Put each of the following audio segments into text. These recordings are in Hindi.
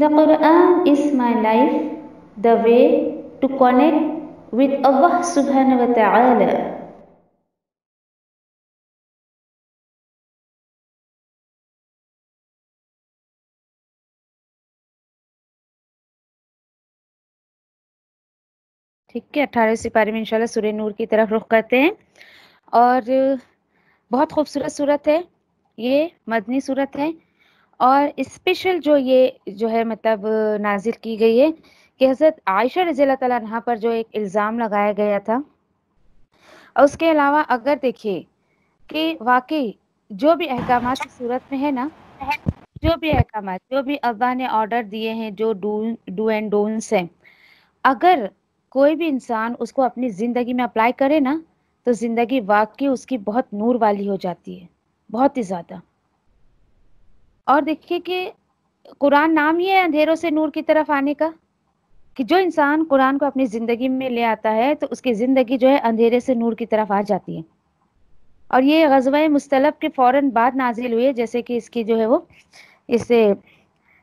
The Quran is my life, the way to connect with Allah subhanahu wa ta'ala. ठीक है, अठारह सिपारे में इंशाल्लाह सूर्य नूर की तरफ़ रुख करते हैं। और बहुत खूबसूरत सूरत है, ये मदनी सूरत है। और स्पेशल जो ये जो है मतलब नाजिल की गई है कि हज़रत आयशा रज़ी तहा पर जो एक इल्ज़ाम लगाया गया था। और उसके अलावा अगर देखिए कि वाकई जो भी अहकाम सूरत में है ना, जो भी अहकाम जो भी अल्लाह ने ऑर्डर दिए हैं, जो डू डू एंड डोंट्स हैं, अगर कोई भी इंसान उसको अपनी ज़िंदगी में अप्लाई करे ना तो ज़िंदगी वाकई उसकी बहुत नूर वाली हो जाती है, बहुत ही ज़्यादा। और देखिए कि कुरान नाम ही है अंधेरों से नूर की तरफ़ आने का, कि जो इंसान कुरान को अपनी ज़िंदगी में ले आता है तो उसकी ज़िंदगी जो है अंधेरे से नूर की तरफ़ आ जाती है। और ये गजवा मुस्तलब के फ़ौर बाद नाजिल हुई है, जैसे कि इसकी जो है वो, इसे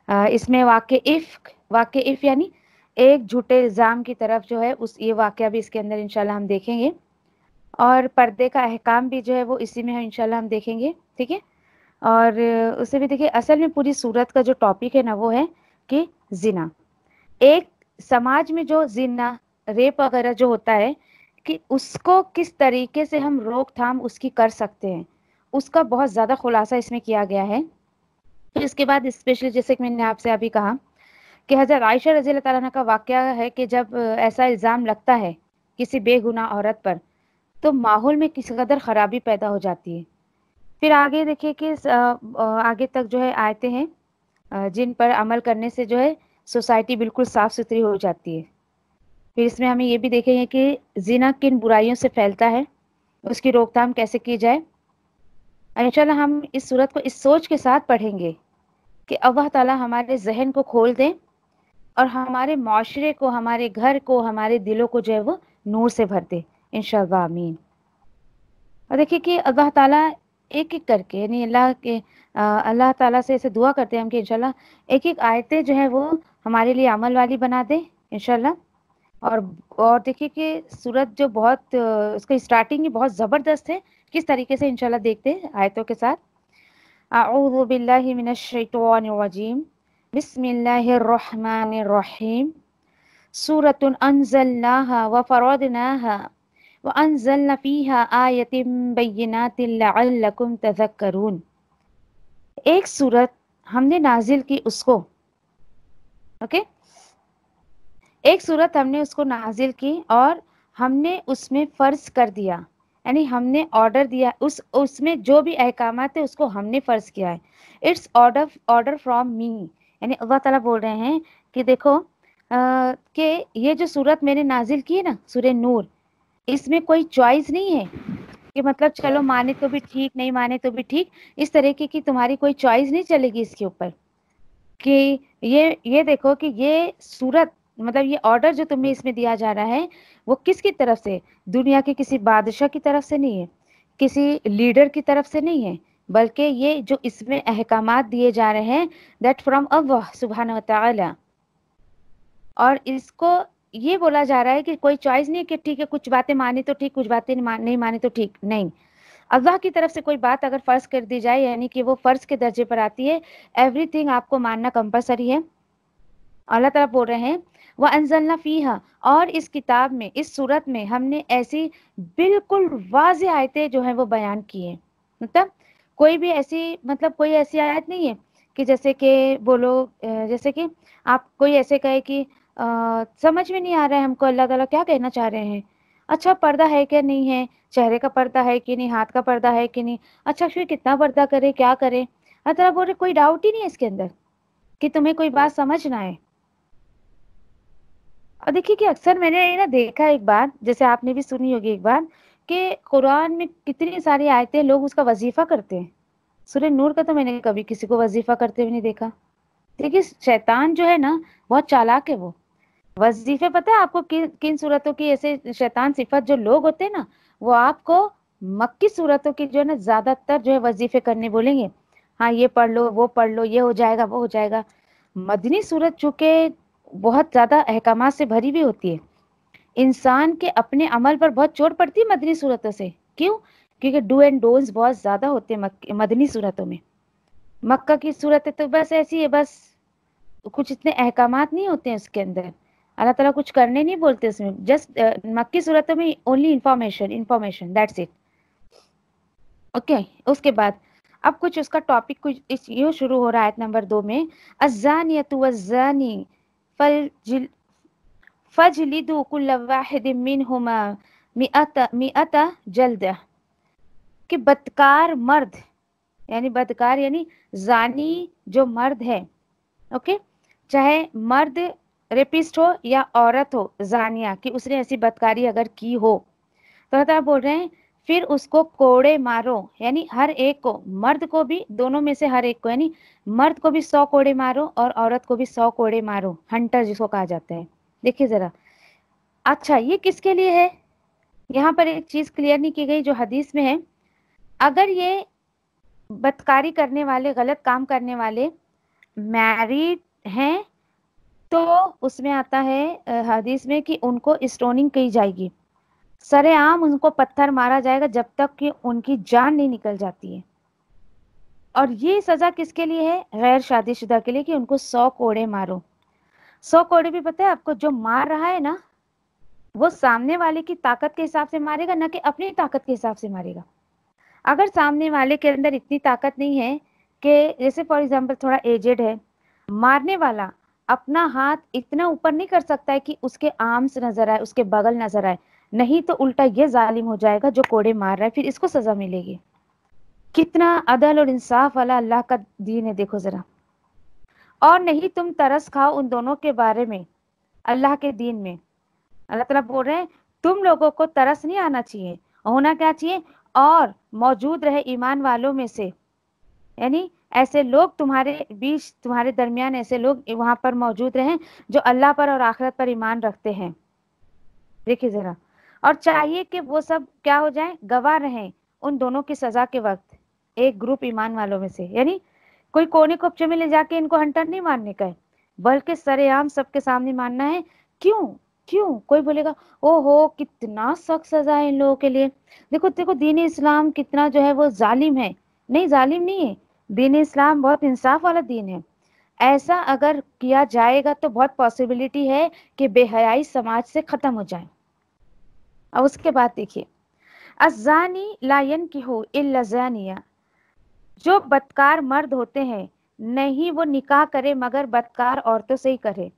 इसमें वाक़ इफ़ वाक़ इफ़ यानी एक झूठे इल्ज़ाम की तरफ़ जो है, उस ये वाक़ भी इसके अंदर इंशाल्लाह हम देखेंगे। और पर्दे का अहकाम भी जो है, वो इसी में है, इंशाल्लाह हम देखेंगे, ठीक है? और उसे भी देखिए, असल में पूरी सूरत का जो टॉपिक है ना, वो है कि जिना। एक समाज में जो जिना, रेप वगैरह जो होता है, कि उसको किस तरीके से हम रोकथाम उसकी कर सकते हैं, उसका बहुत ज़्यादा खुलासा इसमें किया गया है। फिर इसके बाद स्पेशली जैसे कि मैंने आपसे अभी कहा कि हज़रत आयशा रज़ी तला का वाक़ है कि जब ऐसा इल्ज़ाम लगता है किसी बेगुनाह औरत पर तो माहौल में किस कदर ख़राबी पैदा हो जाती है। फिर आगे देखिए कि आगे तक जो है आयते हैं जिन पर अमल करने से जो है सोसाइटी बिल्कुल साफ़ सुथरी हो जाती है। फिर इसमें हमें ये भी देखेंगे कि जिना किन बुराइयों से फैलता है, उसकी रोकथाम कैसे की जाए। इंशाल्लाह हम इस सूरत को इस सोच के साथ पढ़ेंगे कि अल्लाह ताला हमारे जहन को खोल दें और हमारे माशरे को, हमारे घर को, हमारे दिलों को जो है वो नूर से भर दे इन आमीन। और देखिए कि अल्लाह ताला एक एक करके, यानी अल्लाह के अल्लाह ताला से ऐसे दुआ करते हैं हम कि इंशाल्लाह एक एक आयतें जो है वो हमारे लिए अमल वाली बना दे, इंशाल्लाह। और और देखिए कि सूरत जो बहुत, उसका स्टार्टिंग ही बहुत ज़बरदस्त है, किस तरीके से इंशाल्लाह देखते हैं आयतों के साथ। आऊज़ु सूरतुन अनज़लनाहा व फरदनाहा व अनज़लना फ़ीहा आयतिन बय्यिनातिन लअल्लकुम तज़क्करून एक सूरत हमने नाजिल की उसको, ओके? okay? एक सूरत हमने उसको नाजिल की और हमने उसमें फ़र्ज़ कर दिया, यानी हमने ऑर्डर दिया, उस, उसमें जो भी अहकाम है उसको हमने फ़र्ज़ किया है। It's order order from me यानी अल्लाह ताला बोल रहे हैं कि देखो कि ये जो सूरत मैंने नाजिल की है ना सूर्य नूर, इसमें कोई चॉइस नहीं है कि मतलब चलो माने तो भी ठीक, नहीं माने तो भी ठीक, इस तरीके की तुम्हारी कोई चॉइस नहीं चलेगी इसके ऊपर। कि ये ये देखो कि ये सूरत मतलब ये ऑर्डर जो तुम्हें इसमें दिया जा रहा है, वो किसकी तरफ़ से? दुनिया के किसी बादशाह की तरफ़ से नहीं है, किसी लीडर की तरफ़ से नहीं है। बल्कि ये जो इसमें अहकाम दिए जा रहे हैं दैट फ्रॉम अल्लाह सुबहान और इसको ये बोला जा रहा है कि कोई चॉइस नहीं कि ठीक है, कुछ बातें माने तो ठीक, कुछ बातें नहीं माने तो ठीक, नहीं। अल्लाह की तरफ़ से कोई बात अगर फ़र्ज़ कर दी जाए, यानी कि वो फ़र्ज़ के दर्जे पर आती है एवरीथिंग आपको मानना कंपलसरी है। अल्लाह ताला बोल रहे हैं वह अनजलना फ़ीहा और इस किताब में, इस सूरत में हमने ऐसी बिल्कुल वाज आयतें जो है वो बयान की है। मतलब कोई भी ऐसी मतलब कोई ऐसी आयत नहीं है कि जैसे कि बोलो जैसे कि आप कोई ऐसे कहे कि आ, समझ में नहीं आ रहा है हमको अल्लाह ताला क्या कहना चाह रहे हैं? अच्छा पर्दा है क्या नहीं है? चेहरे का पर्दा है कि नहीं? हाथ का पर्दा है कि नहीं? अच्छा फिर कितना पर्दा करे क्या करे? अल्लाह ताला बोल रहे कोई डाउट ही नहीं है इसके अंदर कि तुम्हें कोई बात समझ ना आए। और देखिए कि अक्सर मैंने ना देखा एक बार जैसे आपने भी सुनी होगी एक बार कि कुरान में कितनी सारी आयतें लोग उसका वजीफा करते हैं? सूर्य नूर का तो मैंने कभी किसी को वजीफा करते हुए नहीं देखा। देखिए शैतान जो है ना बहुत चालाक है वो। वजीफे पता है आपको कि, किन सूरतों की ऐसे शैतान सिफत जो लोग होते हैं ना वो आपको मक्की सूरतों की जो है ना ज़्यादातर जो है वजीफे करने बोलेंगे। हाँ ये पढ़ लो वो पढ़ लो ये हो जाएगा वो हो जाएगा। मदनी सूरत चूँकि बहुत ज़्यादा अहकाम से भरी भी होती है। इंसान के अपने अमल पर बहुत चोट पड़ती है मदनी सूरतों से। क्यों? क्योंकि डू एंड डोन्स बहुत ज़्यादा होते हैं मदनी सूरतों में। मक्का की सूरत तो बस ऐसी है, बस कुछ इतने अहकाम नहीं होते हैं उसके अंदर। अल्लाह ताला कुछ करने नहीं बोलते उसमें। जस्ट मक्की सूरतों में only information information that's it okay उसके बाद अब कुछ उसका टॉपिक कुछ ये शुरू हो रहा है नंबर दो में। अजानियत वजानी फल फजलिदु कुल्ल वाहिद मिनहुमा मिअत मिअत जल्द कि बदकार मर्द, यानी बदकार यानी जानी जो मर्द है ओके चाहे मर्द रेपिस्ट हो या औरत हो, जानिया कि उसने ऐसी बदकारी अगर की हो। तो बोल रहे हैं, फिर उसको कोड़े मारो, यानी हर एक को, मर्द को भी, दोनों में से हर एक को, यानी मर्द को भी सौ कोड़े मारो और औरत को भी सौ कोड़े मारो, हंटर जिसको कहा जाता है। देखिए जरा। अच्छा ये किसके लिए है? यहाँ पर एक चीज़ क्लियर नहीं की गई जो हदीस में है। अगर ये बदकारी करने वाले, गलत काम करने वाले मैरिड हैं तो उसमें आता है हदीस में कि उनको स्टोनिंग की जाएगी। सरेआम उनको पत्थर मारा जाएगा जब तक कि उनकी जान नहीं निकल जाती है। और ये सजा किसके लिए है? गैर शादीशुदा के लिए कि उनको सौ कोड़े मारो। सौ कोड़े भी पता है आपको जो मार रहा है ना, वो सामने वाले की ताकत के हिसाब से मारेगा, ना कि अपनी ताकत के हिसाब से मारेगा। अगर सामने वाले के अंदर इतनी ताकत नहीं है कि जैसे फॉर एग्ज़ाम्पल थोड़ा एजेड है, मारने वाला अपना हाथ इतना ऊपर नहीं कर सकता है कि उसके आर्म्स नज़र आए, उसके बगल नज़र आए, नहीं तो उल्टा ये जालिम हो जाएगा जो कोड़े मार रहा है, फिर इसको सजा मिलेगी। कितना अदल और इंसाफ वाला अल्लाह का दीन है, देखो जरा। और नहीं तुम तरस खाओ उन दोनों के बारे में, अल्लाह के दीन में। अल्लाह तला बोल रहे हैं, तुम लोगों को तरस नहीं आना चाहिए, होना क्या चाहिए? और मौजूद रहे ईमान वालों में से। यानी ऐसे लोग तुम्हारे बीच, तुम्हारे दरमियान ऐसे लोग वहाँ पर मौजूद रहे जो अल्लाह पर और आखिरत पर ईमान रखते हैं। देखिए जरा, और चाहिए कि वो सब क्या हो जाए? गवाह रहें उन दोनों की सजा के वक्त, एक ग्रुप ईमान वालों में से। यानी कोई कोने कोपचे में ले जाके इनको हंटर नहीं मारने का है? बल्कि सरेआम सबके सामने मानना है? क्यों? क्यों? कोई बोलेगा, ओहो, कितना सख्त सजा है इन लोगों के लिए। देखो देखो, दीन इस्लाम कितना जो है वो जालिम है। नहीं, जालिम नहीं है। दीन इस्लाम बहुत इंसाफ वाला दीन है। ऐसा अगर किया जाएगा तो बहुत पॉसिबिलिटी है कि बेहयाई समाज से खत्म हो जाए। अब उसके बाद देखिए। अजानी लायन की हो इल्लानिया जो बदकार मर्द होते हैं, नहीं वो निकाह करे मगर बदकार औरतों से ही करे,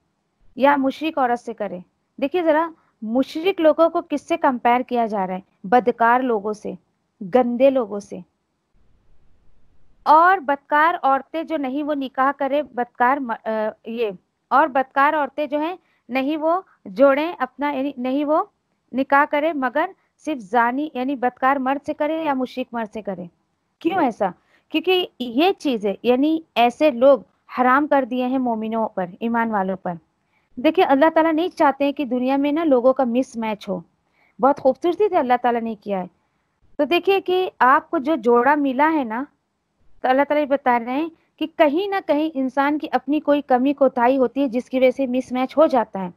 या मुशरक औरत से करे। देखिए जरा, मुशरक लोगों को किससे कंपेयर किया जा रहा है? बदकार लोगों से, गंदे लोगों से। और बदकार औरतें जो नहीं वो निकाह करे, बदकार ये, और बदकार औरतें जो हैं, नहीं वो जोड़े अपना नहीं वो निकाह करे मगर सिर्फ़ जानी, यानी बदकार मर्द से करे या मुशिक मर्द से करे? क्यों ऐसा? क्योंकि ये चीज़ें, यानी ऐसे लोग हराम कर दिए हैं मोमिनों पर, ईमान वालों पर। देखिए, अल्लाह ताला नहीं चाहते हैं कि दुनिया में ना लोगों का मिस मैच हो। बहुत खूबसूरती से अल्लाह ताला ने किया है। तो देखिए कि आपको जो जोड़ा मिला है ना तो अल्लाह ताला बता रहे हैं कि कहीं ना कहीं इंसान की अपनी कोई कमी कोताही होती है जिसकी वजह से मिसमैच हो जाता है।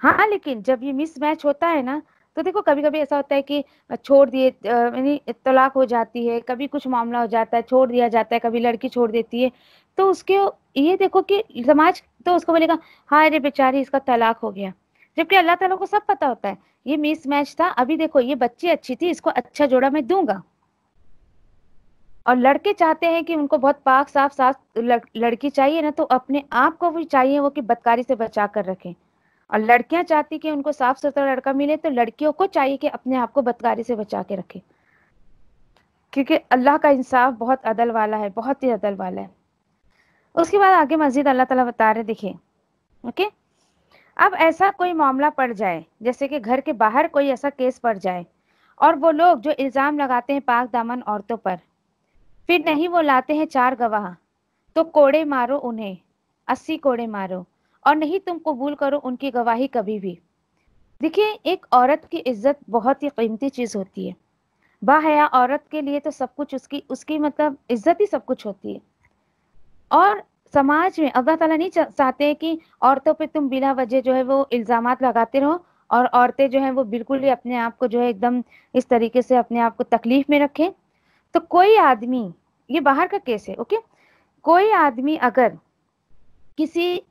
हाँ लेकिन जब ये मिसमैच होता है ना तो देखो कभी कभी ऐसा होता है कि छोड़ दिए यानी तलाक हो जाती है, कभी कुछ मामला हो जाता है, छोड़ दिया जाता है, कभी लड़की छोड़ देती है तो उसके ये देखो कि समाज तो उसको बोलेगा हाँ अरे बेचारी, इसका तलाक हो गया। जबकि अल्लाह ताला को सब पता होता है, ये मिस मैच था, अभी देखो, ये बच्ची अच्छी थी, इसको अच्छा जोड़ा मैं दूँगा। और लड़के चाहते हैं कि उनको बहुत पाक, साफ़ साफ़ लड़की चाहिए ना तो अपने आप को भी चाहिए वो कि बदकारी से बचा कर रखें। और लड़कियाँ चाहती कि उनको साफ़ सुथरा लड़का मिले तो लड़कियों को चाहिए कि अपने आप को बदकारी से बचा के रखे। क्योंकि अल्लाह का इंसाफ बहुत अदल वाला है, बहुत ही अदल वाला है। उसके बाद आगे मस्जिद अल्लाह ताला बता रहे, देखिए, ओके? अब ऐसा कोई मामला पड़ जाए, जैसे कि घर के बाहर कोई ऐसा केस पड़ जाए, और वो लोग जो इल्ज़ाम लगाते हैं पाक दामन औरतों पर, फिर नहीं वो लाते हैं चार गवाह तो कोड़े मारो उन्हें, अस्सी कोड़े मारो। और नहीं तुम कबूल करो उनकी गवाही कभी भी। देखिए, एक औरत की इज़्ज़त बहुत ही कीमती चीज़ होती है। बाहया, औरत के लिए तो सब कुछ उसकी उसकी मतलब इज़्ज़त ही सब कुछ होती है। और समाज में अल्लाह ताला नहीं चाहते कि औरतों पे तुम बिना वजह जो है वो इल्ज़ाम लगाते रहो और औरतें जो है वो बिल्कुल ही अपने आप को जो है एकदम इस तरीके से अपने आप को तकलीफ़ में रखें। तो कोई आदमी, ये बाहर का केस है, ओके? कोई आदमी अगर किसी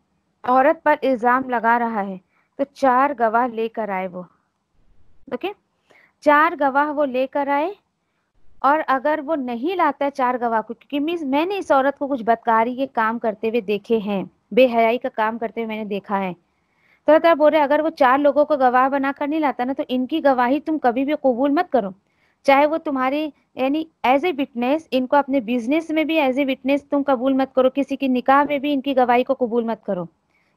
औरत पर इल्ज़ाम लगा रहा है तो चार गवाह लेकर आए वो। ओके? चार गवाह वो लेकर आए, और अगर वो नहीं लाता है चार गवाह को, क्योंकि मीन्स मैंने इस औरत को कुछ बदकारी के काम करते हुए देखे हैं, बेहयाई का काम करते हुए मैंने देखा है। तो तरह बोल रहे अगर वो चार लोगों को गवाह बनाकर नहीं लाता ना तो इनकी गवाही तुम कभी भी कबूल मत करो। चाहे वो तुम्हारी, यानी एज ए विटनेस इनको अपने बिज़नेस में भी एज ए विटनेस तुम कबूल मत करो, किसी की निकाह में भी इनकी गवाही को कबूल मत करो।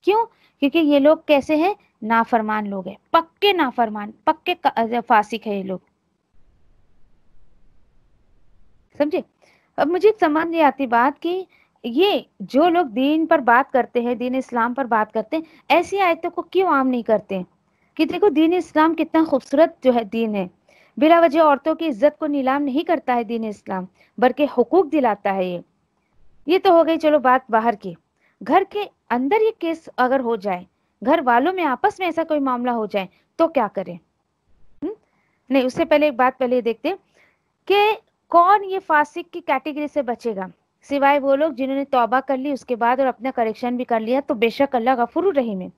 क्यों? क्योंकि ये लोग कैसे हैं? नाफरमान लोग हैं। पक्के नाफरमान, पक्के फासिक है ये लोग। समझे? अब मुझे समझ नहीं आती बात कि ये जो लोग दीन पर बात करते हैं, दीन इस्लाम पर बात करते हैं, ऐसी आयतों को क्यों आम नहीं करते कि देखो, दीन इस्लाम कितना खूबसूरत जो है दीन है। बिला वजह औरतों की इज़्ज़त को नीलाम नहीं करता है दीन इस्लाम, बल्कि हकूक दिलाता है ये। ये तो हो गई, चलो बात बाहर की। घर के अंदर ये केस अगर हो जाए, घर वालों में आपस में ऐसा कोई मामला हो जाए तो क्या करें? हुँ? नहीं, उससे पहले एक बात पहले देखते कि कौन ये फासिक की कैटेगरी से बचेगा? सिवाय वो लोग जिन्होंने तौबा कर ली, उसके बाद और अपना करेक्शन भी कर लिया तो बेशक अल्लाह गफुर रहीम है।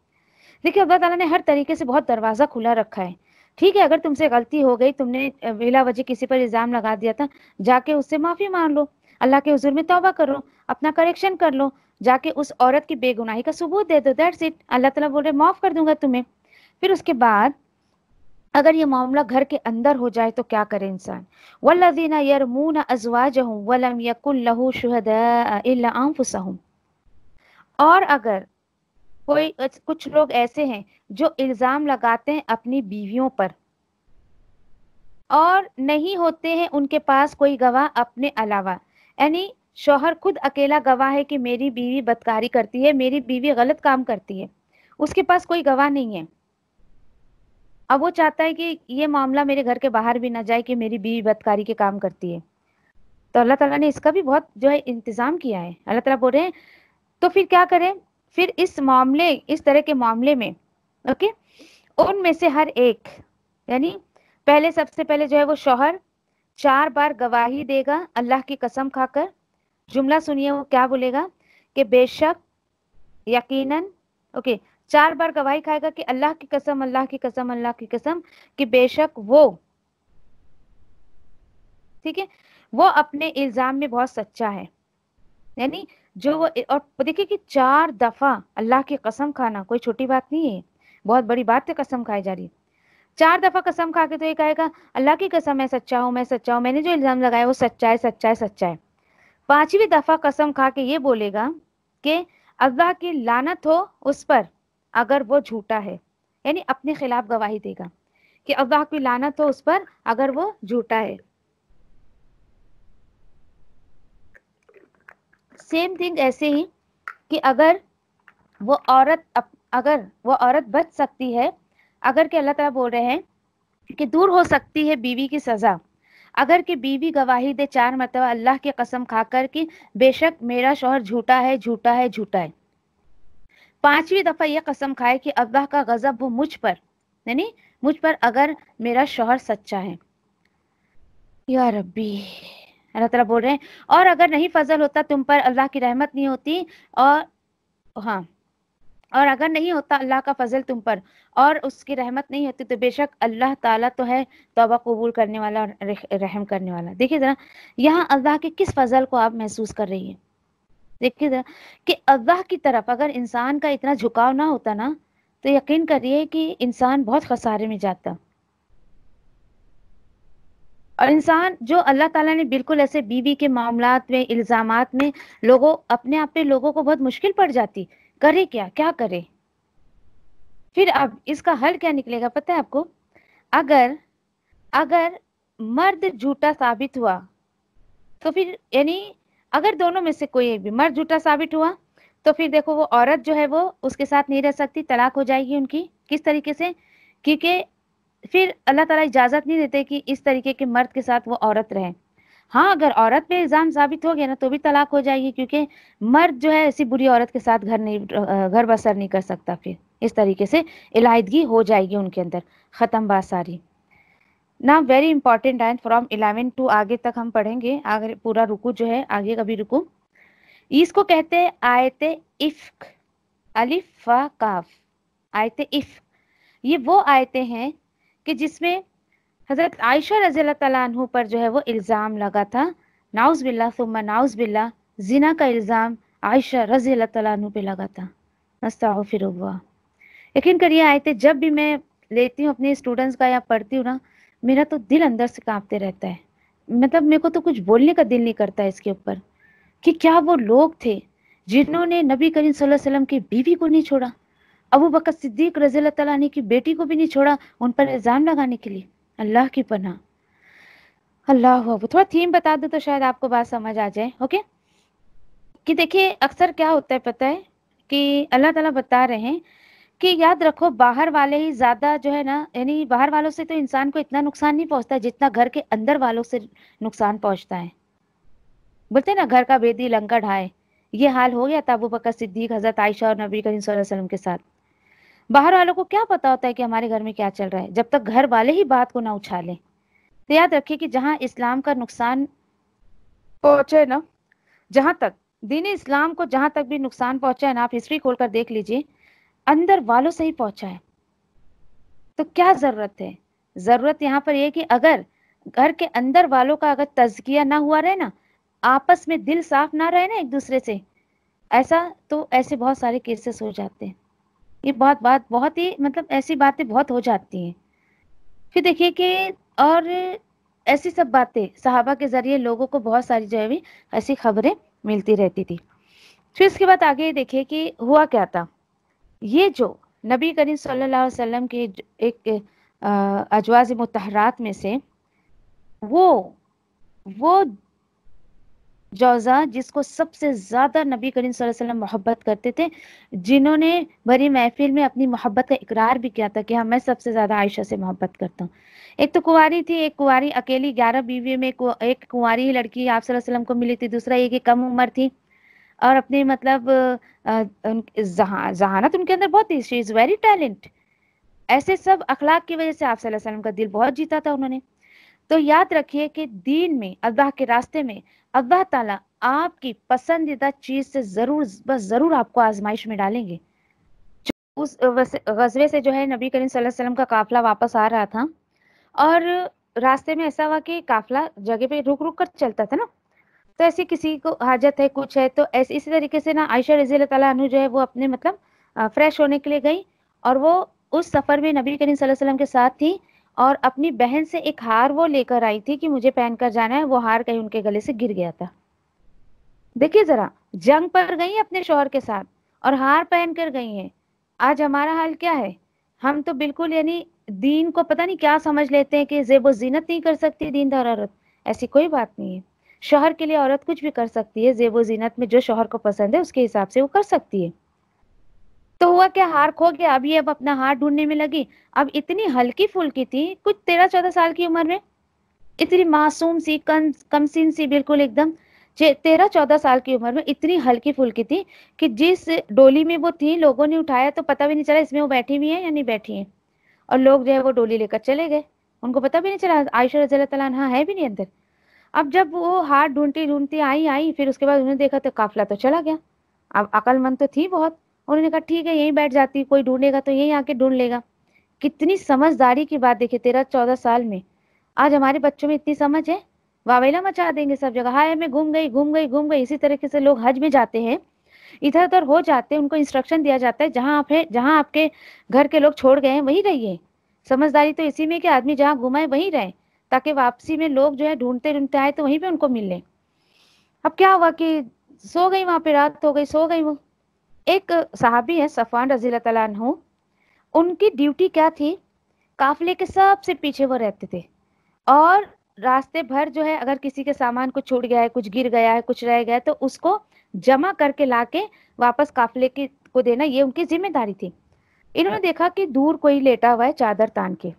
देखिए, अल्लाह ताला ने हर तरीके से बहुत दरवाज़ा खुला रखा है। ठीक है, अगर तुमसे गलती हो गई, तुमने बिला वजह किसी पर इल्ज़ाम लगा दिया था, जाके उससे माफ़ी मांग लो। अल्लाह के हजूर में तौबा करो, अपना करेक्शन कर लो जाके उस औरत की बेगुनाही का सबूत दे दो। दैट्स इट अल्लाह ताला बोल रहे माफ़ कर दूँगा तुम्हें। फिर उसके बाद, अगर ये मामला घर के अंदर हो जाए तो क्या करे इंसान? वल्लजीना यरमून अजवाजहुम वलम यकुल लहू शुहदा इल्ला अनफुसहुम और अगर कोई, कुछ लोग ऐसे हैं जो इल्ज़ाम लगाते हैं अपनी बीवियों पर, और नहीं होते हैं उनके पास कोई गवाह अपने अलावा। यानी शोहर खुद अकेला गवाह है कि मेरी बीवी बदकारी करती है, मेरी बीवी गलत काम करती है। उसके पास कोई गवाह नहीं है। अब वो चाहता है कि ये मामला मेरे घर के बाहर भी ना जाए कि मेरी बीवी बदकारी के काम करती है। तो अल्लाह ताला ने इसका भी बहुत जो है इंतज़ाम किया है। अल्लाह ताला बोल रहे हैं तो फिर क्या करें? फिर इस मामले, इस तरह के मामले में, ओके? उनमें से हर एक, यानी पहले सबसे पहले जो है वो शोहर, चार बार गवाही देगा, अल्लाह की कसम खाकर जुमला सुनिए, वो क्या बोलेगा कि बेशक यकीनन, ओके, चार बार गवाही खाएगा कि अल्लाह की कसम, अल्लाह की कसम, अल्लाह की कसम कि बेशक वो, ठीक है, वो अपने इल्ज़ाम में बहुत सच्चा है। यानी जो वो और देखिए कि चार दफ़ा अल्लाह की कसम खाना कोई छोटी बात नहीं है, बहुत बड़ी बात है कसम खाई जा रही है। चार दफ़ा कसम खा के तो ये कहेगा, अल्लाह की कसम, मैं सच्चा हूँ, मैं सच्चा हूँ, मैंने जो इल्ज़ाम लगाया वो सच्चा है सच्चा है सच्चा है। पांचवी दफ़ा कसम खा के ये बोलेगा कि अल्लाह की लानत हो उस पर अगर वो झूठा है। यानी अपने खिलाफ गवाही देगा कि अल्लाह की लानत हो उस पर अगर वो झूठा है। सेम थिंग ऐसे ही कि अगर वो औरत अगर वो औरत बच सकती है, अगर के अल्लाह ताला बोल रहे हैं कि दूर हो सकती है बीवी की सजा अगर कि बीवी गवाही दे चार मरतबा अल्लाह की कसम खाकर कि बेशक मेरा शोहर झूठा है झूठा है झूठा है। पांचवी दफ़ा यह कसम खाए कि अल्लाह का गजब वो मुझ पर, यानी मुझ पर अगर मेरा शोहर सच्चा है। या रब्बी, अल्लाह ताला बोल रहे हैं, और अगर नहीं फजल होता तुम पर अल्लाह की रहमत नहीं होती, और हाँ और अगर नहीं होता अल्लाह का फजल तुम पर और उसकी रहमत नहीं होती तो बेशक अल्लाह ताला तो है तोबा कबूल करने वाला और रहम करने वाला। देखिए जरा, यहाँ अल्लाह के किस फजल को आप महसूस कर रही है? देखिए जरा, कि अल्लाह की तरफ़ अगर इंसान का इतना झुकाव ना होता ना तो यकीन करिए कि इंसान बहुत खसारे में जाता। और इंसान जो अल्लाह ताला ने बिल्कुल ऐसे बीवी के मामला में इल्ज़ाम में लोगों, अपने आप पे लोगों को बहुत मुश्किल पड़ जाती करे क्या? क्या करे? फिर अब इसका हल क्या निकलेगा पता है आपको? अगर अगर मर्द झूठा साबित हुआ तो फिर यानी अगर दोनों में से कोई एक भी मर्द झूठा साबित हुआ तो फिर देखो वो औरत जो है वो उसके साथ नहीं रह सकती, तलाक हो जाएगी उनकी। किस तरीके से? क्योंकि फिर अल्लाह ताला इजाज़त नहीं देते कि इस तरीके के मर्द के साथ वो औरत रहे। हाँ अगर औरत पे इल्ज़ाम साबित हो गया ना तो भी तलाक हो जाएगी, क्योंकि मर्द जो है, ऐसी बुरी औरत के साथ घर नहीं घर बसर नहीं कर सकता फिर। इस तरीके से इलायदगी हो जाएगी उनके अंदर, ख़त्म बात सारी। ना वेरी इंपॉर्टेंट है फ्रॉम इलेवन टू आगे तक हम पढ़ेंगे, आगे पूरा रुकू जो है, आगे कभी रुकू। इसको कहते हैं आयत इफ्क, अलिफ काफ, आयत इफ्क। ये वो आयते हैं कि जिसमें हज़रत आयशा रज़ी तु पर जो है वो इल्ज़ाम लगा था। नाउज बिल्ला सुम्मा नाउज बिल्ला जिना का इल्ज़ाम आयशा रज़ी तु पे लगा था। फिर यकीन करिए, आयते जब भी मैं लेती हूँ अपने स्टूडेंट्स का या पढ़ती हूँ ना, मेरा तो दिल अंदर से कांपते रहता है। मतलब मेरे को तो कुछ बोलने का दिल नहीं करता इसके ऊपर कि क्या वो लोग थे जिन्होंने नबी करीम वसल्लम की बीवी को नहीं छोड़ा, अबू बकर सिद्दीक रज़ी तला की बेटी को भी नहीं छोड़ा उन पर इल्ज़ाम लगाने के लिए। अल्लाह की पना अल्लाह थोड़ा थीम बता दो तो शायद आपको बात समझ आ जाए ओके कि देखिए, अक्सर क्या होता है पता है? कि अल्लाह ताला बता रहे हैं कि याद रखो, बाहर वाले ही ज़्यादा जो है ना, यानी बाहर वालों से तो इंसान को इतना नुकसान नहीं पहुँचता जितना घर के अंदर वालों से नुकसान पहुँचता है। बोलते ना, घर का बेदी लंका ढाए। ये हाल हो गया था अबू बकर सिद्दीक, हज़रत आयशा और नबी करीम वसल्लम के साथ। बाहर वालों को क्या पता होता है कि हमारे घर में क्या चल रहा है? जब तक घर वाले ही बात को ना उछालें। तो याद रखिए कि जहाँ इस्लाम का नुकसान पहुँचे ना, जहाँ तक, दीन इस्लाम को जहाँ तक भी नुकसान पहुँचा है ना, आप हिस्ट्री खोलकर देख लीजिए, अंदर वालों से ही पहुँचा है। तो क्या ज़रूरत है? ज़रूरत यहाँ पर यह कि अगर घर के अंदर वालों का अगर तजकिया ना हुआ रहे ना, आपस में दिल साफ़ ना रहे ना एक दूसरे से, ऐसा तो ऐसे बहुत सारे केसेस हो जाते हैं। ये बहुत बात बहुत ही मतलब ऐसी बातें बहुत हो जाती हैं। फिर देखिए कि और ऐसी सब बातें, सहाबा के ज़रिए लोगों को बहुत सारी जो है ऐसी खबरें मिलती रहती थी। फिर इसके बाद आगे देखिए कि हुआ क्या था। ये जो नबी करीम सल्लल्लाहु अलैहि वसल्लम के एक अजवाज मतहरात में से वो वो जौजा, जिसको सबसे ज़्यादा नबी करीम वसल्लम मोहब्बत करते थे, जिन्होंने भरी महफिल में अपनी मोहब्बत का इकरार भी किया था कि हाँ मैं सबसे ज़्यादा आयशा से मोहब्बत करता हूँ। एक तो कुंवारी थी, एक कुंवारी अकेली, ग्यारह बीवी में एक कुंवारी लड़की आप को मिली थी, दूसरा एक कम उम्र थी और अपने मतलब जहानत उनके अंदर बहुत थी शी इज़ वेरी टैलेंट ऐसे सब अखलाक की वजह से आप का दिल बहुत जीता था उन्होंने। तो याद रखिए कि दीन में, अल्लाह के रास्ते में अल्लाह ताला आपकी पसंदीदा चीज़ से ज़रूर, बस ज़रूर आपको आजमाइश में डालेंगे। उस गजबे से जो है नबी करीम वसल्लम का काफिला वापस आ रहा था और रास्ते में ऐसा हुआ कि काफिला जगह पे रुक रुक कर चलता था ना। तो ऐसी किसी को हाजत है, कुछ है तो ऐसे, इसी तरीके से ना आयशा रज़ी अनु जो है वो अपने मतलब फ्रेश होने के लिए गई और वो उस सफ़र में नबी करीम वसल्लम के साथ थी और अपनी बहन से एक हार वो लेकर आई थी कि मुझे पहन कर जाना है, वो हार कहीं उनके गले से गिर गया था। देखिए जरा, जंग पर गई अपने शोहर के साथ और हार पहन कर गई है। आज हमारा हाल क्या है? हम तो बिल्कुल यानी दीन को पता नहीं क्या समझ लेते हैं कि जेबो जीनत नहीं कर सकती दीनदार औरत। ऐसी कोई बात नहीं है। शोहर के लिए औरत कुछ भी कर सकती है, जेबो जीनत में जो शोहर को पसंद है, उसके हिसाब से वो कर सकती है। तो हुआ क्या हार खो गया अभी अब अपना हार ढूँढने में लगी? अब इतनी हल्की फुल्की थी, कुछ तेरह चौदह साल की उम्र में? इतनी मासूम सी कम कमसीन सी, बिल्कुल एकदम तेरह चौदह साल की उम्र में इतनी हल्की फुल्की थी कि जिस डोली में वो थी, लोगों ने उठाया तो पता भी नहीं चला इसमें वो बैठी हुई है या नहीं बैठी है। और लोग जो है वो डोली लेकर चले गए। उनको पता भी नहीं चला, आयशा रज़ी तला है भी नहीं अंदर। अब जब वो हाथ ढूंढती ढूंढती, आई आई, फिर उसके बाद उन्होंने देखा तो काफिला तो चला गया। अब अकलमंद तो थी बहुत। उन्होंने कहा, ठीक है, यहीं बैठ जाती कोई ढूंढेगा तो यहीं आके ढूंढ लेगा। कितनी समझदारी की बात देखिए तेरह चौदह साल में। आज हमारे बच्चों में इतनी समझ है, वावेला मचा देंगे सब जगह। हाय, मैं घूम गई घूम गई घूम गई। इसी तरीके से लोग हज में जाते हैं। इधर उधर हो जाते हैं, उनको इंस्ट्रक्शन दिया जाता है, जहाँ आप है, जहाँ आपके घर के लोग छोड़ गए हैं, वहीं रहिए। समझदारी तो इसी में कि आदमी जहाँ घुमाए वहीं रहे, ताकि वापसी में लोग जो है ढूंढते ढूंढते आए तो वहीं पे उनको मिल लें। अब क्या हुआ कि सो गई वहाँ पे, रात हो गई, सो गई वो। एक साहबी है सफ़ान रज़ी तु उनकी ड्यूटी क्या थी? काफिले के सबसे पीछे वो रहते थे। और रास्ते भर जो है अगर किसी के सामान कुछ छूट गया है कुछ गिर गया है कुछ रह गया है तो उसको जमा करके लाके वापस काफिले की को देना ये उनकी ज़िम्मेदारी थी। इन्होंने देखा कि दूर कोई लेटा हुआ है चादर तान के।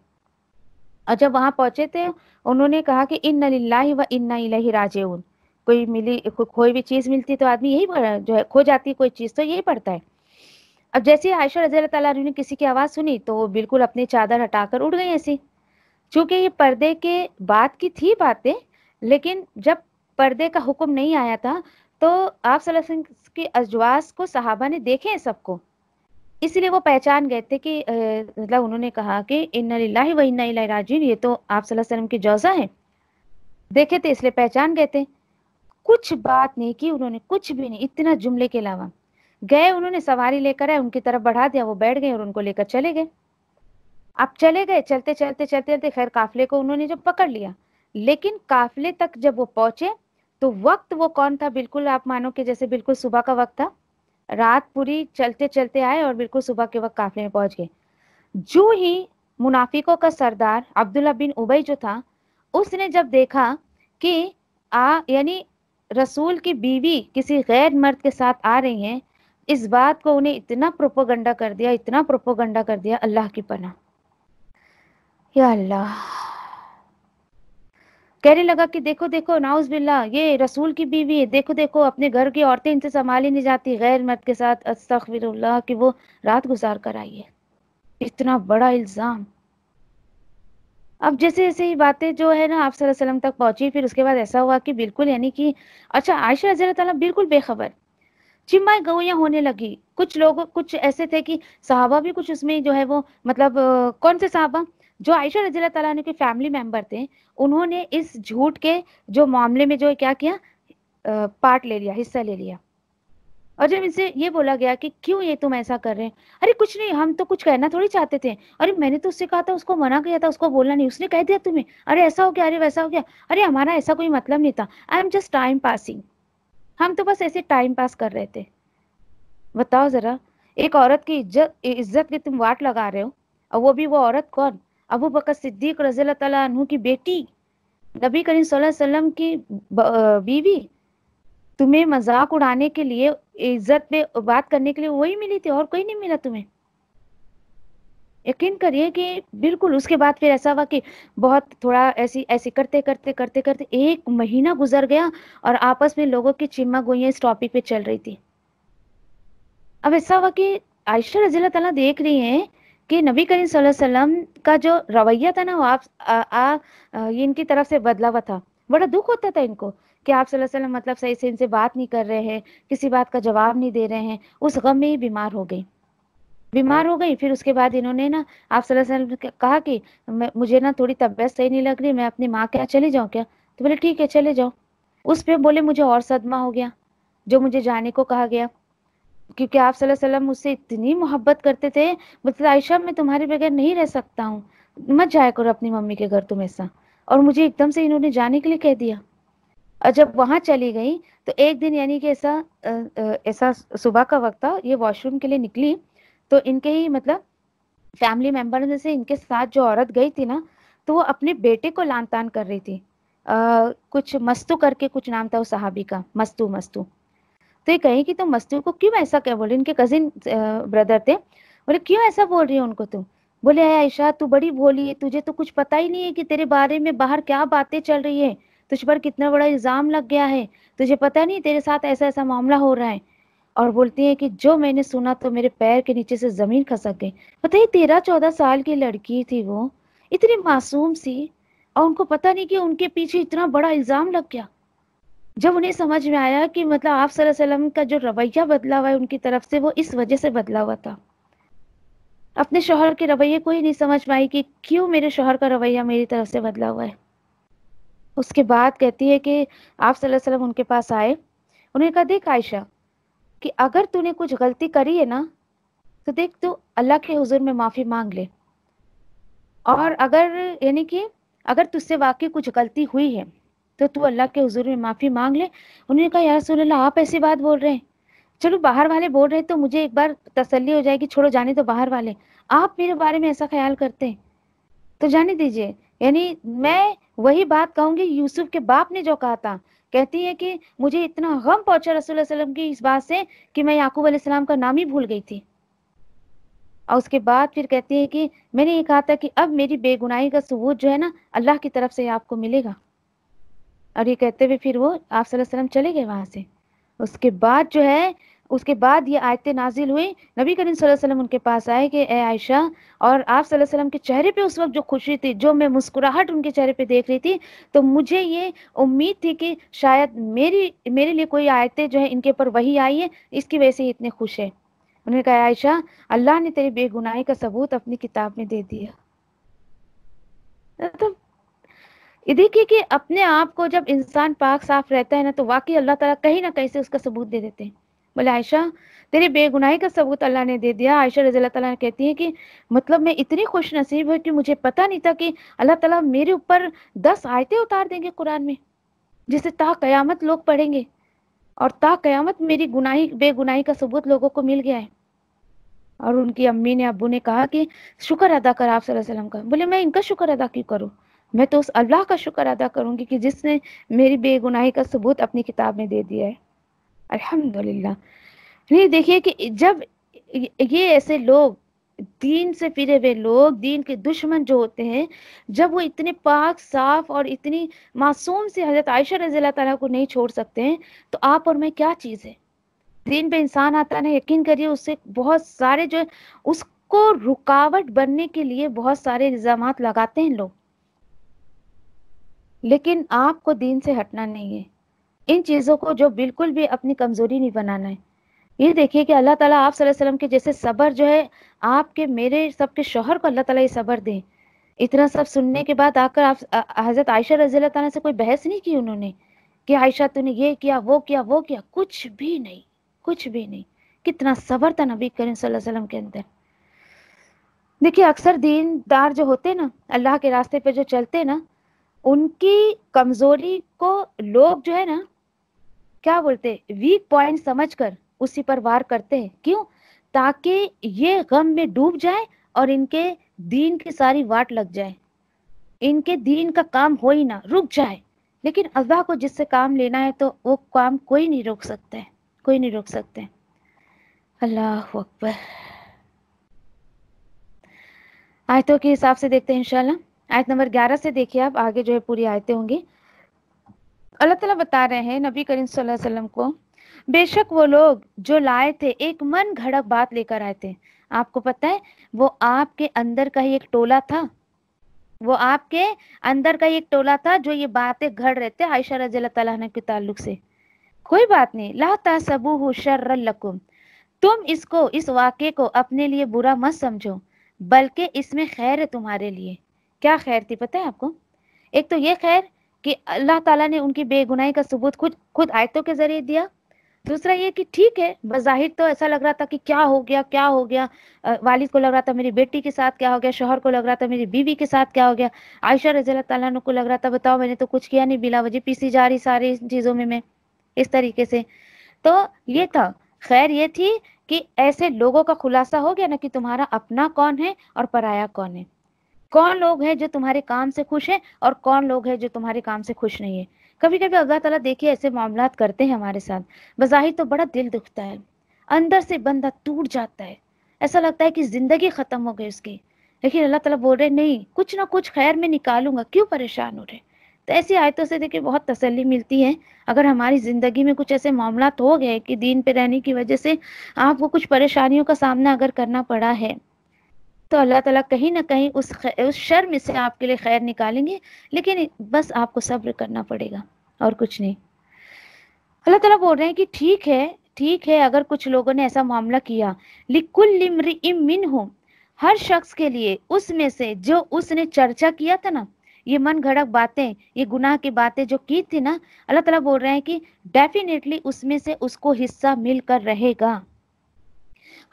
और जब वहाँ पहुँचे थे उन्होंने कहा कि इन लाही व इन्ना इलही राजेउन कोई मिली को, कोई भी चीज़ मिलती तो आदमी यही जो है खो जाती है कोई चीज़ तो यही पड़ता है। अब जैसे आयशा रज़ी तला ने किसी की आवाज़ सुनी तो वो बिल्कुल अपनी चादर हटाकर उड़ गई ऐसी। चूँकि ये पर्दे के बाद की थी बातें लेकिन जब पर्दे का हुक्म नहीं आया था तो आप की अजवास को सहाबा ने देखे सबको। इसलिए वो पहचान गए थे कि मतलब उन्होंने कहा कि इन व इन्ना राजीन ये तो आप वसल्लम की जौजा है। देखे थे इसलिए पहचान गए थे। कुछ बात नहीं की उन्होंने, कुछ भी नहीं, इतना जुमले के अलावा। गए, उन्होंने सवारी लेकर आए, उनकी तरफ़ बढ़ा दिया, वो बैठ गए और उनको लेकर चले गए। अब चले गए, चलते चलते चलते चलते खैर काफिले को उन्होंने जब पकड़ लिया, लेकिन काफिले तक जब वो पहुँचे तो वक्त वो कौन था? बिल्कुल आप मानो कि जैसे बिल्कुल सुबह का वक्त था। रात पूरी चलते चलते आए और बिल्कुल सुबह के वक्त काफिले में पहुँच गए। जो ही मुनाफिकों का सरदार अब्दुल्ला बिन उबई जो था, उसने जब देखा कि आ, यानी रसूल की बीवी किसी गैर मर्द के साथ आ रही हैं, इस बात को उन्हें इतना प्रोपोगंडा कर दिया, इतना प्रोपोगंडा कर दिया, अल्लाह की पना या अल्लाह। कहने लगा कि देखो देखो नाउज बिल्ला ये रसूल की बीवी है देखो देखो, अपने घर की औरतें इनसे संभाली नहीं जाती गैर मर्द के साथ, अस्तगफिरुल्लाह, कि वो रात गुजार कर आई है। इतना बड़ा इल्ज़ाम। अब जैसे जैसे ही बातें जो है ना आप वसल्लम तक पहुँची, फिर उसके बाद ऐसा हुआ कि बिल्कुल यानी कि अच्छा आयशा रज़ी बिल्कुल बेखबर। चिम्मा गवैया होने लगी। कुछ लोग, कुछ ऐसे थे कि साहबा भी कुछ उसमें जो है वो मतलब कौन से साहबा? जो आयशा रज़ी तला के फैमिली मेंबर थे, उन्होंने इस झूठ के जो मामले में जो क्या किया? पार्ट ले लिया, हिस्सा ले लिया। और जब इनसे ये बोला गया कि क्यों ये तुम ऐसा कर रहे हैं? अरे कुछ नहीं, हम तो कुछ कहना थोड़ी चाहते थे। अरे मैंने तो उससे कहा था, उसको मना किया था, उसको बोलना नहीं, उसने कह दिया तुम्हें। अरे ऐसा हो गया, अरे वैसा हो गया। अरे हमारा ऐसा कोई मतलब नहीं था। I am just time passing हम तो बस ऐसे टाइम पास कर रहे थे। बताओ जरा, एक औरत की इज़्ज़त इज़्ज़त की तुम वाट लगा रहे हो? और वो भी वो औरत कौन? अबू बकर सिद्दीक रजील तु की बेटी? नबी करीम सल्लल्लाहु अलैहि वसल्लम की बीवी? तुम्हें मज़ाक उड़ाने के लिए इज़्ज़त पे बात करने के लिए वही मिली थी और कोई नहीं मिला तुम्हें? यकीन करिए कि बिल्कुल उसके बाद फिर ऐसा हुआ कि बहुत थोड़ा ऐसी ऐसी करते करते करते करते एक महीना गुजर गया और आपस में लोगों की चिम्मा गोइयाँ इस टॉपिक पे चल रही थी। अब ऐसा हुआ कि आयशा रजीला तला देख रही हैं कि नबी करीम वसल्लम का जो रवैया था ना वो आप आ, आ, आ, इनकी तरफ़ से बदला हुआ था। बड़ा दुख होता था इनको। कि आप वसल्लम मतलब सही से इनसे बात नहीं कर रहे हैं, किसी बात का जवाब नहीं दे रहे हैं, उस गम में ही बीमार हो गई। बीमार हो गई, फिर उसके बाद इन्होंने ना, आप वसल्लम कहा कि मुझे ना थोड़ी तबियत सही नहीं लग रही, मैं अपनी माँ के यहाँ चले जाऊँ क्या? तो बोले, ठीक है, चले जाओ। उस पर बोले, मुझे और सदमा हो गया, जो मुझे जाने को कहा गया। क्योंकि आप वसल्लम मुझसे इतनी मोहब्बत करते थे बोलते आयशा, मैं तुम्हारे बगैर नहीं रह सकता हूँ। मत जाया करो अपनी मम्मी के घर तुम ऐसा। और मुझे एकदम से इन्होंने जाने के लिए कह दिया। और जब वहाँ चली गई तो एक दिन यानी कि ऐसा ऐसा सुबह का वक्त था ये वॉशरूम के लिए निकली तो इनके ही मतलब फैमिली मेंबर में से इनके साथ जो औरत गई थी ना तो वो अपने बेटे को लान तान कर रही थी। आ, कुछ मस्तू करके कुछ नाम था उस सहाबी का मस्तू मस्तू। तो ये कही कि तुम तो मस्तू को क्यों ऐसा क्या बोले इनके कजिन ब्रदर थे। बोले क्यों ऐसा बोल रही है उनको तुम? बोले आयशा तू बड़ी भोली है तुझे तो कुछ पता ही नहीं है कि तेरे बारे में बाहर क्या बातें चल रही है। तुझ पर कितना बड़ा इल्ज़ाम लग गया है? तुझे पता नहीं तेरे साथ ऐसा ऐसा मामला हो रहा है? और बोलती है कि जो मैंने सुना तो मेरे पैर के नीचे से ज़मीन खसक गई। पता ही, तेरह चौदह साल की लड़की थी वो। इतनी मासूम सी। और उनको पता नहीं कि उनके पीछे इतना बड़ा इल्ज़ाम लग गया। जब उन्हें समझ में आया कि मतलब आप वसल्लम का जो रवैया बदला हुआ है, उनकी तरफ़ से वो इस वजह से बदला हुआ था। अपने शोहर के रवैये को ही नहीं समझ पाई कि क्यों मेरे शोहर का रवैया मेरी तरफ़ से बदला हुआ है। उसके बाद कहती है कि आप वसल्लम उनके पास आए। उन्होंने कहा, देख आयशा, कि अगर तूने कुछ गलती करी है ना तो देख तू अल्लाह के हुजूर में माफ़ी मांग ले। और अगर, यानी कि अगर तुझसे वाकई कुछ गलती हुई है तो तू अल्लाह के हुजूर में माफ़ी मांग ले। उन्होंने कहा यार सुन आप ऐसी बात बोल रहे हैं। चलो, बाहर वाले बोल रहे हैं तो मुझे एक बार तसल्ली हो जाएगी, छोड़ो, जाने तो बाहर वाले। आप मेरे बारे में ऐसा ख्याल करते हैं। तो जाने दीजिए यानी मैं वही बात कहूँगी, यूसुफ के बाप ने जो कहा था। कहती है कि मुझे इतना गम पहुँचा रसूल वसल्लम की इस बात से कि मैं याकूब अलैहिस्सलाम का नाम ही भूल गई थी। और उसके बाद फिर कहती है कि मैंने ये कहा था कि अब मेरी बेगुनाही का सबूत जो है ना, अल्लाह की तरफ़ से आपको मिलेगा। और ये कहते हुए फिर वो आप वसल्लम चले गए वहाँ से। उसके बाद जो है उसके बाद ये आयतें नाजिल हुई। नबी करीम वसल्लम उनके पास आए कि, ए आयशा, और आप वसल्लम के चेहरे पे उस वक्त जो खुशी थी, जो मैं मुस्कुराहट उनके चेहरे पे देख रही थी तो मुझे ये उम्मीद थी कि शायद मेरी, मेरे लिए कोई आयतें जो है इनके ऊपर वही आई है, इसकी वजह से इतने खुश है। उन्होंने कहा, आयशा, अल्लाह ने तेरी बेगुनाही का सबूत अपनी किताब में दे दिया। तो देखिए कि अपने आप को जब इंसान पाक साफ़ रहता है ना तो वाकई अल्लाह ताला कहीं ना कहीं से उसका सबूत दे देते हैं। बोले, आयशा, तेरी बेगुनाही का सबूत अल्लाह ने दे दिया। आयशा रज़ी अल्लाह कहती है कि मतलब मैं इतनी खुश नसीब है कि मुझे पता नहीं था कि अल्लाह ताला मेरे ऊपर दस आयतें उतार देंगे कुरान में जिसे ता कयामत लोग पढ़ेंगे और ता कयामत मेरी गुनाही, बेगुनाही का सबूत लोगों को मिल गया है। और उनकी अम्मी ने अबू ने कहा कि, शुक्र अदा कर आप वसल्लम का। बोले, मैं इनका शुक्र अदा क्यों करूँ? मैं तो उस अल्लाह का शुक्र अदा करूँगी कि जिसने मेरी बेगुनाही का सबूत अपनी किताब में दे दिया है। अल्हम्दुलिल्लाह। नहीं, देखिए कि जब ये ऐसे लोग, दीन से फिरे हुए लोग, दीन के दुश्मन जो होते हैं, जब वो इतने पाक, साफ़ और इतनी मासूम से हज़रत आयशा रज़ी तला को नहीं छोड़ सकते हैं तो आप और मैं क्या चीज़ है? दीन पे इंसान आता है यकीन करिए उससे बहुत सारे जो, उसको रुकावट बनने के लिए बहुत सारे इल्ज़ाम लगाते हैं लोग। लेकिन आपको दीन से हटना नहीं है। इन चीज़ों को जो बिल्कुल भी अपनी कमज़ोरी नहीं बनाना है। ये देखिए कि अल्लाह ताला आप वसल्लम के जैसे सबर जो है, आपके, मेरे, सबके शोहर को अल्लाह ताला ये सबर दें। इतना सब सुनने के बाद आकर आप हज़रत आयशा रज़ी ताला से कोई बहस नहीं की उन्होंने? कि आयशा तूने ये किया, वो किया वो किया? कुछ भी नहीं, कुछ भी नहीं। कितना सबर था नबी करीम वसल्लम के अंदर। देखिए, अक्सर दीनदार जो होते ना, अल्लाह के रास्ते पे जो चलते ना, उनकी कमज़ोरी को लोग जो है ना क्या बोलते हैं? वीक पॉइंट समझकर उसी पर वार करते हैं। क्यों? ताकि ये गम में डूब जाए और इनके दीन की सारी वाट लग जाए। इनके दीन का काम हो ही ना, रुक जाए। लेकिन अल्लाह को जिससे काम लेना है तो वो काम कोई नहीं रोक सकता है। कोई नहीं रोक सकते अल्लाह अकबर। आयतों के हिसाब से देखते हैं इंशाल्लाह। आयत नंबर 11 से देखिए आप, आगे जो है पूरी आयतें होंगी। अल्लाह ताला बता रहे हैं नबी करीम वसल्लम को, बेशक वो लोग जो लाए थे, एक मन घड़क बात लेकर आए थे। आपको पता है, वो आपके अंदर का ही एक टोला था। वो आपके अंदर का ही एक टोला था, जो ये बातें घड़ रहे थे आयशा रज़ी तला के ताल्लुक से। कोई बात नहीं। ला सबू शर्र लकुम। तुम इसको, इस वाक्य को अपने लिए बुरा मत समझो, बल्कि इसमें खैर है तुम्हारे लिए। क्या खैर थी पता है आपको? एक तो ये खैर कि अल्लाह ताला ने उनकी बेगुनाही का सबूत खुद खुद आयतों के ज़रिए दिया। दूसरा ये कि ठीक है, बज़ाहिर तो ऐसा लग रहा था कि क्या हो गया, क्या हो गया? वालिद को लग रहा था मेरी बेटी के साथ क्या हो गया? शोहर को लग रहा था मेरी बीवी के साथ क्या हो गया? आयशा रज़ी तला को लग रहा था, बताओ मैंने तो कुछ किया नहीं बिला वजह पीसी जा रही सारी चीज़ों में मैं, इस तरीके से। तो ये था। खैर ये थी कि ऐसे लोगों का खुलासा हो गया ना कि तुम्हारा अपना कौन है और पराया कौन है। कौन लोग हैं जो तुम्हारे काम से खुश हैं और कौन लोग हैं जो तुम्हारे काम से खुश नहीं है? कभी कभी अल्लाह ताला देखिए ऐसे मामला करते हैं हमारे साथ। बज़ाहिर तो बड़ा दिल दुखता है। अंदर से बंदा टूट जाता है। ऐसा लगता है कि ज़िंदगी खत्म हो गई उसकी। लेकिन अल्लाह ताला बोल रहे नहीं, कुछ ना कुछ खैर में निकालूँगा। क्यों परेशान हो रहे? तो ऐसी आयतों से देखिए बहुत तसल्ली मिलती है। अगर हमारी ज़िंदगी में कुछ ऐसे मामला हो गए कि दीन पे रहने की वजह से आपको कुछ परेशानियों का सामना अगर करना पड़ा है तो अल्लाह ताला कहीं ना कहीं उस उस शर में से आपके लिए खैर निकालेंगे, लेकिन बस आपको सब्र करना पड़ेगा और कुछ नहीं। अल्लाह ताला बोल रहे हैं कि ठीक है ठीक है, अगर कुछ लोगों ने ऐसा मामला किया लिकुल मिन हो हर शख्स के लिए उसमें से जो उसने चर्चा किया था ना, ये मन घड़क बातें, ये गुनाह की बातें जो की थी ना, अल्लाह ताला बोल रहे हैं कि डेफिनेटली उसमें से उसको हिस्सा मिलकर रहेगा।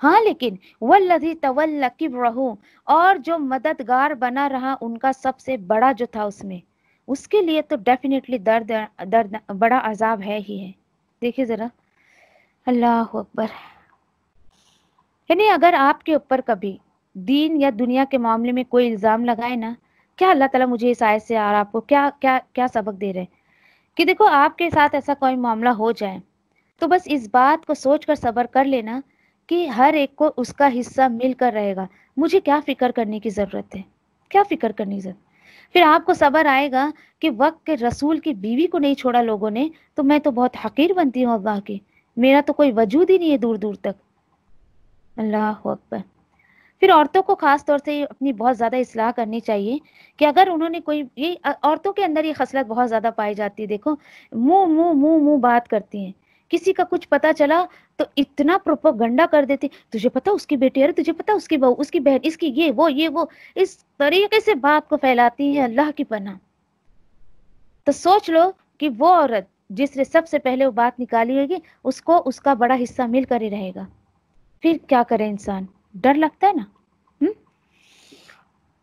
हाँ लेकिन वल्लजी तवल्ला किब्रहू और जो मददगार बना रहा उनका सबसे बड़ा जो था उसमें, उसके लिए तो डेफिनेटली दर्द दर्द बड़ा अजाब है ही है। देखिए जरा, अल्लाह अकबर। यानी अगर आपके ऊपर कभी दीन या दुनिया के मामले में कोई इल्ज़ाम लगाए ना, क्या अल्लाह ताला मुझे इस आयत से और आपको क्या क्या क्या सबक दे रहे हैं? कि देखो, आपके साथ ऐसा कोई मामला हो जाए तो बस इस बात को सोच कर सबर कर लेना कि हर एक को उसका हिस्सा मिलकर रहेगा। मुझे क्या फ़िक्र करने की ज़रूरत है? क्या फ़िक्र करने की ज़रूरत? फिर आपको सबर आएगा कि वक्त के रसूल की बीवी को नहीं छोड़ा लोगों ने तो मैं तो बहुत हकीर बनती हूँ अल्लाह की। मेरा तो कोई वजूद ही नहीं है दूर दूर तक। अल्लाह अकबर। फिर औरतों को खास तौर से अपनी बहुत ज़्यादा इसलाह करनी चाहिए कि अगर उन्होंने कोई ये, औरतों के अंदर ये खसलत बहुत ज़्यादा पाई जाती है। देखो, मुँह मुँह मुँह मुँह बात करती हैं। किसी का कुछ पता चला तो इतना प्रोपोगंडा कर देती, तुझे पता उसकी बेटी है तुझे पता उसकी बहू, उसकी बहन, इसकी ये, वो ये, वो। इस तरीके से बात को फैलाती है अल्लाह की पना तो सोच लो कि वो औरत जिसने सबसे पहले वो बात निकाली होगी, उसको उसका बड़ा हिस्सा मिलकर ही रहेगा। फिर क्या करे इंसान? डर लगता है ना?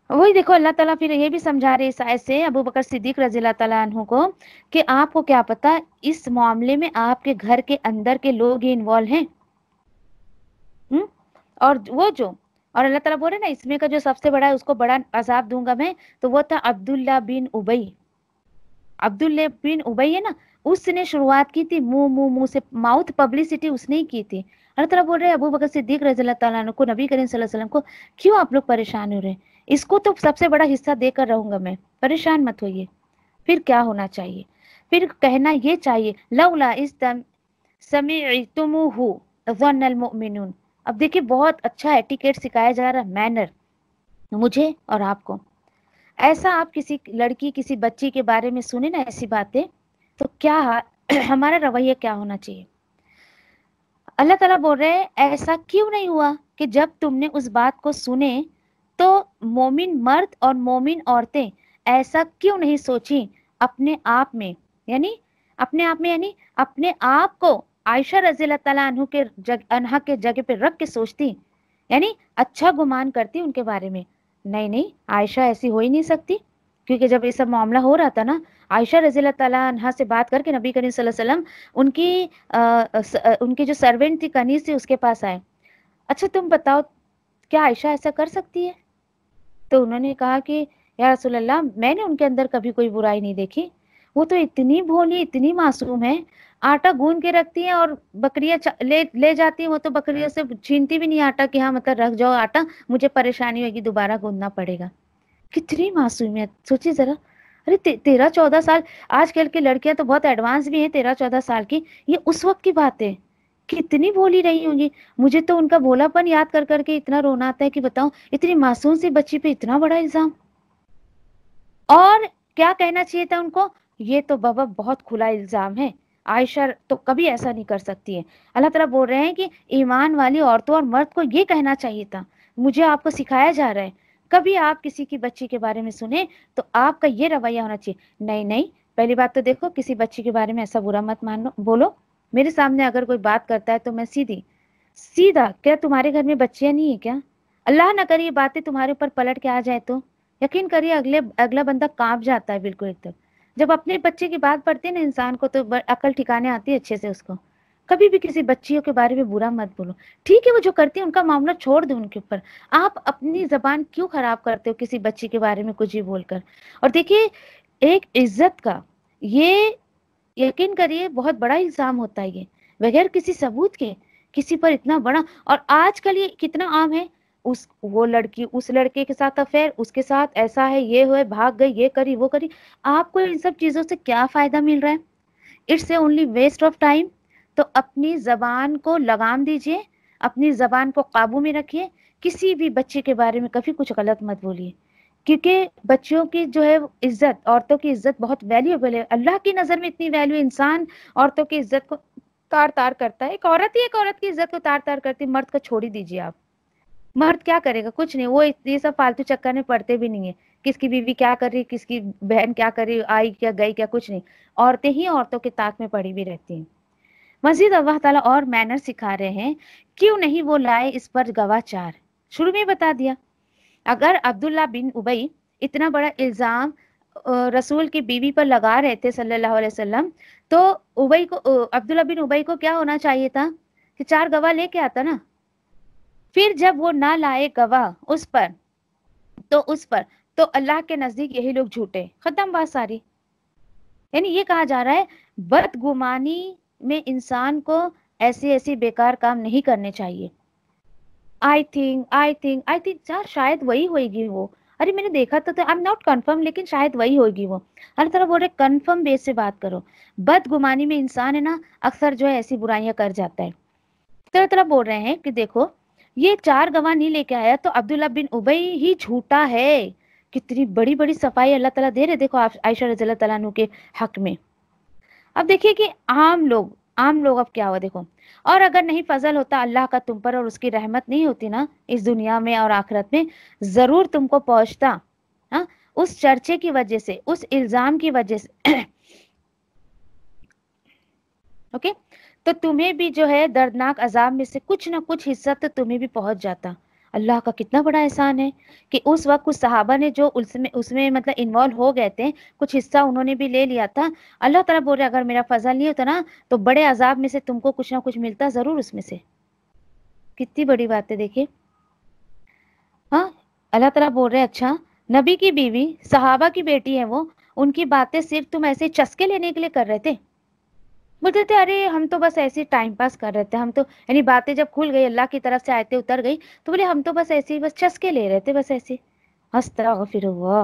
वही देखो, अल्लाह ताला फिर ये भी समझा रहे इस आयत से, अबू बकर सिद्दीक रज़ी तु को, कि आपको क्या पता, इस मामले में आपके घर के अंदर के लोग ही इन्वॉल्व हैं? हुँ? और वो जो, और अल्लाह ताला बोले ना, इसमें का जो सबसे बड़ा है, उसको बड़ा अजाब दूँगा मैं तो वो था अब्दुल्ला बिन उबई। अब्दुल्ला बिन उबई है ना, उसने शुरुआत की थी, मुँह मुँह मुँह से, माउथ पब्लिसिटी उसने ही की थी। अल्लाह ताला बोल रहे अबू बकर सिद्दीक रज़ी को, नबी करीम वसल्लम को, क्यों आप लोग परेशान हो रहे हैं? इसको तो सबसे बड़ा हिस्सा देकर रहूँगा मैं। परेशान मत होइए। फिर क्या होना चाहिए? फिर कहना ये चाहिए, लौला इस दम समीतुमुमिन अब देखिए, बहुत अच्छा एटिकेट सिखाया जा रहा है, मैनर। मुझे और आपको। ऐसा आप किसी लड़की, किसी बच्ची के बारे में सुने ना ऐसी बातें तो क्या हमारा रवैया क्या होना चाहिए? अल्लाह ताला बोल रहे हैं, ऐसा क्यों नहीं हुआ कि जब तुमने उस बात को सुने तो मोमिन मर्द और मोमिन औरतें ऐसा क्यों नहीं सोची अपने आप में? यानी अपने आप में यानी अपने आप को आयशा रजील अनहु के जग अनहा के जगह पे रख के सोचती। यानी अच्छा गुमान करती उनके बारे में। नहीं नहीं आयशा ऐसी हो ही नहीं सकती। क्योंकि जब ये सब मामला हो रहा था ना आयशा रजील अनहा से बात करके नबी करीम वसल्लम उनकी आ, स, उनकी जो सर्वेंट थी कनीज थी उसके पास आए। अच्छा तुम बताओ क्या आयशा ऐसा कर सकती है? तो उन्होंने कहा कि या रसोल्ला मैंने उनके अंदर कभी कोई बुराई नहीं देखी। वो तो इतनी भोली इतनी मासूम है। आटा गूंद के रखती है और बकरियाँ ले ले जाती है। वो तो बकरियों से छीनती भी नहीं आटा कि हाँ मतलब रख जाओ आटा मुझे परेशानी होगी दोबारा गूंदना पड़ेगा। कितनी मासूमियत सोचिए जरा। अरे ते, तेरह चौदह साल आजकल की लड़कियाँ तो बहुत एडवांस भी हैं तेरह चौदह साल की। ये उस वक्त की बात है। कितनी भोली रही होंगी? मुझे तो उनका भोलापन याद कर करके इतना रोना आता है कि बताओ इतनी मासूम सी बच्ची पे इतना बड़ा इल्ज़ाम। और क्या कहना चाहिए था उनको? ये तो बाबा बहुत खुला इल्ज़ाम है। आयशा तो कभी ऐसा नहीं कर सकती है। अल्लाह तला बोल रहे हैं कि ईमान वाली औरतों और मर्द को ये कहना चाहिए था, मुझे आपको सिखाया जा रहा है। कभी आप किसी की बच्ची के बारे में सुने तो आपका ये रवैया होना चाहिए। नहीं नहीं, पहली बात तो देखो, किसी बच्ची के बारे में ऐसा बुरा मत मान लो बोलो। मेरे सामने अगर कोई बात करता है तो मैं सीधी, सीधा, क्या तुम्हारे घर में बच्चियाँ नहीं है क्या? अल्लाह ना करिए बातें तुम्हारे ऊपर पलट के आ जाए तो। यकीन करिए अगले, अगला बंदा काँप जाता है बिल्कुल एकदम। जब अपने बच्चे की बात पढ़ते हैं ना इंसान को तो अकल ठिकाने आती है अच्छे से उसको। कभी भी किसी बच्चियों के बारे में बुरा मत बोलो। ठीक है, वो जो करती है, उनका मामला छोड़ दो उनके ऊपर। आप अपनी जबान क्यों खराब करते हो किसी बच्ची के बारे में कुछ ही बोलकर? और देखिए, एक इज़्ज़त का, ये यकीन करिए, बहुत बड़ा इल्ज़ाम होता है ये। बगैर किसी सबूत के, किसी पर इतना बड़ा, और आजकल ये कितना आम है, उस, वो लड़की, उस लड़के के साथ अफेयर, उसके साथ ऐसा है, ये हुए भाग गई, ये करी, वो करी। आपको इन सब चीज़ों से क्या फ़ायदा मिल रहा है? It's a only waste of time. तो अपनी जबान को लगाम दीजिए, अपनी जबान को काबू में रखिए, किसी भी बच्चे के बारे में कभी कुछ गलत मत बोलिए। क्योंकि बच्चों की जो है इज़्ज़त, औरतों की इज़्ज़त बहुत वैल्यूएबल है। अल्लाह की नज़र में इतनी वैल्यू इंसान औरतों की इज़्ज़त को तार तार करता है। एक औरत ही एक औरत की इज़्ज़त को तार तार करती मर्द को छोड़ ही दीजिए आप। मर्द क्या करेगा? कुछ नहीं, वो ये सब फालतू चक्कर में पड़ते भी नहीं है। किसकी बीवी क्या कर रही किसकी बहन क्या कर रही आई क्या, गई क्या, कुछ नहीं। औरतें ही औरतों के ताक में पड़ी भी रहती हैं। मजीद अल्लाह ताला और मैनर सिखा रहे हैं, क्यों नहीं वो लाए इस पर गवाचार? शुरू में बता दिया। अगर अब्दुल्ला बिन उबई इतना बड़ा इल्ज़ाम रसूल की बीवी पर लगा रहे थे सल्लल्लाहु अलैहि वसल्लम तो उबई को अब्दुल्ला बिन उबई को क्या होना चाहिए था? कि चार गवाह लेके आता ना? फिर जब वो ना लाए गवाह उस पर तो उस पर तो अल्लाह के नज़दीक यही लोग झूठे। खत्म बात सारी। यानी ये कहा जा रहा है, बदगुमानी में इंसान को ऐसी ऐसे बेकार काम नहीं करने चाहिए। I think I think I think यार शायद वही होगी वो। अरे मैंने देखा तो आई एम नॉट कंफर्म लेकिन शायद वही होगी वो। हर तरह बोल रहे कंफर्म बेस से बात करो। बदगुमानी में इंसान है ना, अक्सर जो है ऐसी बुराइयाँ कर जाता है। तरह तरह बोल रहे हैं कि देखो, ये चार गवाह नहीं लेके आया तो अब्दुल्ला बिन उबई ही झूठा है। कितनी बड़ी बड़ी सफ़ाई अल्लाह ताला दे रहे देखो आप आयशा रज़ी तला के हक में। अब देखिए कि आम लोग आम लोग अब क्या हुआ, देखो। और अगर नहीं फजल होता अल्लाह का तुम पर और उसकी रहमत नहीं होती ना, इस दुनिया में और आखिरत में, ज़रूर तुमको पहुँचता, हा? उस चर्चे की वजह से, उस इल्ज़ाम की वजह से ओके तो तुम्हें भी जो है, दर्दनाक अजाब में से कुछ ना कुछ हिस्सा तो तुम्हें भी पहुँच जाता अल्लाह का कितना बड़ा एहसान है कि उस वक्त कुछ सहाबा ने जो उसमें उसमें मतलब इन्वॉल्व हो गए थे, कुछ हिस्सा उन्होंने भी ले लिया था। अल्लाह तला बोल रहे अगर मेरा फजल नहीं होता ना तो बड़े अजाब में से तुमको कुछ ना कुछ मिलता ज़रूर उसमें से। कितनी बड़ी बात है देखिए। हाँ अल्लाह तला बोल रहे अच्छा नबी की बीवी, सहाबा की बेटी है वो, उनकी बातें सिर्फ़ तुम ऐसे चस्के लेने के लिए कर रहे थे? बोलते थे, अरे, हम तो बस ऐसे टाइम पास कर रहे थे, हम तो यानी बातें जब खुल गई, अल्लाह की तरफ़ से आयते उतर गई तो बोले, हम तो बस ऐसे बस चस्के ले रहे थे, बस ऐसे हंसता फिर हुआ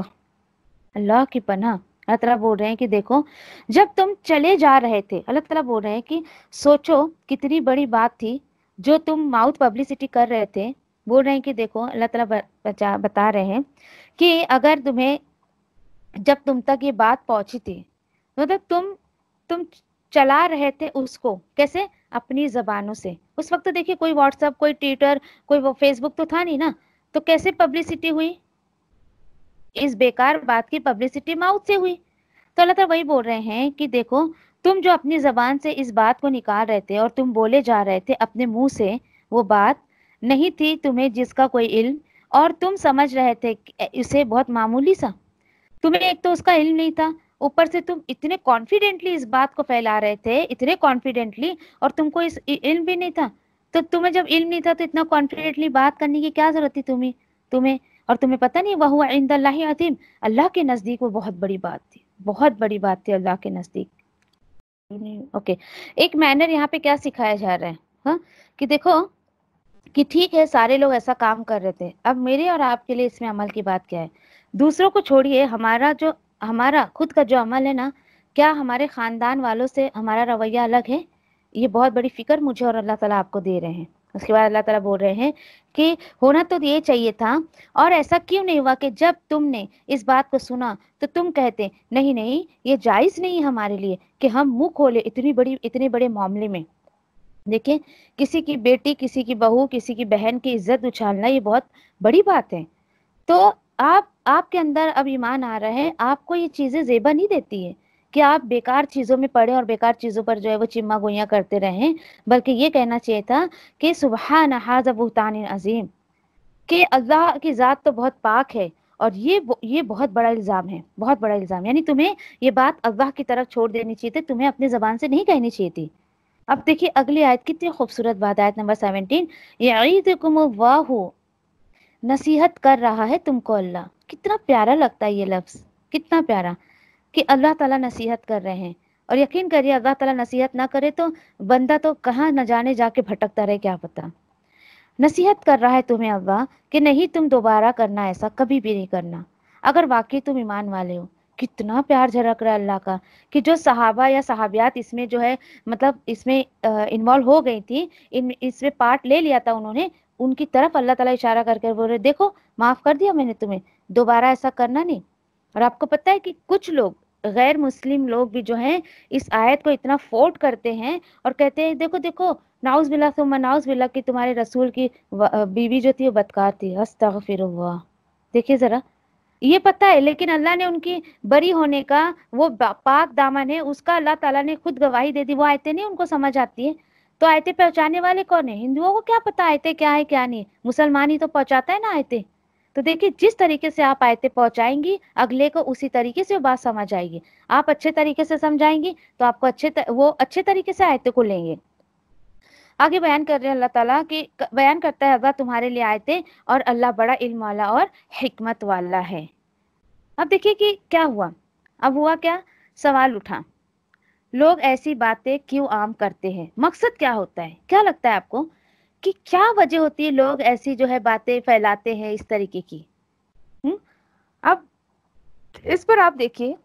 अल्लाह की पना अल्लाह तला बोल रहे हैं कि देखो, जब तुम चले जा रहे थे, अल्लाह तला बोल रहे हैं कि, सोचो, कितनी बड़ी बात थी, जो तुम माउथ पब्लिसिटी कर रहे थे। बोल रहे हैं कि देखो, अल्लाह तला बता रहे हैं कि अगर तुम्हें, जब तुम तक ये बात पहुँची थी मतलब तुम तुम चला रहे थे उसको। कैसे? अपनी जबानों से। उस वक्त तो देखिए, कोई व्हाट्सएप कोई ट्विटर कोई फेसबुक तो था नहीं ना? तो कैसे पब्लिसिटी हुई? इस बेकार बात की पब्लिसिटी माउथ से हुई। तो अल्लाह तला वही बोल रहे हैं कि देखो, तुम जो अपनी जबान से इस बात को निकाल रहे थे और तुम बोले जा रहे थे अपने मुँह से, वो बात नहीं थी तुम्हें जिसका कोई इल्म और तुम समझ रहे थे इसे बहुत मामूली सा। तुम्हें एक तो उसका इल्म नहीं था ऊपर से तुम इतने कॉन्फिडेंटली इस बात को फैला रहे थे, इतने कॉन्फिडेंटली और तुमको इस इल्म भी नहीं था। तो तुम्हें जब इल्म नहीं था तो इतना कॉन्फिडेंटली बात करने की क्या ज़रूरत थी तुम्हें तुम्हें? और तुम्हें पता नहीं, वह हुआ इन अतीम अल्लाह के नज़दीक वो बहुत बड़ी बात थी, बहुत बड़ी बात थी अल्लाह के नज़दीक। ओके, एक मैनर यहाँ पे क्या सिखाया जा रहा है? हा? कि देखो, कि ठीक है, सारे लोग ऐसा काम कर रहे थे। अब मेरे और आपके लिए इसमें अमल की बात क्या है? दूसरों को छोड़िए, हमारा जो हमारा, खुद का जो अमल है ना, क्या हमारे खानदान वालों से हमारा रवैया अलग है? ये बहुत बड़ी फ़िक्र मुझे और अल्लाह ताला आपको दे रहे हैं। उसके बाद अल्लाह ताला बोल रहे हैं कि होना तो ये चाहिए था, और ऐसा क्यों नहीं हुआ कि जब तुमने इस बात को सुना तो तुम कहते, नहीं नहीं, ये जायज़ नहीं हमारे लिए कि हम मुँह खोले इतनी बड़ी, इतने बड़े मामले में। देखिए, किसी की बेटी, किसी की बहू, किसी की बहन की इज़्ज़त उछालना ये बहुत बड़ी बात है। तो आप, आपके अंदर अब ईमान आ रहा है, आपको ये चीज़ें जेबा नहीं देती है कि आप बेकार चीज़ों में पड़े और बेकार चीज़ों पर जो है वो चिम्मा गोइयाँ करते रहे, बल्कि ये कहना चाहिए था कि सुबह नहाज बुहतान अजीम, कि अल्लाह की ज़ात तो बहुत पाक है और ये ये बहुत बड़ा इल्ज़ाम है, बहुत बड़ा इल्ज़ाम। यानी तुम्हें ये बात अल्लाह की तरफ़ छोड़ देनी चाहिए थी, तुम्हें अपनी ज़बान से नहीं कहनी चाहिए थी। अब देखिए अगली आयत कितनी खूबसूरत बात आयत नंबर सेवनटीन ये वाह नसीहत कर रहा है तुमको अल्लाह। कितना प्यारा लगता है ये लफ्ज़। कितना प्यारा कि अल्लाह ताला नसीहत कर रहे हैं। और यकीन करिए, अल्लाह ताला नसीहत ना करे तो बंदा तो कहाँ न जाने जाके भटकता रहे, क्या पता। नसीहत कर रहा है तुम्हें अल्लाह कि नहीं, तुम दोबारा करना ऐसा कभी भी नहीं करना। अगर वाकई तुम ईमान वाले हो, कितना प्यार झलक रहा है अल्लाह का कि जो सहाबा या सहाबियात इसमें जो है मतलब इसमें इन्वॉल्व हो गई थी, इन, इसमें पार्ट ले लिया था उन्होंने उनकी तरफ़ अल्लाह ताला इशारा करके बोल रहे, देखो, माफ़ कर दिया मैंने तुम्हें, दोबारा ऐसा करना नहीं। और आपको पता है कि कुछ लोग, गैर मुस्लिम लोग भी जो हैं, इस आयत को इतना फोर्ट करते हैं और कहते हैं, देखो देखो नाउज बिल्ला सुम्मा नाउज बिल्ला की तुम्हारे रसूल की बीवी जो थी वो बदकार थी। अस्तगफिर हुआ देखिए जरा, ये पता है, लेकिन अल्लाह ने उनकी बरी होने का, वो पाक दामन है, उसका अल्लाह ताला ने खुद गवाही दे दी, वो आयतें नहीं उनको समझ आती है। तो आयते पहुँचाने वाले कौन है? हिंदुओं को क्या पता आयते क्या है क्या नहीं? मुसलमान ही तो पहुंचाता है ना आयते। तो देखिए जिस तरीके से आप आयते पहुंचाएँगी अगले को उसी तरीके से बात समझ आएगी। आप अच्छे तरीके से समझाएँगी तो आपको अच्छे त, वो अच्छे तरीके से आयते को लेंगे। आगे बयान कर रहे हैं अल्लाह ताला कि बयान करता है अल्लाह तुम्हारे लिए आयते और अल्लाह बड़ा इल्म वाला और हिकमत वाला है। अब देखिए कि क्या हुआ? अब हुआ क्या? सवाल उठा। लोग ऐसी बातें क्यों आम करते हैं? मकसद क्या होता है? क्या लगता है आपको कि क्या वजह होती है लोग ऐसी जो है बातें फैलाते हैं इस तरीके की? हुँ? अब इस पर आप देखिए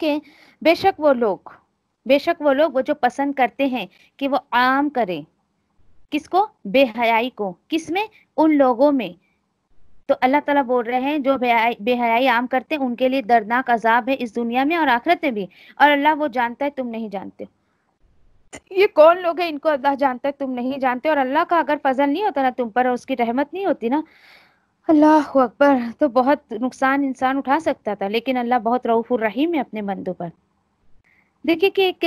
कि बेशक वो लोग, बेशक वो लोग वो जो पसंद करते हैं कि वो आम करें, किसको? बेहयाई को। किसमें? उन लोगों में। तो अल्लाह ताला बोल रहे हैं, जो बेहयाई आम करते हैं, उनके लिए दर्दनाक अजाब है इस दुनिया में और आखिरत में भी। और अल्लाह वो जानता है, तुम नहीं जानते। ये कौन लोग हैं, इनको अल्लाह जानता है, तुम नहीं जानते। और अल्लाह का अगर फजल नहीं होता ना तुम पर और उसकी रहमत नहीं होती ना, अल्लाह अकबर तो बहुत नुकसान इंसान उठा सकता था। लेकिन अल्लाह बहुत रऊफुर रहीम है अपने बंदों पर। देखिए कि एक,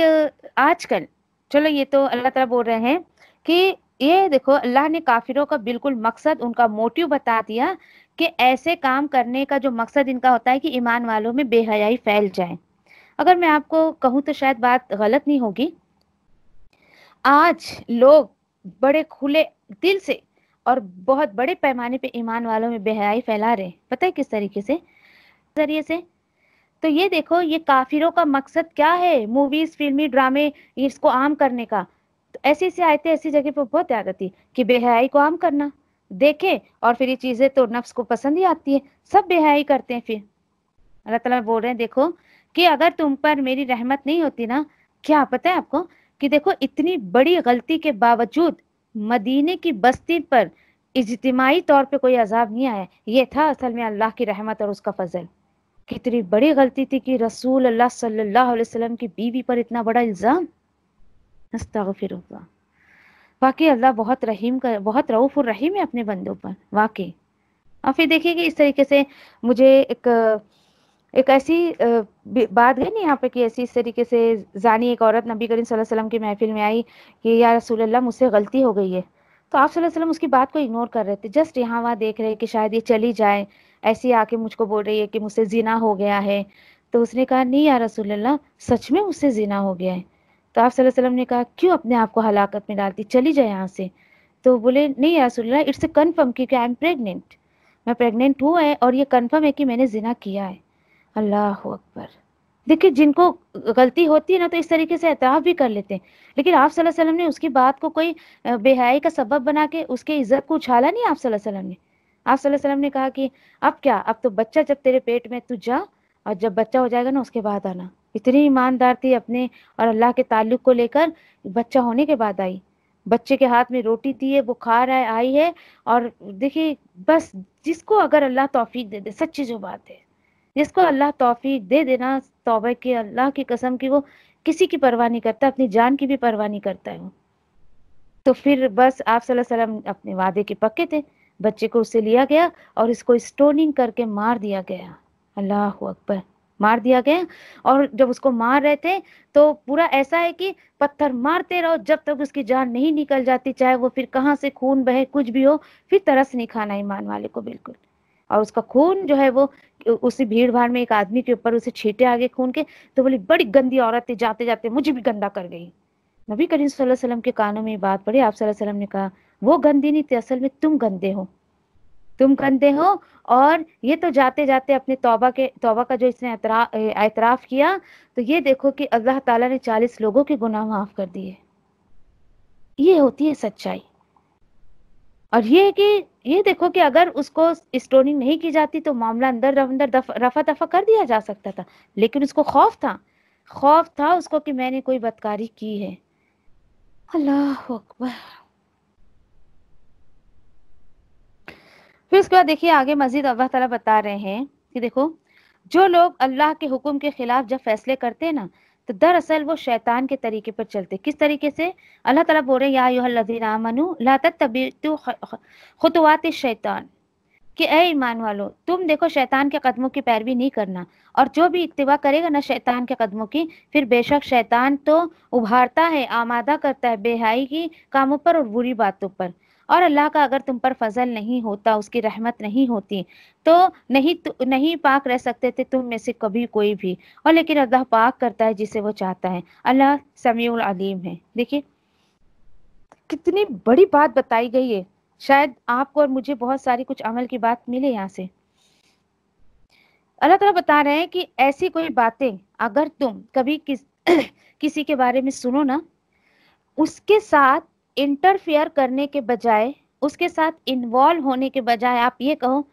आजकल, चलो ये तो अल्लाह ताला बोल रहे हैं कि ये देखो, अल्लाह ने काफिरों का बिल्कुल मकसद उनका मोटिव बता दिया कि ऐसे काम करने का जो मकसद इनका होता है कि ईमान वालों में बेहयाई फैल जाए। अगर मैं आपको कहूँ तो शायद बात गलत नहीं होगी। आज लोग बड़े खुले दिल से और बहुत बड़े पैमाने पे ईमान वालों में बेहयाई फैला रहे पता है किस तरीके से? ज़रिए से। तो ये देखो, ये काफिरों का मकसद क्या है? मूवीज़ फिल्मी ड्रामे इसको आम करने का। तो ऐसी ऐसी आयतें, ऐसी जगह पर बहुत याद आती कि बेहयाई को आम करना, देखे और फिर ये चीज़ें तो नफ्स को पसंद ही आती है। सब बेहयाई करते हैं फिर। अल्लाह ताला बोल रहे हैं, देखो कि अगर तुम पर मेरी रहमत नहीं होती ना, क्या पता है आपको कि देखो इतनी बड़ी गलती के बावजूद मदीने की बस्ती पर इज्तिमाही तौर पे कोई अजाब नहीं आया। ये था असल में अल्लाह की रहमत और उसका फजल। कितनी बड़ी गलती थी कि रसूल अल्लाह सल्लल्लाहु की बीवी पर इतना बड़ा इल्ज़ाम वाकई अल्लाह बहुत रहीम कर बहुत रऊफ और रहीम है अपने बंदों पर, वाकई। और फिर देखिए कि इस तरीके से मुझे एक एक ऐसी बात गई नहीं यहाँ पे कि ऐसी इस तरीके से जानी एक औरत नबी करीम सल्लल्लाहु अलैहि वसल्लम की महफिल में आई कि या रसूल अल्लाह मुझसे गलती हो गई है। तो आप सल्लल्लाहु अलैहि वसल्लम उसकी बात को इग्नोर कर रहे थे जस्ट यहाँ वहाँ देख रहे कि शायद ये चली जाए, ऐसी आके मुझको बोल रही है कि मुझसे जिना हो गया है। तो उसने कहा, नहीं या रसूल अल्लाह सच में मुझसे जिना हो गया है। तो आप वसल्लम ने कहा, क्यों अपने आप को हलाकत में डालती? चली जाए यहाँ से। तो बोले, नहीं रसुल्ला इट्स कन्फर्म क्योंकि आई एम प्रेगनेंट। मैं प्रेग्नेंट हूँ है और ये कन्फर्म है कि मैंने जिना किया है। अल्लाह अकबर। देखिए, जिनको गलती होती है ना तो इस तरीके से एतराफ़ भी कर लेते हैं। लेकिन आप सल्लल्लाहु अलैहि वसल्लम ने उसकी बात को कोई बेहाई का सबब बना के उसके इज़्ज़त को उछाला नहीं आप सल्लल्लाहु अलैहि वसल्लम ने? आप सल्लल्लाहु अलैहि वसल्लम ने कहा कि, अब क्या, अब तो बच्चा जब तेरे पेट में तू जा, और जब बच्चा हो जाएगा ना, उसके बाद आना। इतनी ईमानदार थी अपने और अल्लाह के ताल्लुक को लेकर, बच्चा होने के बाद आई। बच्चे के हाथ में रोटी थी है रहा है, आई है और देखिए, बस जिसको अगर अल्लाह तौफीक दे दे, सच्ची जो बात है, जिसको अल्लाह तौफीक दे देना, तौबे के अल्लाह की कसम की, वो किसी की परवाह नहीं करता, अपनी जान की भी परवाह नहीं करता है वो। तो फिर बस आप वसल्लम अपने वादे के पक्के थे, बच्चे को उससे लिया गया और इसको स्टोनिंग करके मार दिया गया। अल्लाह अकबर। मार दिया गया। और जब उसको मार रहे थे तो पूरा ऐसा है कि पत्थर मारते रहो, जब तक उसकी जान नहीं निकल जाती, चाहे वो फिर कहाँ से खून बहे, कुछ भी हो, फिर तरस नहीं खाना ईमान वाले को बिल्कुल। और उसका खून जो है वो, उसी भीड़ भाड़ में एक आदमी के ऊपर उसे छीटे आगे खून के तो बोली, बड़ी गंदी औरत थी जाते जाते मुझे भी गंदा कर गई। नबी करीम वसल्लम के कानों में बात पड़ी, आप वसल्लम ने कहा, वो गंदी नहीं थी, असल में तुम गंदे हो। तुम कंधे हो। और ये तो जाते जाते अपने तौबा के, तौबा का जो इसने एतराफ़ किया तो ये देखो कि अल्लाह ताला ने चालीस लोगों के गुनाह माफ़ कर दिए। ये होती है सच्चाई। और ये कि, ये देखो कि अगर उसको स्टोनिंग नहीं की जाती तो मामला अंदर अंदर रफा दफ़ा कर दिया जा सकता था। लेकिन उसको खौफ था। खौफ था उसको कि मैंने कोई बदकारी की है। अल्लाह अकबर। फिर उसके बाद देखिए, आगे मजीद अल्लाह ताला बता रहे हैं कि देखो, जो लोग अल्लाह के हुक्म के खिलाफ जब फैसले करते हैं ना तो दरअसल वो शैतान के तरीके पर चलते किस तरीके से? अल्लाह ताला बोल रहे या खुतवात शैतान। कि ए ईमान वालो, तुम देखो, शैतान के कदमों की पैरवी नहीं करना। और जो भी इतवा करेगा ना शैतान के कदमों की, फिर बेशक शैतान तो उभारता है, आमादा करता है बेहाई की कामों पर और बुरी बातों पर। और अल्लाह का अगर तुम पर फजल नहीं होता, उसकी रहमत नहीं होती तो नहीं नहीं पाक रह सकते थे तुम में से कभी कोई भी। और लेकिन अल्लाह पाक करता है जिसे वो चाहता है। अल्लाह समीउल अलीम है। देखिए, कितनी बड़ी बात बताई गई है। शायद आपको और मुझे बहुत सारी कुछ अमल की बात मिले यहाँ से। अल्लाह तला बता रहे हैं कि ऐसी कोई बातें अगर तुम कभी किस, किसी के बारे में सुनो ना, उसके साथ इंटरफेयर करने के बजाय, उसके साथ इन्वॉल्व होने के बजाय आप ये कहो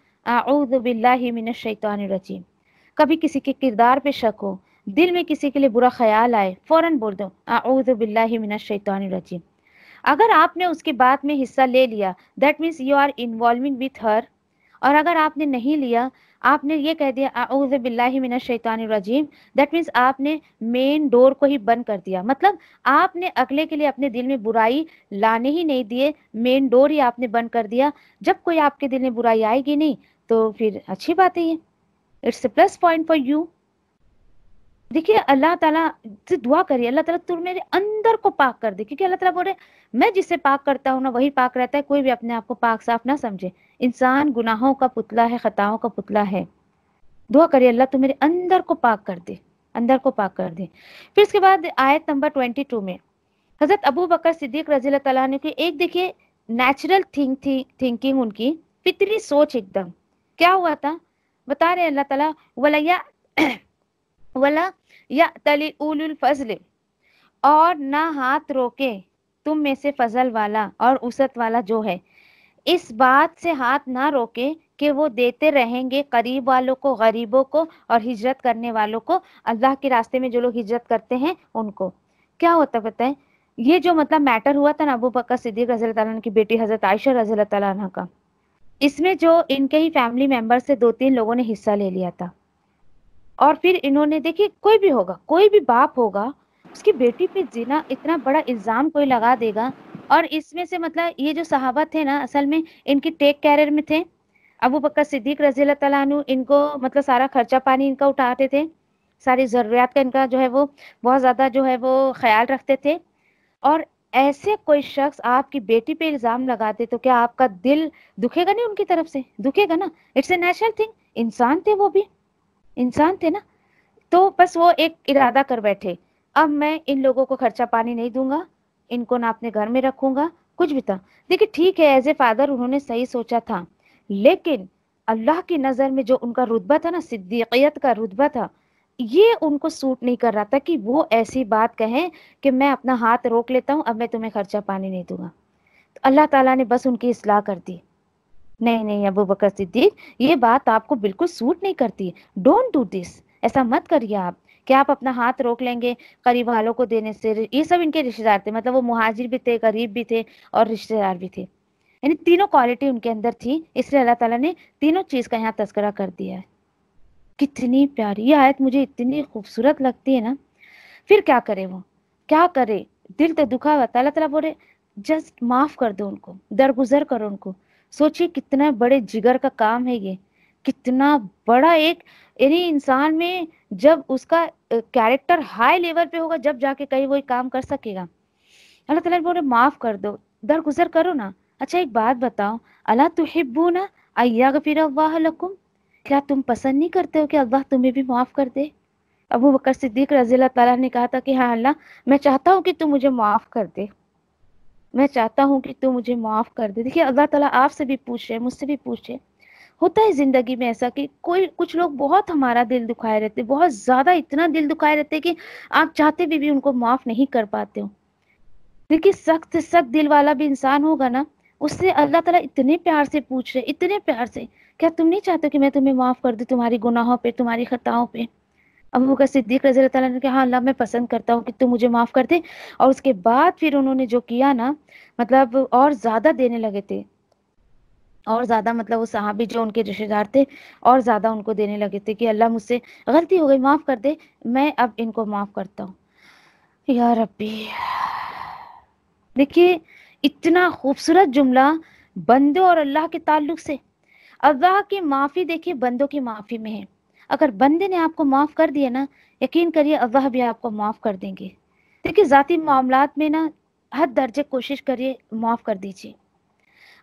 मिनश कभी किसी के किरदार पे शक हो, दिल में किसी के लिए बुरा ख्याल आए, फ़ौरन बोल दो मिनश अगर आपने उसकी बात में हिस्सा ले लिया that means you are involving with हर और अगर आपने नहीं लिया आपने ये कह दिया आऊज बिल्लाहि रजीम। दैट मीन्स आपने मेन डोर को ही बंद कर दिया। मतलब आपने अगले के लिए अपने दिल में बुराई लाने ही नहीं दिए मेन डोर ही आपने बंद कर दिया। जब कोई आपके दिल में बुराई आएगी नहीं तो फिर अच्छी बात है ये। It's plus point for you देखिए, अल्लाह ताला से दुआ करिए, अल्लाह ताला तुम मेरे अंदर को पाक कर दे, क्योंकि अल्लाह ताला बोले मैं जिससे पाक करता हूँ, ना वही पाक रहता है, कोई भी अपने आप को पाक साफ़ ना समझे। इंसान गुनाहों का पुतला है, खताओं का पुतला है। दुआ करिए, अल्लाह तुम मेरे अंदर को पाक कर दे, अंदर को पाक कर दे। फिर उसके बाद आयत नंबर ट्वेंटी टू में, हज़रत अबू बकर सिद्दीक रज़ी तला की एक देखिए नेचुरल थिंक थी थिंकिंग उनकी, फितरी सोच एकदम। क्या हुआ था? बता रहे अल्लाह ताला, वलैया वला या तली उल फजल, और ना हाथ रोके, तुम में से फजल वाला और उसत वाला जो है। इस बात से हाथ ना रोके कि वो देते रहेंगे करीब वालों को, गरीबों को और हिजरत करने वालों को, अल्लाह के रास्ते में जो लोग हिजरत करते हैं उनको। क्या होता पता है? ये जो मतलब मैटर हुआ था ना अबू बकर सिद्दीक रज़ी की बेटी हज़रत आयशा रज़ी का, इसमें जो इनके ही फैमिली मेंबर से दो तीन लोगों ने हिस्सा ले लिया था। और फिर इन्होंने, देखिए, कोई भी होगा, कोई भी बाप होगा, उसकी बेटी पे जीना इतना बड़ा इल्ज़ाम कोई लगा देगा। और इसमें से मतलब ये जो सहाबा थे ना, असल में इनकी टेक कैरियर में थे। अबू बकर सिद्दीक रज़ी तु इनको मतलब सारा खर्चा पानी इनका उठाते थे। सारी ज़रूरियात का इनका जो है वो, बहुत ज़्यादा जो है वो ख्याल रखते थे। और ऐसे कोई शख्स आपकी बेटी पे इल्ज़ाम लगाते तो क्या आपका दिल दुखेगा नहीं उनकी तरफ़ से? दुखेगा ना? इट्स ए नेचुरल थिंग इंसान थे वो भी। इंसान थे ना। तो बस वो एक इरादा कर बैठे, अब मैं इन लोगों को खर्चा पानी नहीं दूँगा, इनको ना अपने घर में रखूँगा, कुछ भी था। देखिए, ठीक है एज ए फादर उन्होंने सही सोचा था, लेकिन अल्लाह की नज़र में जो उनका रुतबा था ना, सिद्दीकियत का रुतबा था, ये उनको सूट नहीं कर रहा था कि वो ऐसी बात कहें कि मैं अपना हाथ रोक लेता हूँ, अब मैं तुम्हें खर्चा पानी नहीं दूँगा। तो अल्लाह ताला ने बस उनकी इसलाह कर दी। नहीं नहीं, अबू बकर सिद्दीक, ये बात आपको बिल्कुल सूट नहीं करती। डोंट डू दिस ऐसा मत करिए आप। क्या आप अपना हाथ रोक लेंगे करीब वालों को देने से? ये सब इनके रिश्तेदार थे मतलब वो मुहाजिर भी थे, गरीब भी थे और रिश्तेदार भी थे। यानी तीनों क्वालिटी उनके अंदर थी, इसलिए अल्लाह ताला ने तीनों चीज़ का यहाँ तस्करा कर दिया है। कितनी प्यारी, ये आयत मुझे इतनी खूबसूरत लगती है ना। फिर क्या करे वो? क्या करे? दिल तो दुखा हुआ अल्लाह ताला बोले, जस्ट माफ़ कर दो उनको, दरगुजर करो उनको। सोचिए कितना बड़े जिगर का काम है ये। कितना बड़ा एक, यानी इंसान में जब उसका कैरेक्टर हाई लेवल पे होगा, जब जाके कहीं वो काम कर सकेगा। अल्लाह ताला बोले, माफ़ कर दो, दरगुजर करो ना। अच्छा एक बात बताओ अल्लाह तो हिब्बू ना अय्या फिर अल्लाहकुम क्या तुम पसंद नहीं करते हो कि अल्लाह तुम्हें भी माफ़ कर दे? अबू बकर सिद्दीक रज़ी तला ने कहा था कि हाँ अल्लाह, मैं चाहता हूँ कि तुम मुझे माफ़ कर दे। मैं चाहता हूँ कि तू मुझे माफ़ कर दे। देखिए अल्लाह ताला आपसे भी पूछे मुझसे भी पूछे। होता है ज़िंदगी में ऐसा कि कोई कुछ लोग बहुत हमारा दिल दुखाए रहते बहुत ज़्यादा इतना दिल दुखाए रहते कि आप चाहते भी, भी उनको माफ़ नहीं कर पाते हो। देखिए सख्त सख्त दिल वाला भी इंसान होगा ना उससे अल्लाह ताला इतने प्यार से पूछ रहे इतने प्यार से। क्या तुम नहीं चाहते कि मैं तुम्हें माफ़ कर दू तुम्हारी गुनाहों पे तुम्हारी खताओं पे? अबू बकर सिद्दीक रज़ी ने कहा हाँ अल्लाह मैं पसंद करता हूँ कि तू मुझे माफ़ कर दे। और उसके बाद फिर उन्होंने जो किया ना मतलब और ज़्यादा देने लगे थे। और ज़्यादा मतलब वो साहबी जो उनके रिश्तेदार थे, और ज़्यादा उनको देने लगे थे कि अल्लाह मुझसे गलती हो गई, माफ़ कर दे, मैं अब इनको माफ़ करता हूँ। यार रब्बी। देखिए, इतना खूबसूरत जुमला बंदों और अल्लाह के ताल्लुक से। अल्लाह की माफ़ी देखिए, बंदों की माफ़ी में है। अगर बंदे ने आपको माफ़ कर दिया ना, यकीन करिए अल्लाह भी आपको माफ़ कर देंगे। देखिए, ज़ाती मामला में ना, हद दर्जे कोशिश करिए, माफ़ कर दीजिए।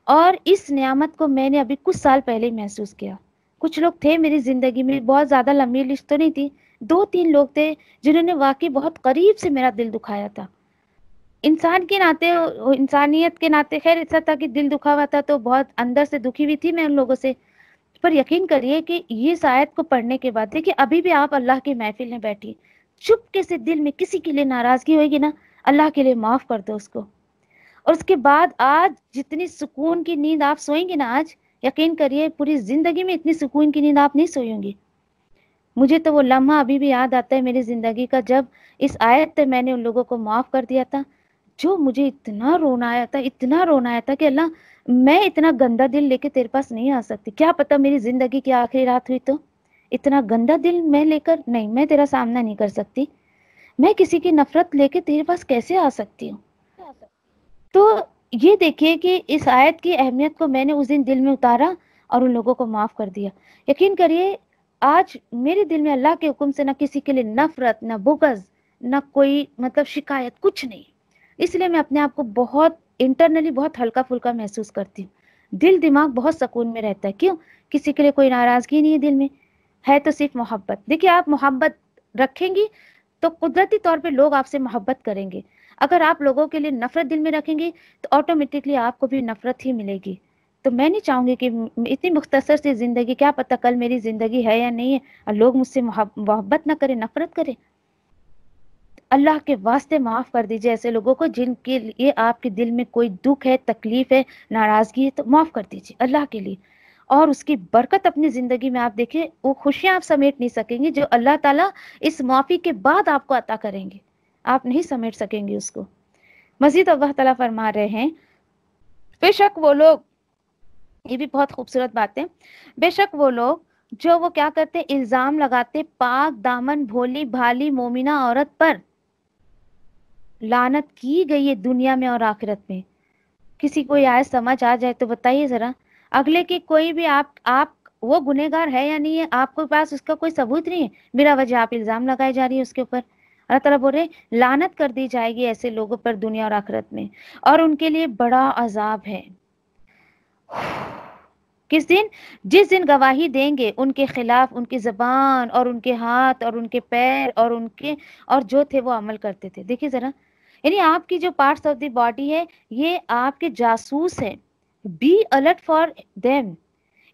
और इस नियामत को मैंने अभी कुछ साल पहले महसूस किया। कुछ लोग थे मेरी ज़िंदगी में, बहुत ज़्यादा लंबी लिस्ट तो नहीं थी। दो तीन लोग थे जिन्होंने वाकई बहुत करीब से मेरा दिल दुखाया था। इंसान के नाते, इंसानियत के नाते, खैर, ऐसा था कि दिल दुखा हुआ था तो बहुत अंदर से दुखी हुई थी मैं उन लोगों से। पर यकीन करिए कि ये शायद को पढ़ने के बाद, देखिए, अभी भी आप अल्लाह की महफिल में बैठी चुपके से दिल में किसी के लिए नाराज़गी होगी ना, अल्लाह के लिए माफ़ कर दो उसको। और उसके बाद आज जितनी सुकून की नींद आप सोएँगी ना आज, यकीन करिए पूरी ज़िंदगी में इतनी सुकून की नींद आप नहीं सोएँगी। मुझे तो वो लम्हा अभी भी याद आता है मेरी ज़िंदगी का, जब इस आयत पे मैंने उन लोगों को माफ़ कर दिया था, जो मुझे इतना रोना आया था, इतना रोना आया था कि अल्लाह मैं इतना गंदा दिल लेके तेरे पास नहीं आ सकती। क्या पता मेरी ज़िंदगी की आखिरी रात हुई तो? इतना गंदा दिल मैं लेकर, नहीं, मैं तेरा सामना नहीं कर सकती। मैं किसी की नफरत लेके तेरे पास कैसे आ सकती हूँ? तो ये देखिए कि इस आयत की अहमियत को मैंने उस दिन दिल में उतारा और उन लोगों को माफ़ कर दिया। यकीन करिए, आज मेरे दिल में अल्लाह के हुक्म से ना किसी के लिए नफरत, ना बुगज ना कोई मतलब शिकायत, कुछ नहीं। इसलिए मैं अपने आप को बहुत इंटरनली बहुत हल्का फुल्का महसूस करती हूँ। दिल दिमाग बहुत सुकून में रहता है। क्यों? किसी के लिए कोई नाराज़गी नहीं है दिल में। है तो सिर्फ़ मोहब्बत। देखिए, आप मोहब्बत रखेंगी तो कुदरती तौर पे लोग आपसे मोहब्बत करेंगे। अगर आप लोगों के लिए नफरत दिल में रखेंगे तो ऑटोमेटिकली आपको भी नफरत ही मिलेगी। तो मैं नहीं चाहूँगी कि इतनी मुख्तसर सी ज़िंदगी, क्या पता कल मेरी ज़िंदगी है या नहीं है, और लोग मुझसे मोहब्बत ना करें, नफरत करें। अल्लाह के वास्ते माफ़ कर दीजिए ऐसे लोगों को जिनके लिए आपके दिल में कोई दुख है, तकलीफ़ है, नाराज़गी है तो माफ़ कर दीजिए अल्लाह के लिए। और उसकी बरकत अपनी ज़िंदगी में आप देखें, वो खुशियाँ आप समेट नहीं सकेंगे जो अल्लाह ताला इस माफ़ी के बाद आपको अता करेंगे। आप नहीं समेट सकेंगे उसको। मजीद अल्लाह ताला फरमा रहे हैं, बेशक वो लोग, ये भी बहुत खूबसूरत बात है, बेशक वो लोग जो वो क्या करते, इल्ज़ाम लगाते, पाक दामन, भोली भाली मोमिना औरत पर लानत की गई है दुनिया में और आखिरत में। किसी को आय समझ आ जाए तो बताइए जरा अगले की कोई भी आप आप वो गुनेगार है या नहीं है? आपके पास उसका कोई सबूत नहीं है? मेरा वजह आप इल्ज़ाम लगाए जा रही है उसके ऊपर। अल्लाह ताला बोल रहे लानत कर दी जाएगी ऐसे लोगों पर दुनिया और आखिरत में। और उनके लिए बड़ा अजाब है। किस दिन? जिस दिन गवाही देंगे उनके खिलाफ उनकी जबान और उनके हाथ और उनके पैर और उनके और जो थे वो अमल करते थे। देखिए जरा यानी आपकी जो पार्ट्स ऑफ़ द बॉडी है, ये आपके जासूस है। बी अलर्ट फॉर देम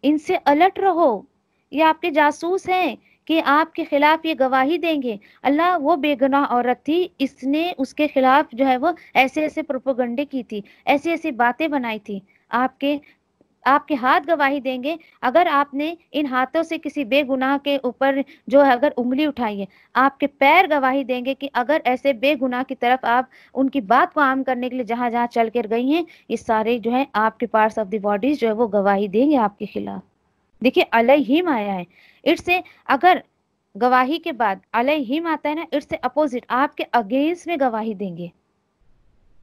इनसे अलर्ट रहो। ये आपके जासूस हैं कि आपके खिलाफ ये गवाही देंगे। अल्लाह वो बेगुनाह औरत थी, इसने उसके खिलाफ जो है वो ऐसे ऐसे प्रोपोगंडे की थी ऐसी ऐसी बातें बनाई थी। आपके आपके हाथ गवाही देंगे, अगर आपने इन हाथों से किसी बेगुनाह के ऊपर जो है, अगर उंगली उठाई है, आपके पैर गवाही देंगे कि अगर ऐसे बेगुनाह की तरफ़ आप उनकी बात को आम करने के लिए जहाँ जहाँ चल कर गई हैं, ये सारे जो है, आपके पार्ट्स ऑफ़ द बॉडीज जो है, वो गवाही देंगे आपके खिलाफ। देखिए, अलहिम आया है। इट्स अगर गवाही के बाद अलहिम आता है ना इट्स अपोजिट आपके अगेंस्ट में गवाही देंगे।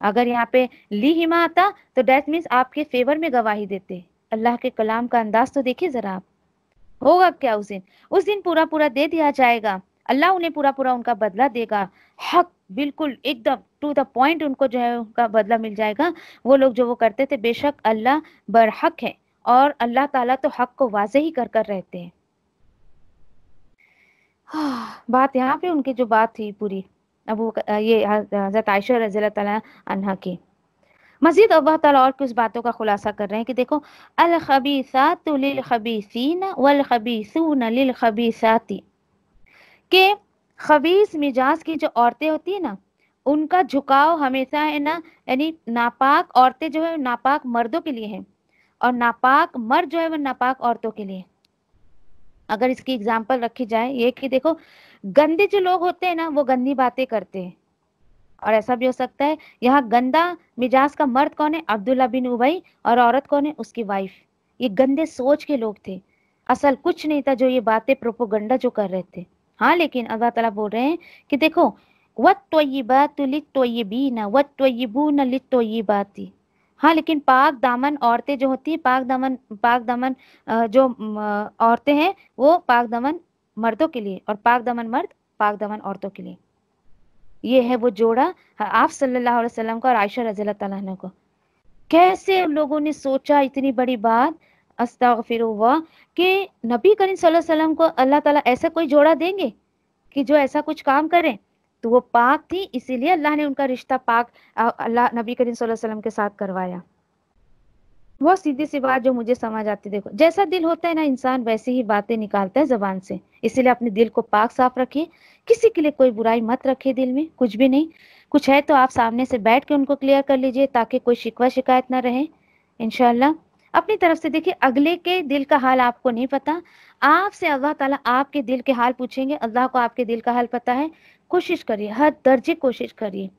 अगर यहाँ पे ली हिमा आता तो डेट मीन्स आपके फेवर में गवाही देते। अल्लाह के कलाम का अंदाज तो देखिए जरा आप। होगा क्या उस दिन? उस दिन पूरा पूरा दे दिया जाएगा। अल्लाह उन्हें पूरा पूरा उनका बदला देगा। हक, बिल्कुल, एकदम टू द पॉइंट उनको जो है उनका बदला मिल जाएगा। वो लोग जो वो करते थे, बेशक अल्लाह बरहक है और अल्लाह ताला तो हक को वाजे ही कर कर रहते हैं। बात यहाँ पे उनकी जो बात थी पूरी। अब ये हज़रत आयशा रज़ी अनहा की। मजीद अल्लाह ताला और कुछ बातों का खुलासा कर रहे हैं कि देखो, अल खबीसात लिल खबीसीन वल खबीसून लिल खबीसाती। के खबीस मिजाज की जो औरतें होती है ना, उनका झुकाव हमेशा है ना, यानी नापाक औरतें जो है नापाक मर्दों के लिए हैं और नापाक मर्द जो है वो नापाक औरतों के लिए अगर इसकी एग्ज़ाम्पल रखी जाए, ये कि देखो, गंदे जो लोग होते हैं ना, वो गंदी बातें करते हैं। और ऐसा भी हो सकता है, यहाँ गंदा मिजाज का मर्द कौन है? अब्दुल्ला बिन उबई और औरत कौन है? उसकी वाइफ ये गंदे सोच के लोग थे। असल कुछ नहीं था जो ये बातें प्रोपोगंडा जो कर रहे थे। हाँ लेकिन अल्लाह ताला बोल रहे हैं कि देखो वत ये बात लिट तो ये बी ना वत तो ये बू न लिट तो ये बात हाँ लेकिन पाक दामन औरतें जो होती है पाक दामन पाक दामन जो औरतें हैं, वो पाक दामन मर्दों के लिए और पाक दामन मर्द पाक दामन औरतों के लिए। ये है वो जोड़ा आप सल्लल्लाहु अलैहि वसल्लम को और आयशा रज़ी तला को। कैसे लोगों ने सोचा इतनी बड़ी बात? अस्ताफिर कि नबी करीम सल्लल्लाहु अलैहि वसल्लम को अल्लाह ताला ऐसा कोई जोड़ा देंगे कि जो ऐसा कुछ काम करे? तो वो पाक थी, इसीलिए अल्लाह ने उनका रिश्ता पाक अल्लाह नबी करीम वसल्लम के साथ करवाया। बहुत सीधी सी बात जो मुझे समझ आती देखो, जैसा दिल होता है ना इंसान, वैसे ही बातें निकालता है जबान से। इसीलिए अपने दिल को पाक साफ़ रखिए किसी के लिए कोई बुराई मत रखिए दिल में, कुछ भी नहीं। कुछ है तो आप सामने से बैठ के उनको क्लियर कर लीजिए, ताकि कोई शिकवा शिकायत ना रहे इनशाला अपनी तरफ़ से देखिए, अगले के दिल का हाल आपको नहीं पता। आपसे अल्लाह ताला आपके दिल के हाल पूछेंगे, अल्लाह को आपके दिल का हाल पता है। कोशिश करिए, हर दर्जे कोशिश करिए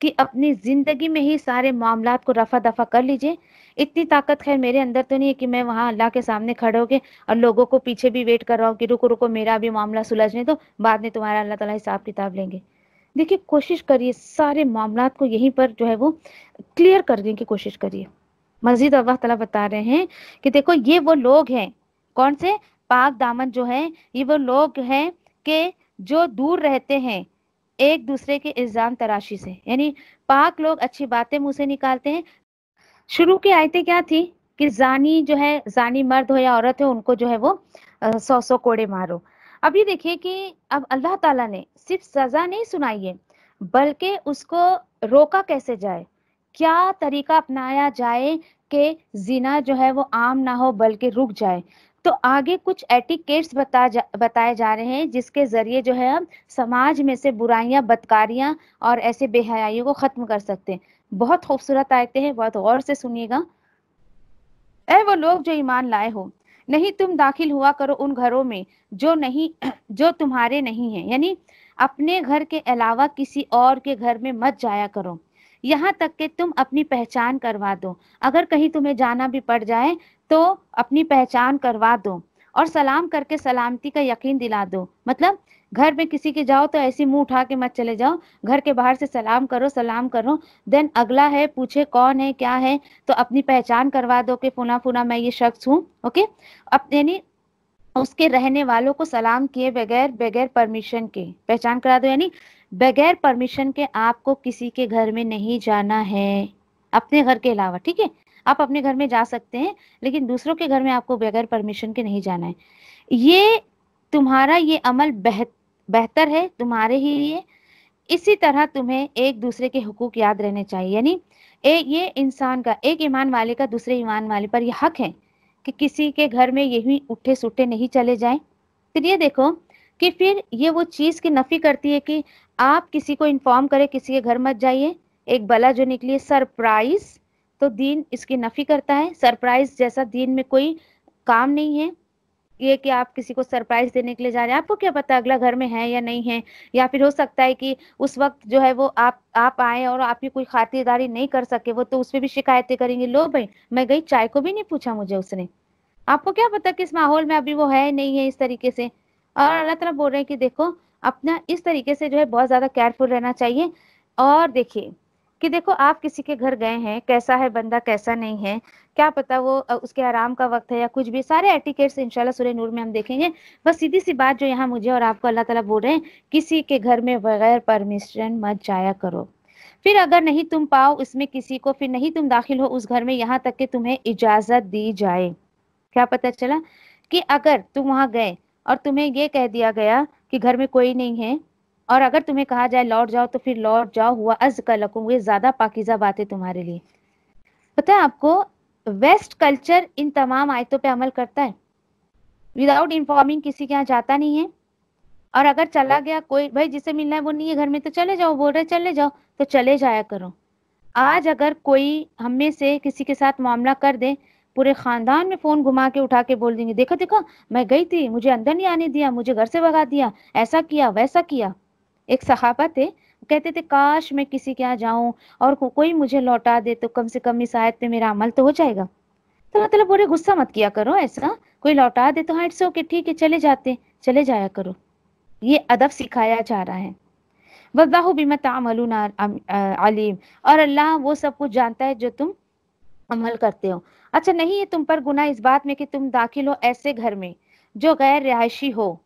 कि अपनी ज़िंदगी में ही सारे मामला को रफा दफ़ा कर लीजिए। इतनी ताकत खैर मेरे अंदर तो नहीं है कि मैं वहाँ अल्लाह के सामने खड़े होके और लोगों को पीछे भी वेट कर रहा हूँ कि रुको रुको, मेरा भी मामला सुलझने तो बाद में तुम्हारा अल्लाह ताला हिसाब किताब लेंगे। देखिए, कोशिश करिए, सारे मामला को यहीं पर जो है वो क्लियर करने की कोशिश करिए। मजीद अल्लाह तला बता रहे हैं कि देखो, ये वो लोग हैं, कौन से? पाक दामन जो है, ये वो लोग हैं कि जो दूर रहते हैं, एक दूसरे के इल्ज़ाम तराशी से। यानी पाक लोग अच्छी बातें मुँह से निकालते हैं। शुरू की आयतें क्या थी? कि जानी जो है, जानी मर्द हो या औरत हो, उनको जो है वो सौ सौ कोड़े मारो। अब ये देखिए कि अब अल्लाह ताला ने सिर्फ़ सजा नहीं सुनाई है, बल्कि उसको रोका कैसे जाए? क्या तरीका अपनाया जाए कि जीना जो है वो आम ना हो, बल्कि रुक जाए? तो आगे कुछ एटिकेट्स बता जा, बताए जा रहे हैं जिसके ज़रिए जो है हम समाज में से बुराइयाँ बदकारियाँ और ऐसे बेहयाइयों को खत्म कर सकते हैं। बहुत खूबसूरत आयते हैं बहुत गौर से सुनिएगा। ऐ वो लोग जो ईमान लाए हो नहीं तुम दाखिल हुआ करो उन घरों में जो नहीं जो तुम्हारे नहीं है। यानी अपने घर के अलावा किसी और के घर में मत जाया करो। यहाँ तक कि तुम अपनी पहचान करवा दो। अगर कहीं तुम्हें जाना भी पड़ जाए तो अपनी पहचान करवा दो और सलाम करके सलामती का यकीन दिला दो। मतलब घर में किसी के जाओ तो ऐसी मुँह उठा के मत चले जाओ। घर के बाहर से सलाम करो सलाम करो। देन अगला है, पूछे कौन है, क्या है तो अपनी पहचान करवा दो कि पुना पुना मैं ये शख्स हूँ, ओके? अब यानी उसके रहने वालों को सलाम किए बगैर बगैर परमिशन के। पहचान करा दो यानी बगैर परमिशन के आपको किसी के घर में नहीं जाना है। अपने घर के अलावा, ठीक है? आप अपने घर में जा सकते हैं, लेकिन दूसरों के घर में आपको बगैर परमिशन के नहीं जाना है। ये तुम्हारा ये अमल बेहतर बेहतर है तुम्हारे ही लिए। इसी तरह तुम्हें एक दूसरे के हुकूक याद रहने चाहिए। यानी एक ये इंसान का, एक ईमान वाले का दूसरे ईमान वाले पर यह हक है कि किसी के घर में यही उठे सुठे नहीं चले जाए। फिर ये देखो कि फिर ये वो चीज़ की नफ़ी करती है कि आप किसी को इन्फॉर्म करें, किसी के घर मत जाइए। एक बला जो निकली है सरप्राइज़ तो दीन इसकी नफ़ी करता है। सरप्राइज़ जैसा दीन में कोई काम नहीं है। ये कि आप किसी को सरप्राइज़ देने के लिए जा रहे हैं। आपको क्या पता अगला घर में है या नहीं है? या फिर हो सकता है कि उस वक्त जो है वो आप आप आए और आपकी कोई खातिरदारी नहीं कर सके। वो तो उस पर भी शिकायतें करेंगे, लो भाई, मैं गई, चाय को भी नहीं पूछा मुझे उसने। आपको क्या पता किस माहौल में अभी वो है, नहीं है इस तरीके से? और अल्लाह तला बोल रहे हैं कि देखो, अपना इस तरीके से जो है बहुत ज़्यादा केयरफुल रहना चाहिए। और देखिए कि देखो, आप किसी के घर गए हैं, कैसा है बंदा, कैसा नहीं है, क्या पता वो उसके आराम का वक्त है या कुछ भी, सारे एटिकेट्स इंशाल्लाह सूर्य नूर में हम देखेंगे। बस सीधी सी बात जो यहाँ मुझे और आपको अल्लाह ताला बोल रहे हैं, किसी के घर में बगैर परमिशन मत जाया करो। फिर अगर नहीं तुम पाओ उसमें किसी को, फिर नहीं तुम दाखिल हो उस घर में, यहाँ तक कि तुम्हें इजाज़त दी जाए। क्या पता चला कि अगर तुम वहाँ गए और तुम्हें ये कह दिया गया कि घर में कोई नहीं है। और अगर तुम्हें कहा जाए लौट जाओ तो फिर लौट जाओ हुआ अज कलकुम ये ज़्यादा पाकिजा बात है तुम्हारे लिए। पता है आपको वेस्ट कल्चर इन तमाम आयतों पे अमल करता है। विदाउट इन्फॉर्मिंग किसी के यहाँ जाता नहीं है। और अगर चला गया कोई भाई जिसे मिलना है वो नहीं है घर में तो चले जाओ बोल रहे चले जाओ तो चले जाया करो। आज अगर कोई हम में से किसी के साथ मामला कर दे पूरे खानदान में फ़ोन घुमा के उठा के बोल देंगे देखो देखो मैं गई थी मुझे अंदर नहीं आने दिया मुझे घर से भगा दिया ऐसा किया वैसा किया। एक सहाबा थे कहते थे काश मैं किसी के यहाँ जाऊँ और को, कोई मुझे लौटा दे तो कम से कम इस आयत पे मेरा अमल तो हो जाएगा। तो मतलब पूरे गुस्सा मत किया करो ऐसा कोई लौटा दे तो हाँ इट्स ओके ठीक है चले जाते चले जाया करो। ये अदब सिखाया जा रहा है। वल्लाहु बिमा तामलून अलीम। और अल्लाह वो सब कुछ जानता है जो तुम अमल करते हो। अच्छा नहीं है तुम पर गुना इस बात में कि तुम दाखिल हो ऐसे घर में, जो गैर रिहायशी हो,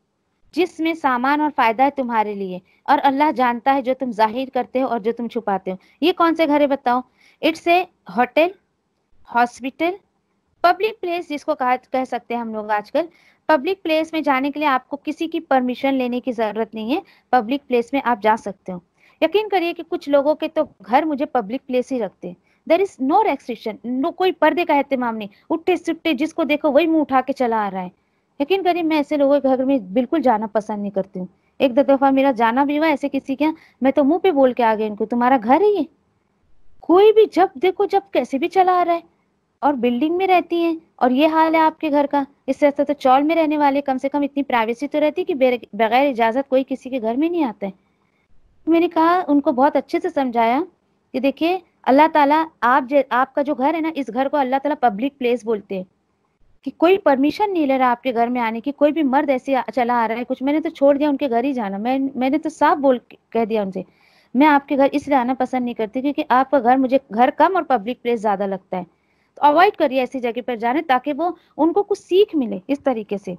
जिसमें सामान और फ़ायदा है तुम्हारे लिए, और अल्लाह जानता है जो तुम ज़ाहिर करते हो और जो तुम छुपाते हो। ये कौन से घर है बताओ? It's a hotel, hospital, public place जिसको कहा, कह सकते हैं हम लोग आजकल। पब्लिक प्लेस में जाने के लिए आपको किसी की परमिशन लेने की ज़रूरत नहीं है। पब्लिक प्लेस में आप जा सकते हो। यकीन करिए कि कुछ लोगों के तो घर मुझे पब्लिक प्लेस ही रखते there is no restriction no कोई पर्दे का एहतमाम नहीं। उठे सुट्टे जिसको देखो, वही मुँह उठा के चला आ रहा है। यकीन करिए, मैं ऐसे लोगों के घर में बिल्कुल जाना पसंद नहीं करती हूँ। एक दफ़ा मेरा जाना भी हुआ ऐसे किसी के मैं तो मुँह पे बोल के आ गई इनको तुम्हारा घर है ये? कोई भी, जब देखो, जब कैसे भी चला आ रहा है। और बिल्डिंग में रहती हैं, और ये हाल है आपके घर का। इससे अच्छा तो चौल में रहने वाले, कम से कम इतनी प्राइवेसी तो रहती है कि बगैर इजाज़त कोई किसी के घर में नहीं आता। है मैंने कहा, उनको बहुत अच्छे से समझाया कि देखिए अल्लाह ताला आप आपका जो घर है ना, इस घर को अल्लाह ताला पब्लिक प्लेस बोलते हैं। कि कोई परमिशन नहीं ले रहा आपके घर में आने की, कोई भी मर्द ऐसे चला आ रहा है, कुछ मैंने तो छोड़ दिया, उनके घर ही जाना। मैं, मैंने तो साफ़ बोल कह दिया उनसे, मैं आपके घर इसलिए आना पसंद नहीं करती क्योंकि आपका घर मुझे, घर कम और पब्लिक प्लेस ज़्यादा लगता है। तो अवॉइड करिए ऐसी जगह पर जाने ताकि वो, उनको कुछ सीख मिले इस तरीके से।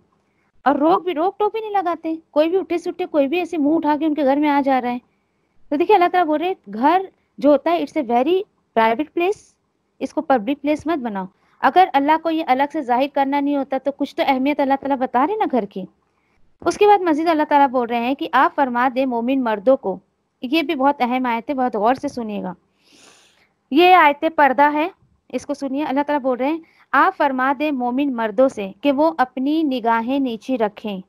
और रोक भी, रोक टोक भी नहीं लगाते। कोई भी उठे सुठे कोई भी ऐसे मुँह उठा के उनके घर में आ जा रहा है। तो देखिए अल्लाह ताला बोल रहे घर जो होता है it's a very private place इसको पब्लिक प्लेस मत बनाओ। अगर अल्लाह को ये अलग से ज़ाहिर करना नहीं होता तो कुछ तो अहमियत अल्लाह ताला बता रहे ना घर की। उसके बाद मजीद अल्लाह ताला बोल रहे हैं कि आप फरमा दे मोमिन मर्दों को। ये भी बहुत अहम आयत, बहुत गौर से सुनिएगा। ये आयत पर्दा है, इसको सुनिए। अल्लाह ताला बोल रहे हैं, आप फरमा दे मोमिन मर्दों से कि वो अपनी निगाहें नीचे रखें।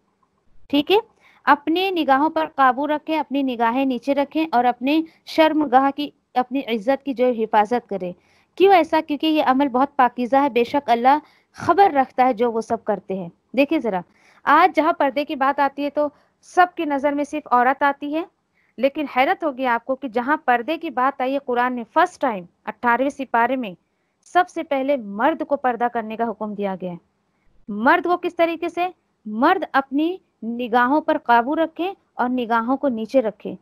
ठीक है? अपनी निगाहों पर काबू रखें, अपनी निगाहें नीचे रखें और अपने शर्मगाह की अपनी इज़्ज़त की जो हिफाजत करे। क्यों ऐसा? क्योंकि ये अमल बहुत पाकिजा है। बेशक अल्लाह खबर रखता है जो वो सब करते हैं। देखिए जरा, आज जहाँ पर्दे की बात आती है तो सबकी नज़र में सिर्फ़ औरत आती है। लेकिन हैरत होगी आपको कि जहाँ पर्दे की बात आई है, कुरान में फ़र्स्ट टाइम, अट्ठारहवें सिपारे में, सबसे पहले मर्द को पर्दा करने का हुक्म दिया गया है। मर्द को किस तरीके से? मर्द अपनी निगाहों पर काबू रखे और निगाहों को नीचे रखे।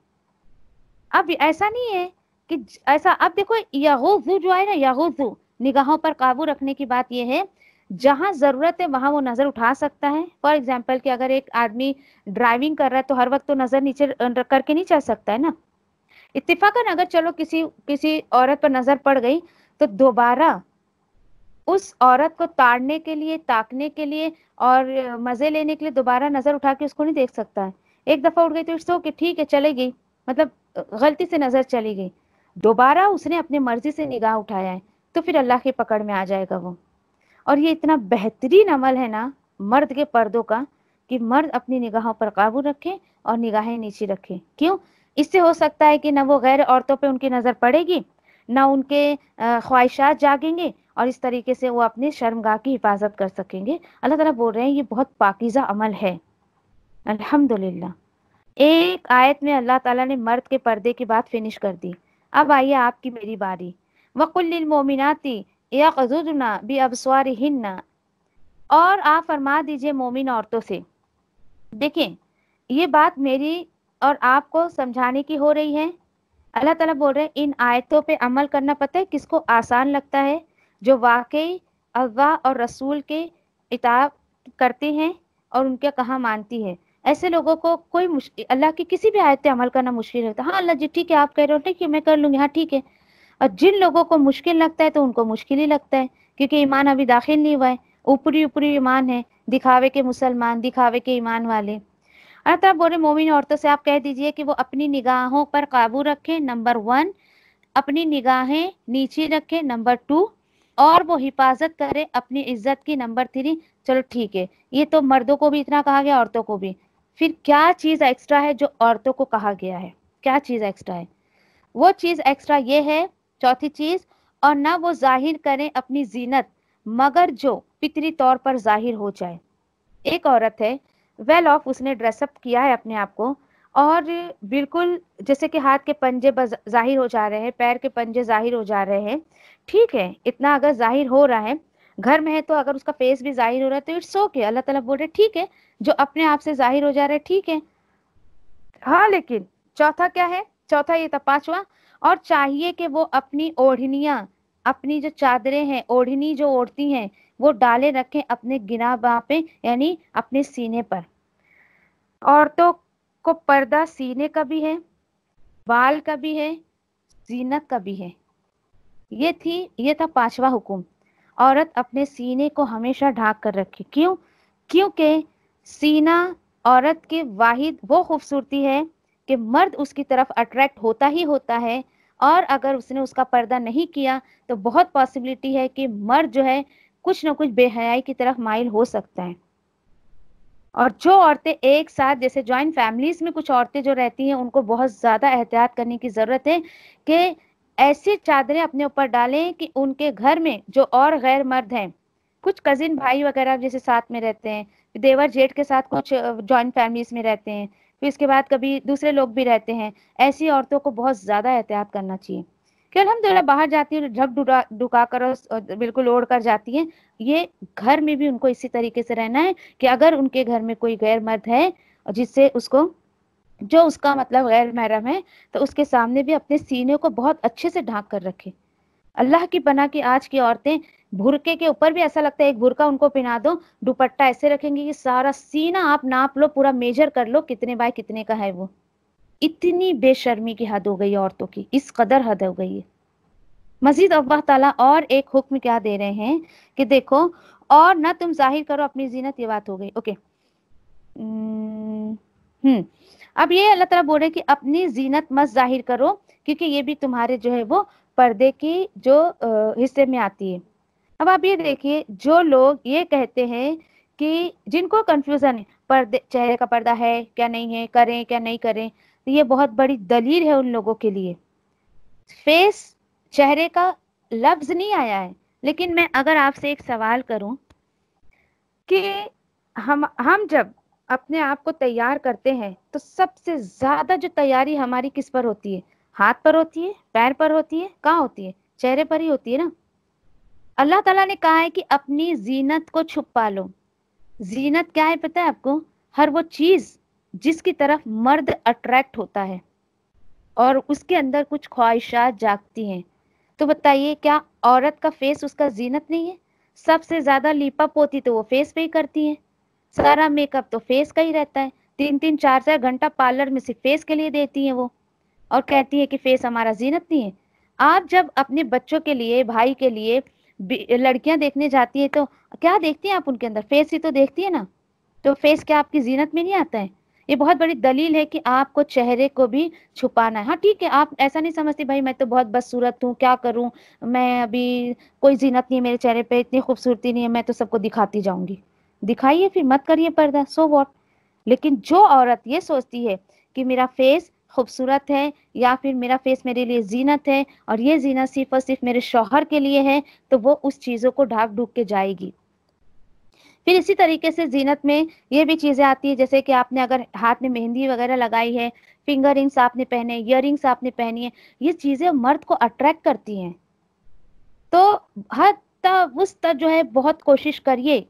अब ऐसा नहीं है कि ऐसा, अब देखो यहूजू जो है ना यहूजू निगाहों पर काबू रखने की बात यह है, जहाँ ज़रूरत है, वहाँ वो नज़र उठा सकता है। फॉर एग्ज़ाम्पल कि अगर एक आदमी ड्राइविंग कर रहा है तो हर वक्त तो नज़र नीचे करके नहीं चल सकता है ना? इत्तेफाकन अगर चलो किसी किसी औरत पर नज़र पड़ गई तो दोबारा उस औरत को ताड़ने के लिए, ताकने के लिए और मज़े लेने के लिए दोबारा नज़र उठा के उसको नहीं देख सकता है। एक दफ़ा उठ गई तो इट्स ओके ठीक है, चले गई। मतलब गलती से नज़र चली गई। दोबारा उसने अपनी मर्ज़ी से निगाह उठाया है तो फिर अल्लाह की पकड़ में आ जाएगा वो। और ये इतना बेहतरीन अमल है ना, मर्द के पर्दों का, कि मर्द अपनी निगाहों पर काबू रखे और निगाहें नीचे रखे। क्यों? इससे हो सकता है कि ना वो गैर औरतों पे उनकी नज़र पड़ेगी, ना उनके ख्वाहिशात जागेंगे और इस तरीके से वो अपने शर्मगाह की हिफाजत कर सकेंगे। अल्लाह ताला बोल रहे हैं, ये बहुत पाकिज़ा अमल है। अल्हम्दुलिल्लाह। एक आयत में अल्लाह ताला ने मर्द के पर्दे की बात फिनिश कर दी। अब आइए आपकी मेरी बारी। वकुल्लिल मोमिनाती यकजुदना बी अबसवारिहिन्ना और आप फरमा दीजिए मोमिन औरतों से। देखें ये बात मेरी और आपको समझाने की हो रही है। अल्लाह ताला बोल रहे हैं, इन आयतों पे अमल करना पता है किसको आसान लगता है? जो वाकई अल्लाह और रसूल के इताब करते हैं और उनके कहा मानती है। ऐसे लोगों को कोई अल्लाह की किसी भी आयत अमल करना मुश्किल होता है। हाँ अल्लाह जी, ठीक है, आप कह रहे हो, ठीक है, मैं कर लूँगी हाँ ठीक है। और जिन लोगों को मुश्किल लगता है तो उनको मुश्किल ही लगता है, क्योंकि ईमान अभी दाखिल नहीं हुआ है। ऊपरी ऊपरी ईमान है, दिखावे के मुसलमान, दिखावे के ईमान वाले। अर्थात बोले, मोमिन औरतों से आप कह दीजिए कि वो अपनी निगाहों पर काबू रखें, नंबर वन। अपनी निगाहें नीचे रखें, नंबर टू। और वो हिफाजत करे अपनी इज़्ज़त की, नंबर थ्री। चलो, ठीक है, ये तो मर्दों को भी इतना कहा गया, औरतों को भी। फिर क्या चीज़ एक्स्ट्रा है जो औरतों को कहा गया है? क्या चीज़ एक्स्ट्रा है? वो चीज़ एक्स्ट्रा ये है, चौथी चीज़, और ना वो ज़ाहिर करें अपनी जीनत, मगर जो पितरी तौर पर ज़ाहिर हो जाए। एक औरत है वेल ऑफ़ उसने ड्रेसअप किया है अपने आप को, और बिल्कुल जैसे कि हाथ के पंजे ज़ाहिर हो जा रहे हैं, पैर के पंजे ज़ाहिर हो जा रहे हैं, ठीक है, इतना अगर ज़ाहिर हो रहा है घर में है तो अगर उसका फेस भी ज़ाहिर हो रहा है तो इट्स ओके अल्लाह ताला बोल रहे ठीक है, जो अपने आप से ज़ाहिर हो जा रहा है, ठीक है। हाँ लेकिन चौथा क्या है? चौथा ये था, पांचवा, और चाहिए कि वो अपनी ओढ़निया, अपनी जो चादरें हैं, ओढ़नी जो ओढ़ती हैं, वो डाले रखें अपने गिना पे, यानी अपने सीने पर। औरतों को पर्दा सीने का भी है, बाल का भी है, जीनत का भी है। ये थी, ये था पांचवा हुक्म। औरत अपने सीने को हमेशा ढाक कर रखे। क्यों? क्योंकि सीना औरत के वाहिद वो खूबसूरती है कि मर्द उसकी तरफ़ अट्रैक्ट होता ही होता है और अगर उसने उसका पर्दा नहीं किया तो बहुत पॉसिबिलिटी है कि मर्द जो है, कुछ ना कुछ बेहयाई की तरफ़ माइल हो सकता है। और जो औरतें एक साथ, जैसे ज्वाइंट फैमिलीज़ में कुछ औरतें जो रहती हैं, उनको बहुत ज़्यादा एहतियात करने की ज़रूरत है कि ऐसी चादरें अपने ऊपर डालें कि उनके घर में जो और गैर मर्द हैं, कुछ कजिन भाई वगैरह जैसे साथ में रहते हैं, देवर जेठ के साथ कुछ ज्वाइंट फैमिलीज़ में रहते हैं, फिर इसके बाद कभी दूसरे लोग भी रहते हैं, ऐसी औरतों को बहुत ज़्यादा एहतियात करना चाहिए। कि अलहमदिल्ला बाहर जाती है, ढक डुका कर और बिल्कुल ओढ़ कर जाती है, ये घर में भी उनको इसी तरीके से रहना है कि अगर उनके घर में कोई गैर मर्द है जिससे उसको जो उसका मतलब गैर महरम है तो उसके सामने भी अपने सीने को बहुत अच्छे से ढांक कर रखे। अल्लाह की बना की आज की औरतें भुरके के ऊपर भी ऐसा लगता है, एक भुरका उनको पहना दो, दुपट्टा ऐसे रखेंगे कि सारा सीना आप नाप लो, पूरा मेजर कर लो, कितने बाय कितने का है वो। इतनी बेशर्मी की हद हो गई औरतों की, इस कदर हद हो गई है। मजीद अल्लाह ताला और एक हुक्म क्या दे रहे हैं कि देखो, और ना तुम ज़ाहिर करो, अपनी जीनत ये बात हो गई। ओके। हम्म। अब ये अल्लाह ताला बोल रहे कि अपनी जीनत मत ज़ाहिर करो, क्योंकि ये भी तुम्हारे जो है वो पर्दे की जो हिस्से में आती है। अब आप ये देखिए, जो लोग ये कहते हैं कि जिनको कंफ्यूजन है, पर्दे, चेहरे का पर्दा है, क्या नहीं है, करें, क्या नहीं करें तो ये बहुत बड़ी दलील है उन लोगों के लिए। फेस, चेहरे का लफ्ज नहीं आया है, लेकिन मैं अगर आपसे एक सवाल करूँ कि हम हम जब अपने आप को तैयार करते हैं तो सबसे ज़्यादा जो तैयारी हमारी किस पर होती है? हाथ पर होती है, पैर पर होती है, कहाँ होती है? चेहरे पर ही होती है ना? अल्लाह ताला ने कहा है कि अपनी जीनत को छुपा लो। जीनत क्या है पता है आपको? हर वो चीज़ जिसकी तरफ़ मर्द अट्रैक्ट होता है और उसके अंदर कुछ ख्वाहिशात जागती हैं। तो बताइए, क्या औरत का फेस उसका जीनत नहीं है? सबसे ज़्यादा लीपअप होती तो वो फेस पे ही करती है। सारा मेकअप तो फेस का ही रहता है। तीन तीन चार चार घंटा पार्लर में सिर्फ़ फेस के लिए देती है वो। और कहती है कि फेस हमारा जीनत नहीं है। आप जब अपने बच्चों के लिए, भाई के लिए लड़कियाँ देखने जाती है तो क्या देखती हैं आप उनके अंदर? फेस ही तो देखती है ना। तो फेस क्या आपकी जीनत में नहीं आता है? ये बहुत बड़ी दलील है कि आपको चेहरे को भी छुपाना है। हाँ ठीक है, आप ऐसा नहीं समझती, भाई, मैं तो बहुत बदसूरत हूँ, क्या करूँ? मैं अभी कोई जीनत नहीं है मेरे चेहरे पे, इतनी खूबसूरती नहीं है, मैं तो सबको दिखाती जाऊँगी। दिखाइए, फिर मत करिए पर्दा। सो वॉट लेकिन जो औरत ये सोचती है कि मेरा फेस खूबसूरत है या फिर मेरा फेस मेरे लिए जीनत है और ये जीनत सिर्फ़ और सिर्फ़ मेरे शोहर के लिए है तो वो उस चीज़ों को ढाक ढूक के जाएगी। फिर इसी तरीके से जीनत में ये भी चीज़ें आती है, जैसे कि आपने अगर हाथ में मेहंदी वगैरह लगाई है फिंगर रिंग्स आपने पहने इयर आपने पहनी है, ये चीज़ें मर्द को अट्रैक्ट करती हैं। तो हर तब उस तक जो है बहुत कोशिश करिए।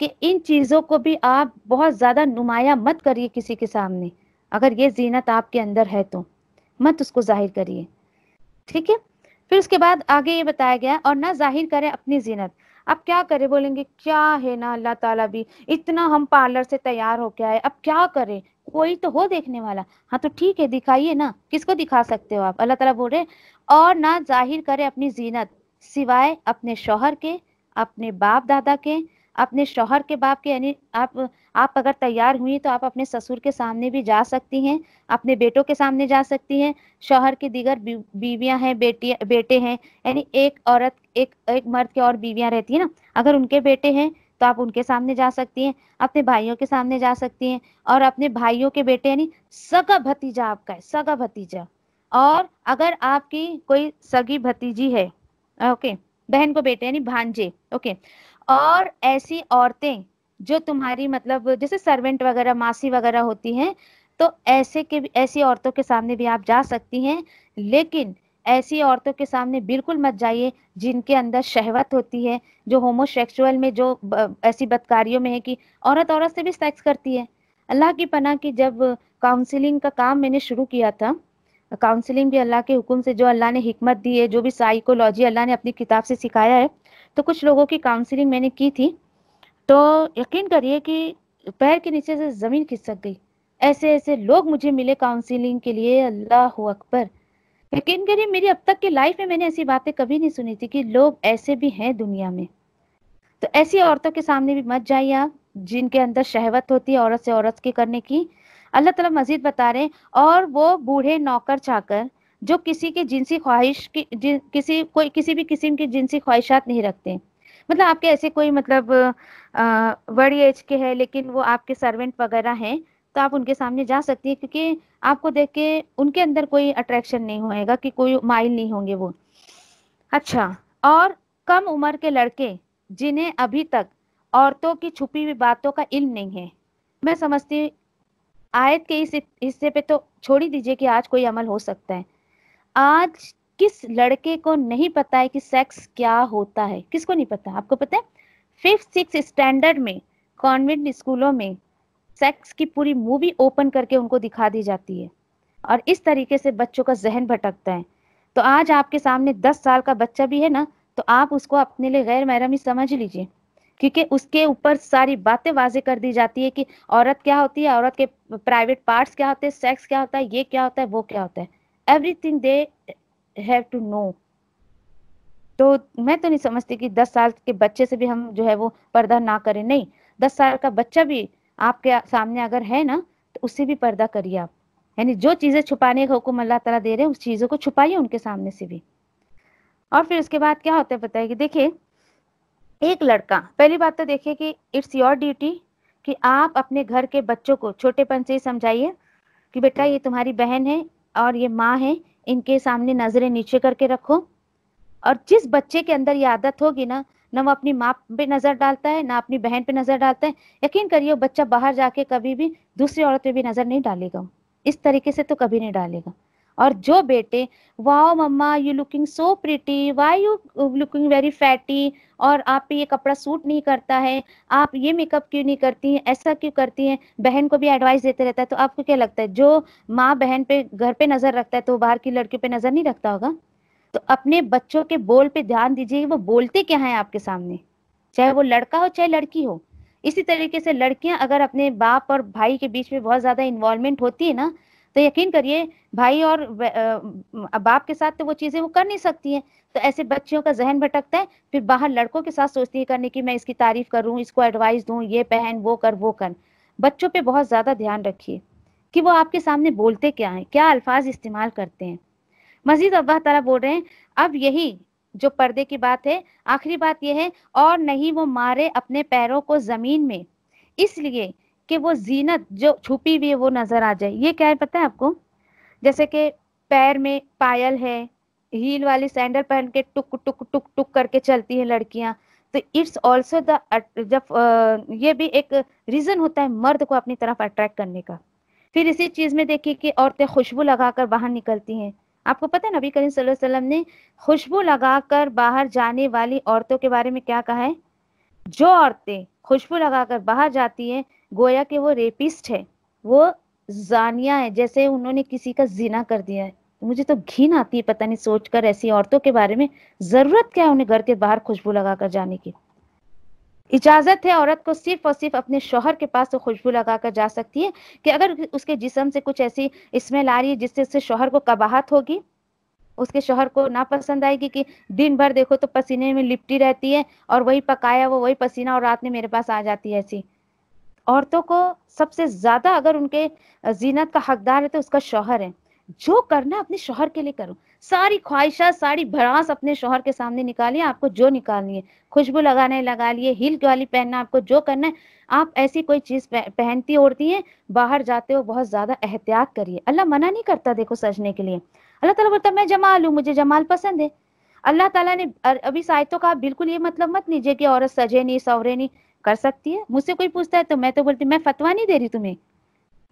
कि इन चीज़ों को भी आप बहुत ज़्यादा नुमाया मत करिए किसी के सामने। अगर ये जीनत आपके अंदर है तो मत उसको ज़ाहिर करिए। ठीक है? फिर उसके बाद आगे ये बताया गया, और ना ज़ाहिर करें अपनी जीनत। अब क्या करें? बोलेंगे, क्या है ना, अल्लाह ताला भी इतना हम पार्लर से तैयार हो क्या है अब क्या करें? कोई तो हो देखने वाला। हाँ तो ठीक है, दिखाइए ना, किसको दिखा सकते हो आप? अल्लाह ताला बोल रहे और ना ज़ाहिर करें अपनी जीनत, सिवाय अपने शोहर के, अपने बाप दादा के अपने शौहर के बाप के यानी आप आप अगर तैयार हुई तो आप अपने ससुर के सामने भी जा सकती हैं, अपने बेटों के सामने जा सकती हैं। शौहर की दिगर बीवियाँ हैं, बेटी, बेटे हैं, यानी एक औरत, एक एक मर्द के और बीवियाँ रहती है ना, अगर उनके बेटे हैं तो आप उनके सामने जा सकती हैं, अपने भाइयों के सामने जा सकती हैं, और अपने भाइयों के बेटे यानी सगा भतीजा आपका है, सगा भतीजा। और अगर आपकी कोई सगी भतीजी है, ओके, बहन को बेटे यानी भांजे, ओके और ऐसी औरतें जो तुम्हारी मतलब जैसे सर्वेंट वगैरह, मासी वगैरह होती हैं तो ऐसे के ऐसी औरतों के सामने भी आप जा सकती हैं, लेकिन ऐसी औरतों के सामने बिल्कुल मत जाइए जिनके अंदर शहवत होती है, जो होमोसेक्सुअल में, जो ऐसी बदकारियों में है कि औरत औरत से भी सेक्स करती है। अल्लाह की पना की जब काउंसलिंग का काम मैंने शुरू किया था काउंसलिंग भी अल्लाह के हुक्म से, जो अल्लाह ने हिकमत दी है, जो भी साइकोलॉजी अल्लाह ने अपनी किताब से सिखाया है तो कुछ लोगों की काउंसलिंग मैंने की थी। तो यकीन करिए कि पैर के नीचे से ज़मीन खिसक गई। ऐसे ऐसे लोग मुझे मिले काउंसलिंग के लिए, अल्लाह अकबर। यकीन करिए, मेरी अब तक की लाइफ में मैंने ऐसी बातें कभी नहीं सुनी थी कि लोग ऐसे भी हैं दुनिया में। तो ऐसी औरतों के सामने भी मत जाइए आप, जिनके अंदर शहवत होती है औरत से औरत की करने की। अल्लाह तला मजीद बता रहे हैं, और वो बूढ़े नौकर चाकर जो किसी के जिनसी ख्वाहिश की किसी, कोई, किसी भी किस्म की जिनसी ख्वाहिशात नहीं रखते। मतलब आपके ऐसे कोई मतलब बड़ी एज के है, लेकिन वो आपके सर्वेंट वगैरह हैं तो आप उनके सामने जा सकती है, क्योंकि आपको देख के उनके अंदर कोई अट्रैक्शन नहीं होएगा, कि कोई माइल नहीं होंगे वो। अच्छा और कम उम्र के लड़के, जिन्हें अभी तक औरतों की छुपी हुई बातों का इल्म नहीं है, मैं समझती आयत के इस हिस्से पे तो छोड़ ही दीजिए कि आज कोई अमल हो सकता है। आज किस लड़के को नहीं पता है कि सेक्स क्या होता है? किसको नहीं पता? आपको पता है? फिफ्थ सिक्स स्टैंडर्ड में कॉन्वेंट स्कूलों में सेक्स की पूरी मूवी ओपन करके उनको दिखा दी जाती है। और इस तरीके से बच्चों का जहन भटकता है। तो आज आपके सामने दस साल का बच्चा भी है ना तो आप उसको अपने लिए गैर महरमी समझ लीजिए। क्योंकि उसके ऊपर सारी बातें वाजे कर दी जाती है कि औरत क्या होती है? औरत के प्राइवेट पार्ट्स क्या होते हैं? सेक्स क्या होता है? ये क्या होता है? वो क्या होता है? Everything they have to know तो मैं तो नहीं समझती कि दस साल के बच्चे से भी हम जो है वो पर्दा ना करें। नहीं, दस साल का बच्चा भी आपके सामने अगर है ना तो उससे भी पर्दा करिए आप। यानी जो चीज़ें छुपाने का हुक्म अल्लाह तला दे रहे हैं, उस चीज़ों को छुपाइए उनके सामने से भी। और फिर उसके बाद क्या होता है बताइए देखिए, एक लड़का, पहली बात तो देखिए कि इट्स योर ड्यूटी कि आप अपने घर के बच्चों को, छोटेपन से ही समझाइए कि बेटा ये तुम्हारी बहन है और ये माँ है, इनके सामने नज़रें नीचे करके रखो। और जिस बच्चे के अंदर ये आदत होगी ना ना वो अपनी माँ पे नज़र डालता है, ना अपनी बहन पे नज़र डालता है, यकीन करिए बच्चा बाहर जाके कभी भी दूसरी औरत पे भी नज़र नहीं डालेगा इस तरीके से तो कभी नहीं डालेगा। और जो बेटे, wow mamma you looking so pretty why you looking very fatty और आप पे ये कपड़ा सूट नहीं करता है, आप ये मेकअप क्यों नहीं करती हैं, ऐसा क्यों करती हैं? बहन को भी एडवाइस देते रहता है तो आपको क्या लगता है, जो माँ बहन पे, घर पे नज़र रखता है तो बाहर की लड़कियों पे नज़र नहीं रखता होगा? तो अपने बच्चों के बोल पे ध्यान दीजिए, वो बोलते क्या है आपके सामने? चाहे वो लड़का हो, चाहे लड़की हो। इसी तरीके से लड़कियाँ अगर अपने बाप और भाई के बीच में बहुत ज़्यादा इन्वॉल्वमेंट होती है ना तो यकीन करिए, भाई और बाप के साथ तो वो चीज़ें वो कर नहीं सकती हैं। तो ऐसे बच्चियों का जहन भटकता है, फिर बाहर लड़कों के साथ सोचती है करने की, मैं इसकी तारीफ़ करूँ, इसको एडवाइस दूँ, ये पहन, वो कर वो कर। बच्चों पे बहुत ज़्यादा ध्यान रखिए कि वो आपके सामने बोलते क्या हैं, क्या अल्फाज इस्तेमाल करते हैं। मजीद अल्लाह ताला बोल रहे हैं, अब यही जो पर्दे की बात है, आखिरी बात यह है, और नहीं वो मारे अपने पैरों को ज़मीन में। इसलिए कि वो जीनत जो छुपी हुई है, वो नज़र आ जाए। ये क्या है पता है आपको? जैसे कि पैर में पायल है हील वाली सैंडल पहन के टुक टुक टुक टुक करके चलती है लड़कियाँ। तो इट्स ऑल्सो द जब ये भी एक रीजन होता है मर्द को अपनी तरफ़ अट्रैक्ट करने का। फिर इसी चीज़ में देखिए कि औरतें खुशबू लगाकर बाहर निकलती हैं। आपको पता है नबी करीम सल्लल्लाहु अलैहि वसल्लम ने खुशबू लगाकर बाहर जाने वाली औरतों के बारे में क्या कहा है? जो औरतें खुशबू लगाकर बाहर जाती हैं गोया कि वो रेपिस्ट है, वो जानिया है, जैसे उन्होंने किसी का जिना कर दिया है। मुझे तो घिन आती है, पता नहीं, सोचकर ऐसी औरतों के बारे में। ज़रूरत क्या है उन्हें घर के बाहर खुशबू लगाकर जाने की? इजाज़त है औरत को सिर्फ़ और सिर्फ़ अपने शोहर के पास तो खुशबू लगाकर जा सकती है? कि अगर उसके जिसम से कुछ ऐसी स्मेल आ रही है, जिससे उससे शोहर को कबाहत होगी? उसके शोहर को ना पसंद आएगी कि दिन भर देखो तो पसीने में लिपटी रहती है और वही पकाया, वो वही पसीना और रात में मेरे पास आ जाती है ऐसी। औरतों को सबसे ज़्यादा अगर उनके जीनत का हकदार है तो उसका शोहर है। जो करना अपने शोहर के लिए करो। सारी ख्वाहिशा सारी भड़ास अपने शोहर के सामने निकालिए, आपको जो निकालनी है। खुशबू लगाने लगा लिए, हिल वाली पहनना, आपको जो करना है, आप ऐसी कोई चीज़ पहनती ओढ़ती हैं, बाहर जाते हो, बहुत ज़्यादा एहतियात करिए। अल्लाह मना नहीं करता देखो सजने के लिए। अल्लाह ताला बोलता मैं जमाल हूँ, मुझे जमाल पसंद है। अल्लाह ताला ने अभी साइतों का बिल्कुल ये मतलब मत लीजिए कि औरत सजे नहीं सवरे नहीं। कर सकती है? मुझसे कोई पूछता है तो मैं तो बोलती मैं फतवा नहीं दे रही तुम्हें।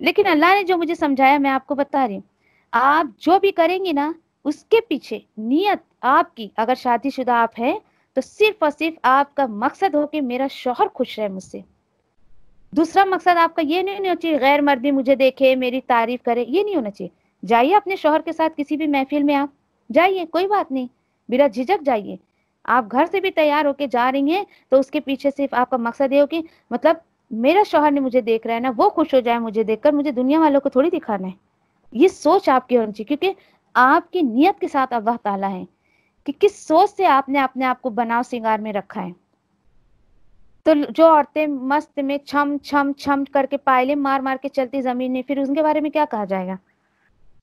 लेकिन अल्लाह ने जो मुझे समझाया, मैं आपको बता रही हूँ। आप जो भी करेंगे ना, उसके पीछे नियत आपकी। अगर शादीशुदा आप है तो सिर्फ़ और सिर्फ़ आपका मकसद हो कि मेरा शोहर खुश रहे मुझसे। दूसरा मकसद आपका ये नहीं होना चाहिए गैर मर्दी मुझे देखे, मेरी तारीफ़ करे। ये नहीं होना चाहिए। जाइए अपने शोहर के साथ किसी भी महफिल में आप। जाइए, कोई बात नहीं। बिना झिझक जाइए। आप घर से भी तैयार होके जा रही हैं तो उसके पीछे सिर्फ़ आपका मकसद ये हो कि मतलब मेरा शोहर ने मुझे देख रहा है ना, वो खुश हो जाए मुझे देखकर, मुझे दुनिया वालों को थोड़ी दिखाना है। ये सोच आपकी होनी चाहिए, क्योंकि आपकी नियत के साथ अल्लाह ताला है कि किस सोच से आपने अपने आप को बनाव सिंगार में रखा है। तो जो औरतें मस्त में छम छम छम करके पायले मार मार के चलती ज़मीन में, फिर उनके बारे में क्या कहा जाएगा?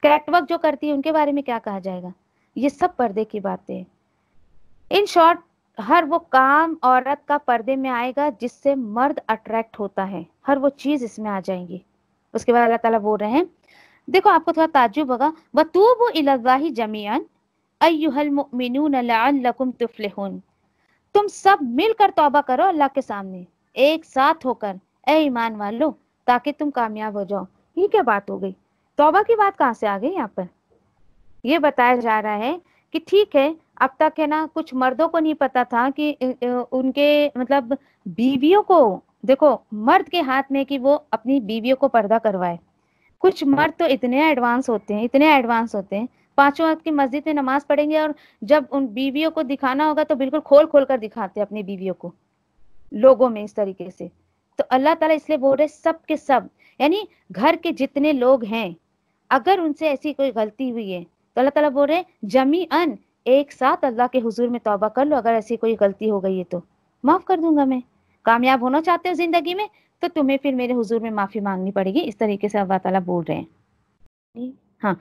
कैटवर्क जो करती है, उनके बारे में क्या कहा जाएगा? ये सब पर्दे की बातें हैं। इन शॉर्ट, हर वो काम औरत का पर्दे में आएगा जिससे मर्द अट्रैक्ट होता है। हर वो चीज़ इसमें आ जाएँगी। उसके बाद अल्लाह ताला बोल रहे हैं, देखो आपको थोड़ा ताजुब होगा, वतूबु इलल्लाहि जमीअन, अय्युहल मुमिनून लअल्लकुम तुफ्लिहून। तुम सब मिलकर तौबा करो अल्लाह के सामने। एक साथ होकर, ए ईमान वालो, ताकि तुम कामयाब हो जाओ। ये क्या बात हो गई? तौबा की बात कहाँ से आ गई यहाँ पर? ये बताया जा रहा है कि ठीक है अब तक है ना, कुछ मर्दों को नहीं पता था कि उनके मतलब बीवियों को, देखो, मर्द के हाथ में कि वो अपनी बीवियों को पर्दा करवाए। कुछ मर्द तो इतने एडवांस होते हैं, इतने एडवांस होते हैं। पाँचों वक्त की मस्जिद में नमाज़ पढ़ेंगे और जब उन बीवियों को दिखाना होगा तो बिल्कुल खोल खोल कर दिखाते हैं अपनी बीवियों को, लोगों में इस तरीके से। तो अल्लाह ताला इसलिए बोल रहे सब के सब, यानी घर के जितने लोग हैं, अगर उनसे ऐसी कोई गलती हुई है तो अल्लाह ताला बोल रहे जमी अन एक साथ अल्लाह के हुजूर में तौबा कर लो, अगर ऐसी कोई गलती हो गई है तो। माफ़ कर दूँगा मैं। कामयाब होना चाहते हो ज़िंदगी में तो तुम्हें फिर मेरे हुजूर में माफ़ी मांगनी पड़ेगी। इस तरीके से अल्लाह ताला बोल रहे हैं। हाँ।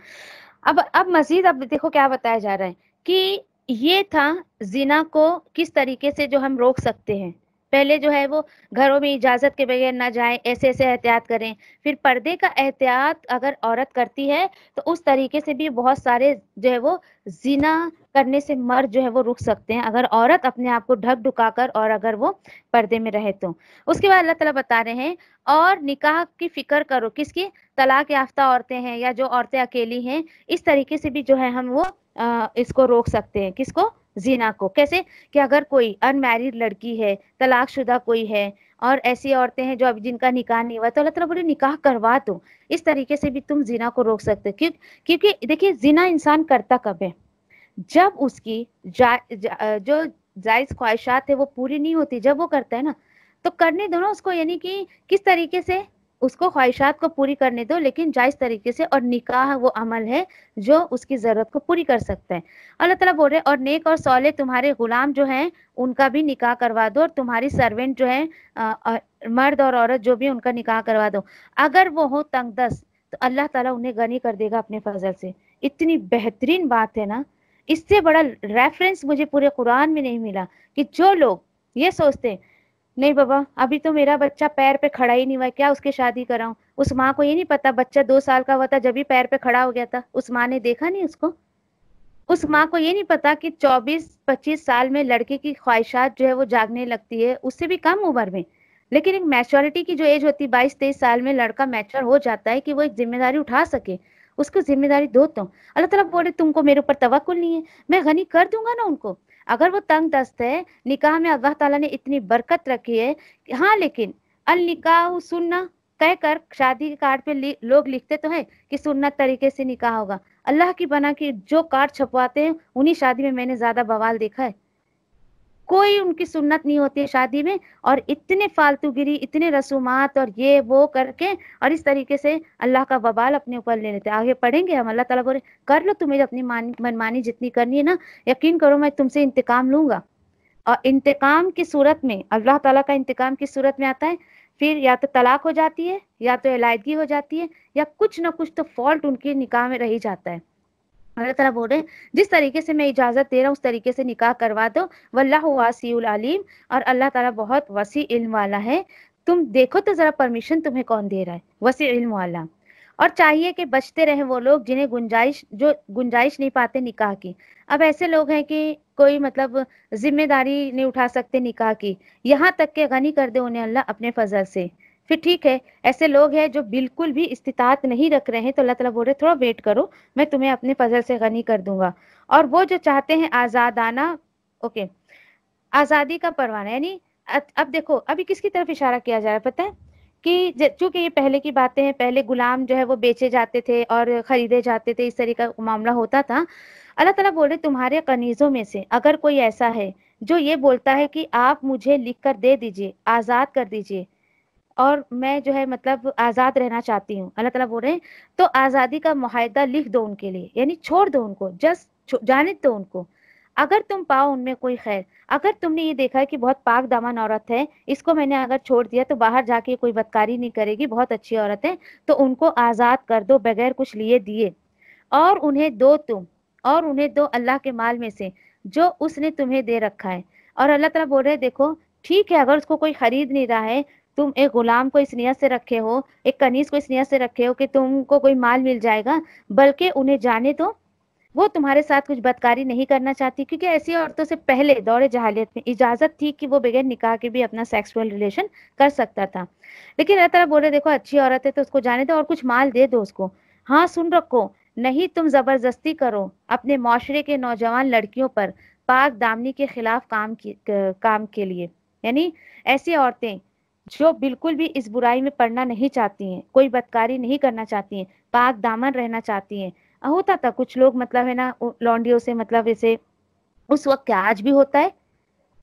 अब अब मजीद, अब देखो क्या बताया जा रहा है कि ये था जिना को किस तरीके से जो हम रोक सकते हैं। पहले जो है वो घरों में इजाज़त के बगैर ना जाए ऐसे ऐसे एहतियात करें। फिर पर्दे का एहतियात अगर औरत करती है तो उस तरीके से भी बहुत सारे जो है वो जीना करने से मर्द जो है वो रुक सकते हैं अगर औरत अपने आप को ढक ढुका कर और अगर वो पर्दे में रहे तो। उसके बाद अल्लाह ताला बता रहे हैं और निकाह की फ़िक्र करो किसकी? तलाक याफ्ता औरतें हैं या जो औरतें अकेली हैं इस तरीके से भी जो है हम वो आ, इसको रोक सकते हैं। किसको? जीना को। कैसे कि अगर कोई अनमैरिड लड़की है तलाकशुदा कोई है और ऐसी औरतें हैं जो अभी जिनका निकाह नहीं हुआ तो अल्लाह तला बोले निकाह करवा दो। इस तरीके से भी तुम जीना को रोक सकते हो। क्यों? क्योंकि देखिए जीना इंसान करता कब है? जब उसकी जा, जा, जो जायज़ ख्वाहिशात है वो पूरी नहीं होती। जब वो करता है ना तो करने दो ना उसको। यानी कि किस तरीके से? उसको ख्वाहिशात को पूरी करने दो, लेकिन जायज़ तरीके से और निकाह वो अमल है जो उसकी ज़रूरत को पूरी कर सकता है। अल्लाह ताला बोल रहे और नेक और सौले तुम्हारे गुलाम जो हैं, उनका भी निकाह करवा दो और तुम्हारी सर्वेंट जो है मर्द और औरत जो भी उनका निकाह करवा दो। अगर वो हो तंग दस तो अल्लाह ताला उन्हें गनी कर देगा अपने फजल से। इतनी बेहतरीन बात है ना? इससे बड़ा रेफरेंस मुझे पूरे कुरान में नहीं मिला कि जो लोग ये सोचते हैं नहीं बाबा, अभी तो मेरा बच्चा पैर पे खड़ा ही नहीं हुआ क्या उसकी शादी कराऊं? उस माँ को ये नहीं पता, बच्चा दो साल का हुआ था, जब भी पैर पे खड़ा हो गया था। उस माँ ने देखा नहीं उसको? उस माँ को ये नहीं पता कि 24-25 साल में लड़के की ख्वाहिशात जो है वो जागने लगती है, उससे भी कम उम्र में। लेकिन एक मैच्योरिटी की जो एज होती है बाईस, तेईस साल में लड़का मैच्योर हो जाता है कि वो एक ज़िम्मेदारी उठा सके। उसको ज़िम्मेदारी दो तो। अल्लाह तला बोले, तुमको मेरे ऊपर तवक्कुल नहीं है। मैं गनी कर दूँगा ना उनको। अगर वो तंग दस्त है, निकाह में अल्लाह ताला ने इतनी बरकत रखी है हाँ लेकिन अल निकाह सुनना कहकर शादी के कार्ड पे लोग लिखते तो है कि सुन्नत तरीके से निकाह होगा। अल्लाह की बना की जो कार्ड छपवाते हैं, उन्हीं शादी में मैंने ज़्यादा बवाल देखा है। कोई उनकी सुन्नत नहीं होती है शादी में और इतने फालतूगिरी इतने रसूमात और ये, वो करके और इस तरीके से अल्लाह का बबाल अपने ऊपर ले लेते आगे पढ़ेंगे हम, अल्लाह ताला बोले, कर लो तुम्हें अपनी मनमानी जितनी करनी है ना, यकीन करो मैं तुमसे इंतकाम लूँगा। और इंतकाम की सूरत में, अल्लाह ताला का इंतकाम की सूरत में आता है, फिर या तो तलाक हो जाती है, या तो अलायदगी हो जाती है, या कुछ ना कुछ तो फॉल्ट उनके निकाह में रह जाता है। अल्लाह ताला बोल रहे जिस तरीके से मैं इजाज़त दे रहा हूँ, उस तरीके से निकाह करवा दो। वल्लाह वासीउल और अल्लाह ताला बहुत वसी इल्म वाला है। तुम देखो तो जरा परमिशन तुम्हें कौन दे रहा है? वसी इल्म वाला। और चाहिए कि बचते रहे वो लोग जिन्हें गुंजाइश, जो गुंजाइश नहीं पाते निकाह की। अब ऐसे लोग हैं कि कोई मतलब ज़िम्मेदारी नहीं उठा सकते निकाह की। यहाँ तक के गनी कर दे उन्हें अल्लाह अपने फजल से। फिर ठीक है, ऐसे लोग हैं जो बिल्कुल भी इस्तात नहीं रख रहे हैं तो अल्लाह ताला बोल रहे थोड़ा वेट करो, मैं तुम्हें अपने फजल से गनी कर दूँगा। और वो जो चाहते हैं आज़ादाना ओके आज़ादी का परवाना, यानी अब देखो, अभी किसकी तरफ़ इशारा किया जा रहा है पता है? कि चूँकि ये पहले की बातें हैं, पहले गुलाम जो है वो बेचे जाते थे और खरीदे जाते थे, इस तरीका का मामला होता था, अल्लाह ताला रहे तुम्हारे कनीजों में से अगर कोई ऐसा है, जो ये बोलता है कि आप मुझे लिख कर दे दीजिए, आज़ाद कर दीजिए और मैं जो है मतलब आज़ाद रहना चाहती हूँ। अल्लाह ताला बोल रहे हैं तो आज़ादी का माहिदा लिख दो उनके लिए, यानी छोड़ दो उनको, जस्ट जाने दो उनको। अगर तुम पाओ उनमें कोई खैर, अगर तुमने ये देखा है कि बहुत पाक दामन औरत है, इसको मैंने अगर छोड़ दिया तो बाहर जाके कोई बदकारी नहीं करेगी, बहुत अच्छी औरत है तो उनको आज़ाद कर दो बगैर कुछ लिए दिए। और उन्हें दो तुम, और उन्हें दो अल्लाह के माल में से, जो उसने तुम्हें दे रखा है। और अल्लाह तला बोल रहे देखो, ठीक है, अगर उसको कोई खरीद नहीं रहा है तुम एक गुलाम को इस नियत से रखे हो, एक कनीस को इस नियत से रखे हो कि तुमको कोई माल मिल जाएगा, बल्कि उन्हें जाने दो। वो तुम्हारे साथ कुछ बदकारी नहीं करना चाहती, क्योंकि ऐसी औरतों से पहले दौरे जहालियत में इजाज़त थी कि वो बगैर निकाह के भी अपना सेक्सुअल रिलेशन कर सकता था। लेकिन अल्लाह तला बोल देखो, अच्छी औरत है तो उसको जाने दो और कुछ माल दे दो उसको। हाँ सुन रखो, नहीं तुम ज़बरदस्ती करो अपने माशरे के नौजवान लड़कियों पर पाक दामनी के खिलाफ काम की, काम के लिए। यानी ऐसी औरतें जो बिल्कुल भी इस बुराई में पड़ना नहीं चाहती हैं, कोई बदकारी नहीं करना चाहती हैं, पाक दामन रहना चाहती हैं। होता था, कुछ लोग मतलब है ना लॉन्डियों से मतलब ऐसे, उस वक्त क्या आज भी होता है?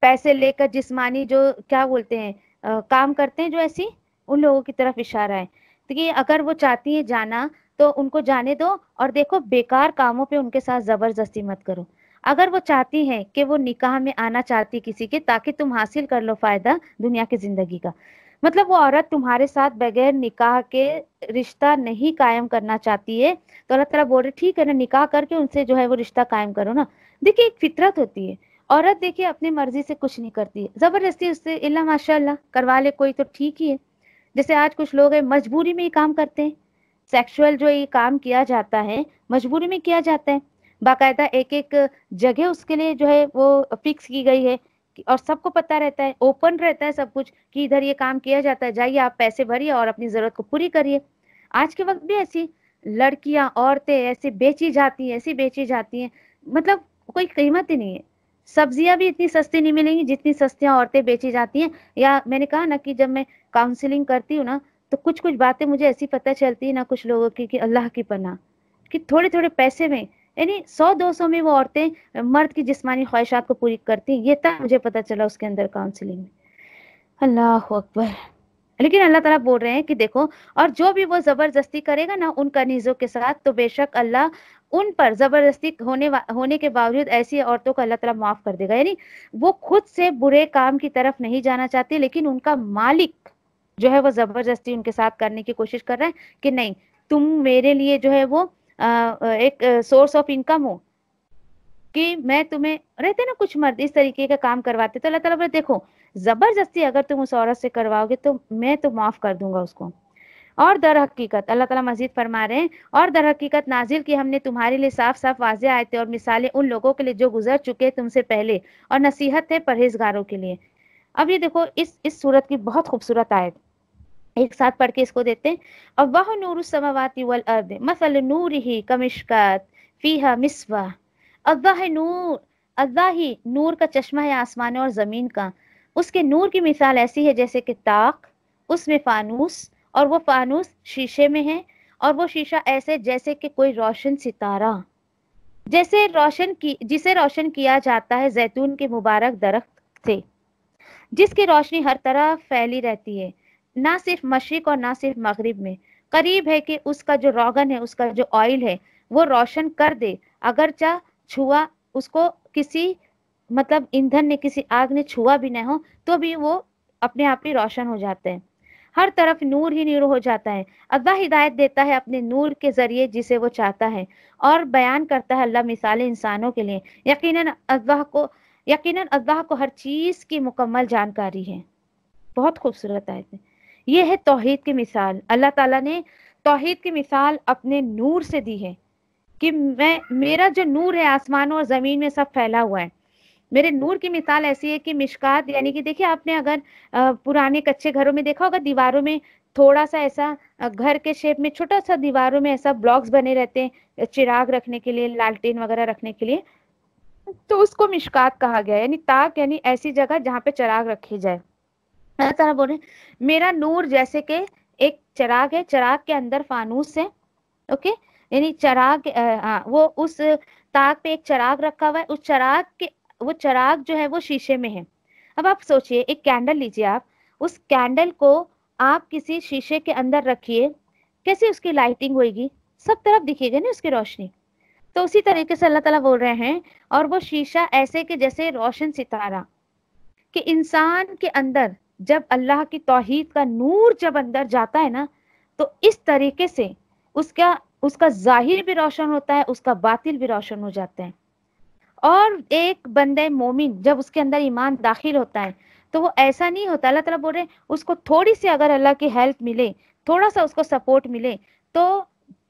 पैसे लेकर जिस्मानी जो, क्या बोलते हैं काम करते हैं जो ऐसी, उन लोगों की तरफ़ इशारा है। तो ये अगर वो चाहती है जाना तो उनको जाने दो और देखो, बेकार कामों पे उनके साथ ज़बरदस्ती मत करो। अगर वो चाहती हैं कि वो निकाह में आना चाहती किसी के, ताकि तुम हासिल कर लो फ़ायदा दुनिया की ज़िंदगी का। मतलब वो औरत तुम्हारे साथ बगैर निकाह के रिश्ता नहीं कायम करना चाहती है तो अल्लाह तला बोल रहे, ठीक है ना, निकाह करके उनसे जो है वो रिश्ता कायम करो ना। देखिए, एक फितरत होती है। औरत देखिए, अपनी मर्ज़ी से कुछ नहीं करती है। ज़बरदस्ती उससे इला माशाल्लाह, करवा ले कोई तो ठीक ही है। जैसे आज कुछ लोग है, मजबूरी में ही काम करते हैं। सेक्सुअल जो ये काम किया जाता है, मजबूरी में किया जाता है। बाकायदा एक एक जगह उसके लिए जो है वो फिक्स की गई है और सबको पता रहता है ओपन रहता है सब कुछ कि इधर ये काम किया जाता है, जाइए आप पैसे भरिए और अपनी ज़रूरत को पूरी करिए। आज के वक्त भी ऐसी लड़कियाँ, औरतें ऐसे बेची जाती हैं, ऐसी बेची जाती हैं मतलब कोई कीमत ही नहीं है। सब्ज़ियाँ भी इतनी सस्ती नहीं मिलेंगी जितनी सस्तियाँ औरतें बेची जाती हैं। या मैंने कहा ना कि जब मैं काउंसिलिंग करती हूँ ना तो कुछ कुछ बातें मुझे ऐसी पता चलती है ना कुछ लोगों की कि अल्लाह की पना कि थोड़े थोड़े पैसे में यानी सौ दो सौ में वो औरतें, मर्द की जिसमानी ख्वाहिशात को पूरी करती ये तक मुझे पता चला उसके अंदर काउंसलिंग में। अल्लाह अकबर। लेकिन अल्लाह ताला बोल रहे हैं कि देखो, और जो भी वो ज़बरदस्ती करेगा ना उन कनीजों के साथ तो बेशक अल्लाह उन पर ज़बरदस्ती होने होने के बावजूद ऐसी औरतों को अल्लाह ताला माफ़ कर देगा। यानी वो खुद से बुरे काम की तरफ़ नहीं जाना चाहती, लेकिन उनका मालिक जो है वो ज़बरदस्ती उनके साथ करने की कोशिश कर रहा है कि नहीं, तुम मेरे लिए जो है वो एक सोर्स ऑफ़ इनकम हो कि मैं तुम्हें, रहते ना कुछ मर्द इस तरीके का काम करवाते तो अल्लाह ताला देखो, ज़बरदस्ती अगर तुम उस औरत से करवाओगे तो मैं तो माफ़ कर दूँगा उसको। और दर हकीकत, अल्लाह ताला मजीद फरमा रहे हैं, और दर हकीकत नाजिल की हमने तुम्हारे लिए साफ़ साफ़ वाजे आए थे और मिसालें उन लोगों के लिए जो गुजर चुके तुमसे पहले और नसीहत है परहेजगारों के लिए। अब ये देखो, इस इस सूरत की बहुत खूबसूरत आयत। एक साथ पढ़ के इसको देते हैं। अब वह नूर समावाती वल अर्द, मसल नूर ही कमिश्कत फीहा मिसवा। अल्लाह नूर अल्लाह ही नूर का चश्मा है आसमान और ज़मीन का। उसके नूर की मिसाल ऐसी है जैसे कि ताक, उसमें फानूस और वो फानूस शीशे में है और वो शीशा ऐसे जैसे कि कोई रोशन सितारा। जैसे रोशन की, जिसे रोशन किया जाता है जैतून के मुबारक दरख्त से, जिसकी रोशनी हर तरफ़ फैली रहती है। ना सिर्फ़ मशरक और ना सिर्फ़ मगरब में। करीब है कि उसका जो रोगन है, उसका जो ऑयल है, वो रोशन कर दे। अगर चाह छुआ, उसको किसी मतलब ईंधन ने, किसी आग ने छुआ भी नहीं हो तो भी वो अपने आप ही रोशन हो जाते हैं। हर तरफ़ नूर ही नूर हो जाता है। अल्लाह हिदायत देता है अपने नूर के ज़रिए जिसे वो चाहता है और बयान करता है अल्लाह मिसाल इंसानों के लिए। यकीनन अल्लाह को, यकीनन अल्लाह को हर चीज़ की मुकम्मल जानकारी है। बहुत खूबसूरत आयत है। ये है तोहहीद की मिसाल। अल्लाह ताला ने तोहहीद की मिसाल अपने नूर से दी है कि मैं, मेरा जो नूर है आसमान और ज़मीन में सब फैला हुआ है। मेरे नूर की मिसाल ऐसी है कि मिशकात, यानी कि देखिए आपने अगर पुराने कच्चे घरों में देखा होगा, दीवारों में थोड़ा सा ऐसा घर के शेप में छोटा सा दीवारों में ऐसा ब्लॉक्स बने रहते हैं, चिराग रखने के लिए, लालटेन वगैरह रखने के लिए तो उसको मिशकात कहा गया यानी ताक, यानी ऐसी जगह जहाँ पे चिराग रखी जाए। अल्लाह ताला बोल मेरा नूर जैसे कि एक चराग है चराग के अंदर फानूस है ओके? यानी चराग आ, वो उस ताक पे एक चराग रखा हुआ है उस चराग के वो चराग जो है वो शीशे में है। अब आप सोचिए एक कैंडल लीजिए आप उस कैंडल को आप किसी शीशे के अंदर रखिए कैसे उसकी लाइटिंग होगी सब तरफ़ दिखेगा ना उसकी रोशनी। तो उसी तरीके से अल्लाह ताला बोल रहे हैं और वो शीशा ऐसे के जैसे रोशन सितारा कि इंसान के अंदर जब अल्लाह की तोहीद का नूर जब अंदर जाता है ना तो इस तरीके से उसका उसका ज़ाहिर भी रोशन होता है, उसका बातिल भी रोशन हो जाता है। और एक बंदे मोमिन जब उसके अंदर ईमान दाखिल होता है तो वो ऐसा नहीं होता, अल्लाह तला बोल रहे उसको थोड़ी सी अगर अल्लाह की हेल्प मिले, थोड़ा सा उसको सपोर्ट मिले तो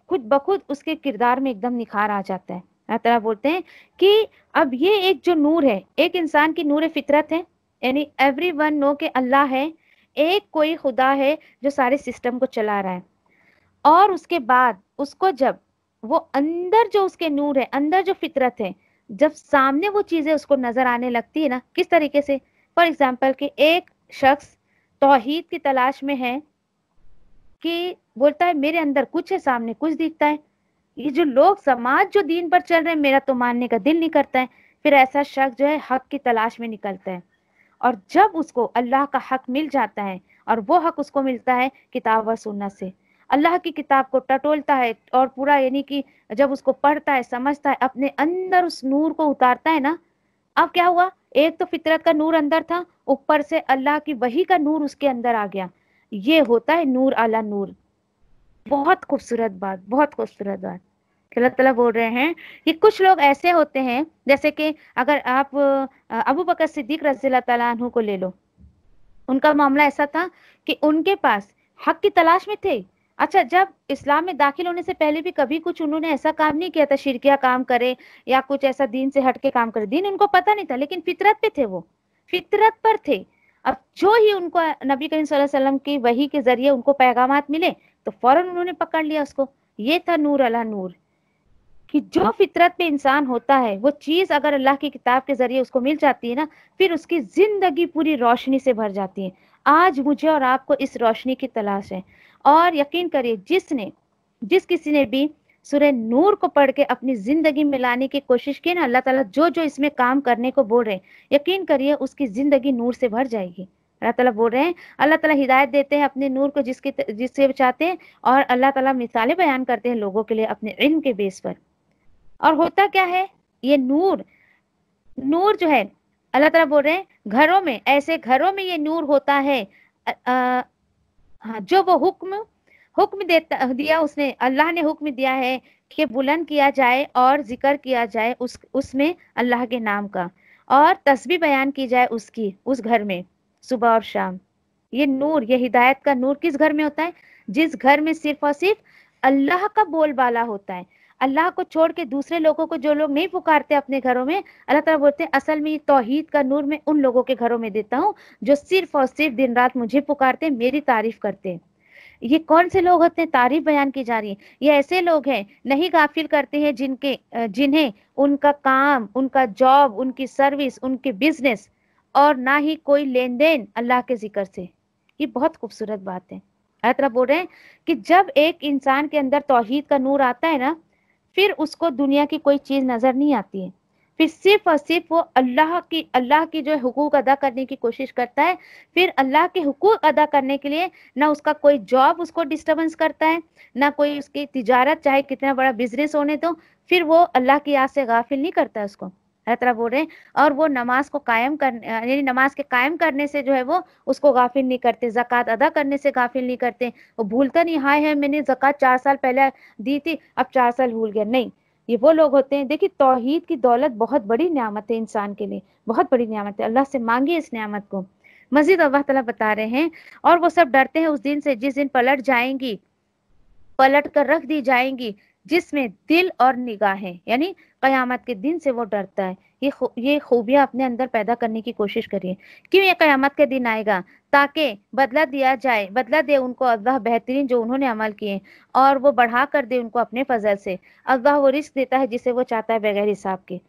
खुद बखुद उसके किरदार में एकदम निखार आ जाता है। अल्लाह ताला बोलते हैं कि अब ये एक जो नूर है, एक इंसान की नूर फितरत है यानी एवरी वन नो के अल्लाह है, एक कोई खुदा है जो सारे सिस्टम को चला रहा है। और उसके बाद, उसको जब, वो अंदर जो उसके नूर है, अंदर जो फितरत है, जब सामने वो चीज़ें उसको नज़र आने लगती है ना, किस तरीके से? फॉर एग्ज़ाम्पल कि एक शख्स तोहहीद की तलाश में है कि बोलता है, मेरे अंदर कुछ है, सामने कुछ दिखता है। ये जो लोग, समाज जो दीन पर चल रहे हैं, मेरा तो मानने का दिल नहीं करता है। फिर ऐसा शख्स जो है, हक की तलाश में निकलता है। और जब उसको अल्लाह का हक मिल जाता है और वो हक उसको मिलता है किताब व सुन्नत से। अल्लाह की किताब को टटोलता है और पूरा यानी कि जब उसको पढ़ता है, समझता है, अपने अंदर उस नूर को उतारता है ना, अब क्या हुआ? एक तो फितरत का नूर अंदर था, ऊपर से अल्लाह की वही का नूर उसके अंदर आ गया। ये होता है नूर आला नूर। बहुत खूबसूरत बात, बहुत खूबसूरत बात। अल्लाह तला बोल रहे हैं कि कुछ लोग ऐसे होते हैं, जैसे कि अगर आप अबू बकर सिद्दीक रज़ी तला को ले लो। उनका मामला ऐसा था कि उनके पास हक की तलाश में थे। अच्छा जब इस्लाम में दाखिल होने से पहले भी कभी कुछ उन्होंने ऐसा काम नहीं किया था, शिरकिया काम करे या कुछ ऐसा दीन से हटके काम करे, दीन उनको पता नहीं था, लेकिन फितरत पे थे वो, फितरत पर थे। अब जो ही उनको, नबी करीम वसल्लम की वही के ज़रिए उनको पैगाम मिले तो फ़ौरन उन्होंने पकड़ लिया उसको। ये था नूर अला नूर। कि जो फितरत में इंसान होता है, वो चीज़ अगर अल्लाह की किताब के ज़रिए उसको मिल जाती है ना, फिर उसकी ज़िंदगी पूरी रोशनी से भर जाती है। आज मुझे और आपको इस रोशनी की तलाश है। और यकीन करिए, जिसने, जिस किसी ने भी सूर्य नूर को पढ़ के अपनी ज़िंदगी में लाने की कोशिश की ना, अल्लाह ताला जो जो इसमें काम करने को बोल रहे हैं, यकीन करिए उसकी ज़िंदगी नूर से भर जाएगी। अल्लाह ताला बोल रहे हैं, अल्लाह ताला हिदायत देते हैं अपने नूर को जिसके, जिससे चाहते हैं और अल्लाह ताला मिसालें बयान करते हैं लोगों के लिए अपने इल्म के बेस पर। और होता क्या है? ये नूर नूर जो है अल्लाह ताला बोल रहे हैं घरों में ऐसे घरों में ये नूर होता है। आ, हाँ जो वो हुक्म हुक्म देता दिया उसने अल्लाह ने हुक्म दिया है कि बुलंद किया जाए और ज़िक्र किया जाए उस उसमें अल्लाह के नाम का और तस्बी बयान की जाए उसकी उस घर में सुबह और शाम। ये नूर ये हिदायत का नूर किस घर में होता है? जिस घर में सिर्फ़ और सिर्फ़ अल्लाह का बोलबाला होता है। अल्लाह को छोड़ के दूसरे लोगों को जो लोग नहीं पुकारते अपने घरों में, अल्लाह ताला बोलते हैं, असल में ये तोहीद का नूर मैं उन लोगों के घरों में देता हूँ, जो सिर्फ़ और सिर्फ़ दिन रात मुझे पुकारते मेरी तारीफ़ करते हैं। ये कौन से लोग होते हैं? तारीफ़ बयान की जा रही है। ये ऐसे लोग हैं, नहीं गाफिल करते हैं जिनके जिन्हें उनका काम, उनका जॉब, उनकी सर्विस, उनके बिज़नेस और ना ही कोई लेन देन अल्लाह के ज़िक्र से। ये बहुत खूबसूरत बात है। अतरा बोल रहे हैं कि जब एक इंसान के अंदर तोहहीद का नूर आता है ना फिर उसको दुनिया की कोई चीज़ नज़र नहीं आती है। फिर सिर्फ़ और सिर्फ़ वो अल्लाह की अल्लाह की जो हुकूक अदा करने की कोशिश करता है, फिर अल्लाह के हुकूक अदा करने के लिए ना उसका कोई जॉब उसको डिस्टर्बेंस करता है, ना कोई उसकी तिजारत, चाहे कितना बड़ा बिज़नेस होने तो फिर वो अल्लाह की याद से गाफिल नहीं करता है उसको। तरह बोल रहे हैं, और वो नमाज़ को कायम कर, यानी नमाज़ के कायम करने से जो है वो उसको गाफिल नहीं करते, जक़ात अदा करने से गाफिल नहीं करते। वो भूलता नहीं, हाय है मैंने जक़ात चार साल पहले दी थी, अब चार साल भूल गया। नहीं, ये वो लोग होते हैं, देखिए तोहीद की दौलत बहुत बड़ी नियामत है इंसान के लिए, बहुत बड़ी नियामत है, अल्लाह से मांगिए इस नियामत को। मजीद अल्लाह तला बता रहे हैं, और वो सब डरते हैं उस दिन से, जिस दिन पलट जाएँगी, पलट कर रख दी जाएँगी जिसमें दिल और निगाहें, यानी कयामत के दिन से वो डरता है। ये ये खूबियाँ अपने अंदर पैदा करने की कोशिश करिए क्यों ये कयामत के दिन आएगा? ताकि बदला दिया जाए, बदला दे उनको अल्लाह बेहतरीन जो उन्होंने अमल किए और वो बढ़ा कर दे उनको अपने फजल से। अल्लाह वो रिस्क देता है जिसे वो चाहता है बगैर हिसाब के।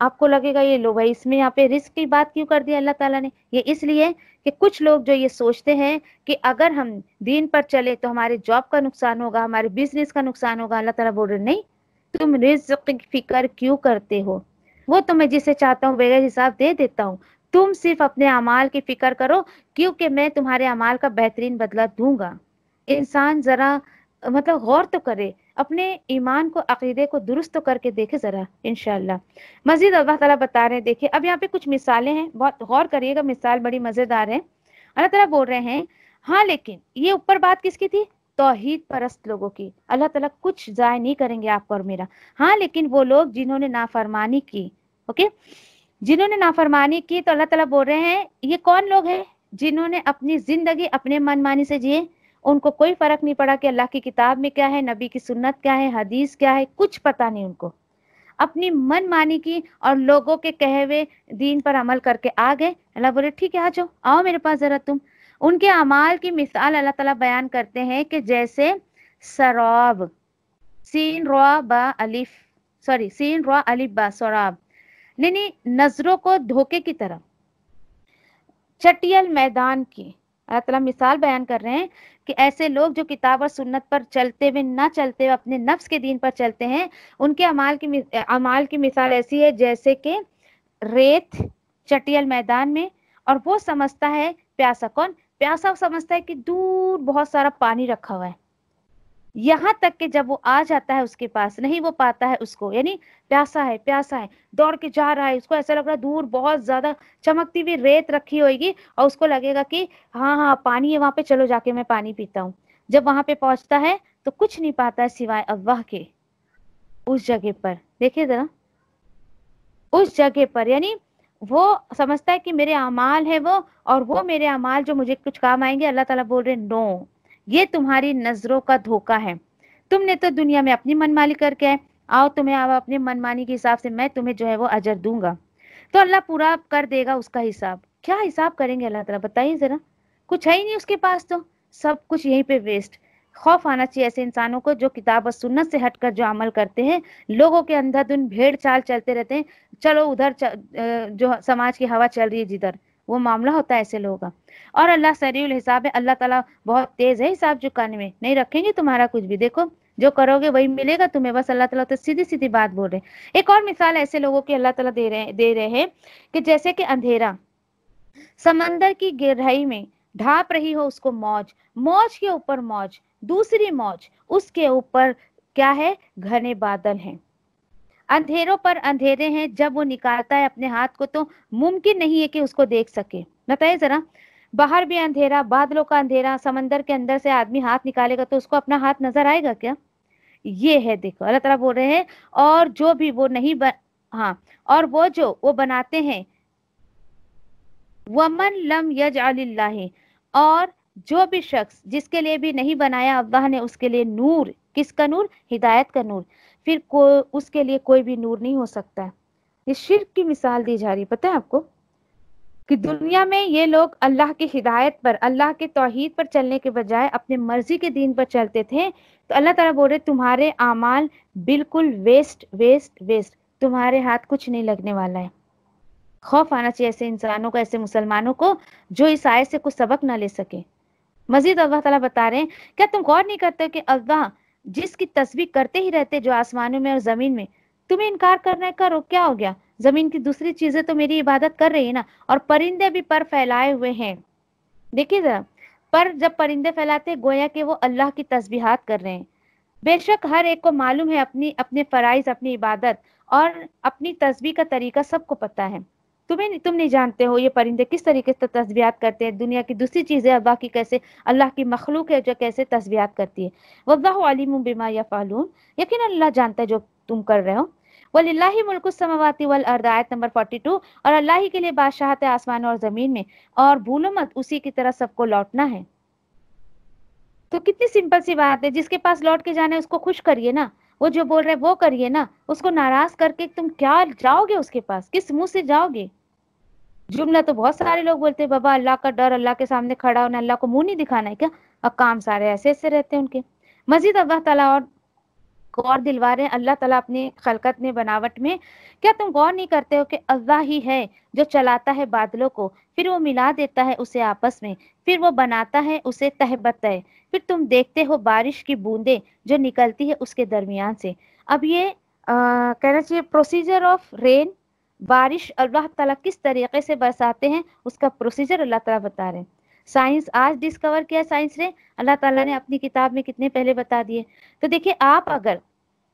आपको लगेगा, ये लो भाई, इसमें यहाँ पे रिस्क की बात क्यों कर दी अल्लाह ताला ने? ये इसलिए कि कुछ लोग जो ये सोचते हैं कि अगर हम दीन पर चले तो हमारे जॉब का नुकसान होगा, हमारे बिज़नेस का नुकसान होगा, अल्लाह ताला बोल रहे नहीं, तुम रिस्क की फ़िक्र क्यों करते हो? वो तो मैं जिसे चाहता हूँ बगैर हिसाब दे देता हूँ। तुम सिर्फ़ अपने अमाल की फ़िक्र करो, क्योंकि मैं तुम्हारे अमाल का बेहतरीन बदला दूँगा। इंसान जरा मतलब गौर तो करे, अपने ईमान को, अकीदे को दुरुस्त तो करके देखे जरा इनशाला मजीद अल्लाह ताला बता रहे हैं, देखिए, अब यहाँ पे कुछ मिसालें हैं, बहुत गौर करिएगा, मिसाल बड़ी मज़ेदार है। अल्लाह ताला बोल रहे हैं हाँ लेकिन ये ऊपर बात किसकी थी? तोहहीद परस्त लोगों की। अल्लाह ताला कुछ जाय नहीं करेंगे आपको और मेरा। हाँ लेकिन वो लोग जिन्होंने नाफरमानी की, ओके? जिन्होंने नाफरमानी की तो अल्लाह ताला बोल रहे हैं, ये कौन लोग हैं जिन्होंने अपनी ज़िंदगी अपने मनमानी से जिए? उनको कोई फ़र्क नहीं पड़ा कि अल्लाह की किताब में क्या है, नबी की सुन्नत क्या है, हदीस क्या है, कुछ पता नहीं उनको। अपनी मन मानी की और लोगों के कहे हुए दीन पर अमल करके आ गए। अल्लाह बोले, ठीक है, आ जाओ, आओ मेरे पास जरा तुम। उनके अमाल की मिसाल अल्लाह ताला बयान करते हैं कि जैसे सराब, सीन रोआ बा अलिफ, सॉरी, सीन रोआ अलिफ बा सराब नहीं नज़रों को धोखे की तरह, चटियल मैदान की। अल्लाह ताला मिसाल बयान कर रहे हैं कि ऐसे लोग जो किताब और सुन्नत पर चलते हुए, ना चलते हुए, अपने नफ्स के दिन पर चलते हैं, उनके अमाल की अमाल की मिसाल ऐसी है जैसे कि रेत चटियल मैदान में, और वो समझता है प्यासा, कौन? प्यासा समझता है कि दूर बहुत सारा पानी रखा हुआ है। यहाँ तक कि जब वो आ जाता है उसके पास, नहीं वो पाता है उसको, यानी प्यासा है प्यासा है, दौड़ के जा रहा है, उसको ऐसा लग रहा है दूर बहुत ज़्यादा चमकती हुई रेत रखी होगी और उसको लगेगा कि हाँ हाँ पानी है, वहाँ पे चलो जाके मैं पानी पीता हूँ। जब वहाँ पे पहुँचता है तो कुछ नहीं पाता है सिवाय अल्लाह के। उस जगह पर, देखिए जरा। उस जगह पर, यानी वो समझता है कि मेरे अमाल है वो, और वो मेरे अमाल जो मुझे कुछ काम आएँगे, अल्लाह ताला बोल रहे नो ये तुम्हारी नज़रों का धोखा है। तुमने तो दुनिया में अपनी मनमानी करके आए। आओ तुम्हें आओ अपनी मनमानी के हिसाब से मैं तुम्हें जो है वो अजर दूँगा। तो अल्लाह पूरा कर देगा उसका हिसाब। क्या हिसाब करेंगे अल्लाह तला, बताइए जरा। कुछ है ही नहीं उसके पास तो। सब कुछ यहीं पे वेस्ट खौफ आना चाहिए ऐसे इंसानों को जो किताब और सुन्नत से हटकर जो अमल करते हैं। लोगों के अंधाधुन भेड़ चाल चलते रहते हैं। चलो उधर जो समाज की हवा चल रही है जिधर। वो मामला होता है ऐसे लोगों का। और अल्लाह सरील हिसाब है, अल्लाह ताला बहुत तेज है हिसाब चुकाने में। नहीं रखेंगे तुम्हारा कुछ भी। देखो, जो करोगे वही मिलेगा तुम्हें। बस अल्लाह ताला तो सीधी सीधी बात बोल रहे हैं। एक और मिसाल ऐसे लोगों की अल्लाह ताला दे रहे दे रहे हैं कि जैसे कि अंधेरा। समंदर की गहराई में ढाप रही हो उसको मौज। मौज के ऊपर मौज, दूसरी मौज, उसके ऊपर क्या है? घने बादल हैं। अंधेरों पर अंधेरे हैं, जब वो निकालता है अपने हाथ को तो मुमकिन नहीं है कि उसको देख सके। बताइए जरा, बाहर भी अंधेरा, बादलों का अंधेरा, समंदर के अंदर से आदमी हाथ निकालेगा तो उसको अपना हाथ नज़र आएगा क्या? ये है देखो, अल्लाह तला बोल रहे हैं, और जो भी वो नहीं बन हाँ और वो जो, वो बनाते हैं, वमन लम यज और जो भी शख्स जिसके लिए भी नहीं बनाया अल्लाह ने, उसके लिए नूर, किसका नूर? हिदायत का नूर। फिर को उसके लिए कोई भी नूर नहीं हो सकता है। ये शिरक की मिसाल दी जा रही है, पता है आपको? कि दुनिया में ये लोग अल्लाह की हिदायत पर, अल्लाह के तोहीद पर चलने के बजाय अपने मर्ज़ी के दीन पर चलते थे तो अल्लाह ताला बोल रहे, तुम्हारे अमाल बिल्कुल वेस्ट वेस्ट वेस्ट। तुम्हारे हाथ कुछ नहीं लगने वाला है। खौफ आना चाहिए ऐसे इंसानों को, ऐसे मुसलमानों को, जो इस आय से कुछ सबक ना ले सके। मजीद अल्लाह ताला बता रहे हैं, क्या तुम गौर नहीं करते कि अल्लाह जिसकी तस्वीर करते ही रहते जो आसमानों में और ज़मीन में, तुम्हें इनकार करने करो क्या हो गया? ज़मीन की दूसरी चीज़ें तो मेरी इबादत कर रही है ना? और परिंदे भी पर फैलाए हुए हैं। देखिए जरा, पर जब परिंदे फैलाते गोया के वो अल्लाह की तस्बीहात कर रहे हैं। बेशक हर एक को मालूम है अपनी, अपने फराइज, अपनी इबादत और अपनी तस्वीर का तरीका सबको पता है। तुम्हें तुम नहीं जानते हो ये परिंदे किस तरीके से तस्बियात करते हैं, दुनिया की दूसरी चीज़ें अल्लाह की कैसे, अल्लाह की मखलूक है जो कैसे तस्बियात करती है। वल्लाम बिमा या फालून यकीन अल्लाह जानता है जो तुम कर रहे हो। वलिल्लाहि मुल्कु समवाती वल अर्द, आयत नंबर 42 और अल्लाह ही के लिए बादशाहत है आसमान और ज़मीन में, और भूलो मत, उसी की तरह सबको लौटना है। तो कितनी सिंपल सी बात है, जिसके पास लौट के जाना है, उसको खुश करिए ना, वो जो बोल रहे हैं वो करिए ना, उसको नाराज़ करके तुम क्या जाओगे उसके पास, किस मुँह से जाओगे? जुमला तो बहुत सारे लोग बोलते हैं बाबा अल्लाह का डर अल्लाह के सामने खड़ा होना अल्लाह को मुँह नहीं दिखाना है क्या? अब काम सारे ऐसे ऐसे रहते हैं उनके। मजीद अल्लाह तला और गौर दिलवा रहे हैं। अल्लाह ताला अपनी खलकत में बनावट में क्या तुम गौर नहीं करते हो कि अल्लाह ही है जो चलाता है बादलों को? फिर वो मिला देता है उसे आपस में फिर वो बनाता है उसे तहबत है फिर तुम देखते हो बारिश की बूंदे जो निकलती है उसके दरमियान से। अब ये आ, कहना चाहिए प्रोसीजर ऑफ़ रेन बारिश अल्लाह ताला किस तरीके से बरसाते हैं, उसका प्रोसीजर अल्लाह ताला बता रहे हैं। साइंस आज डिस्कवर किया साइंस ने, अल्लाह ताला ने अपनी किताब में कितने पहले बता दिए। तो देखिए, आप अगर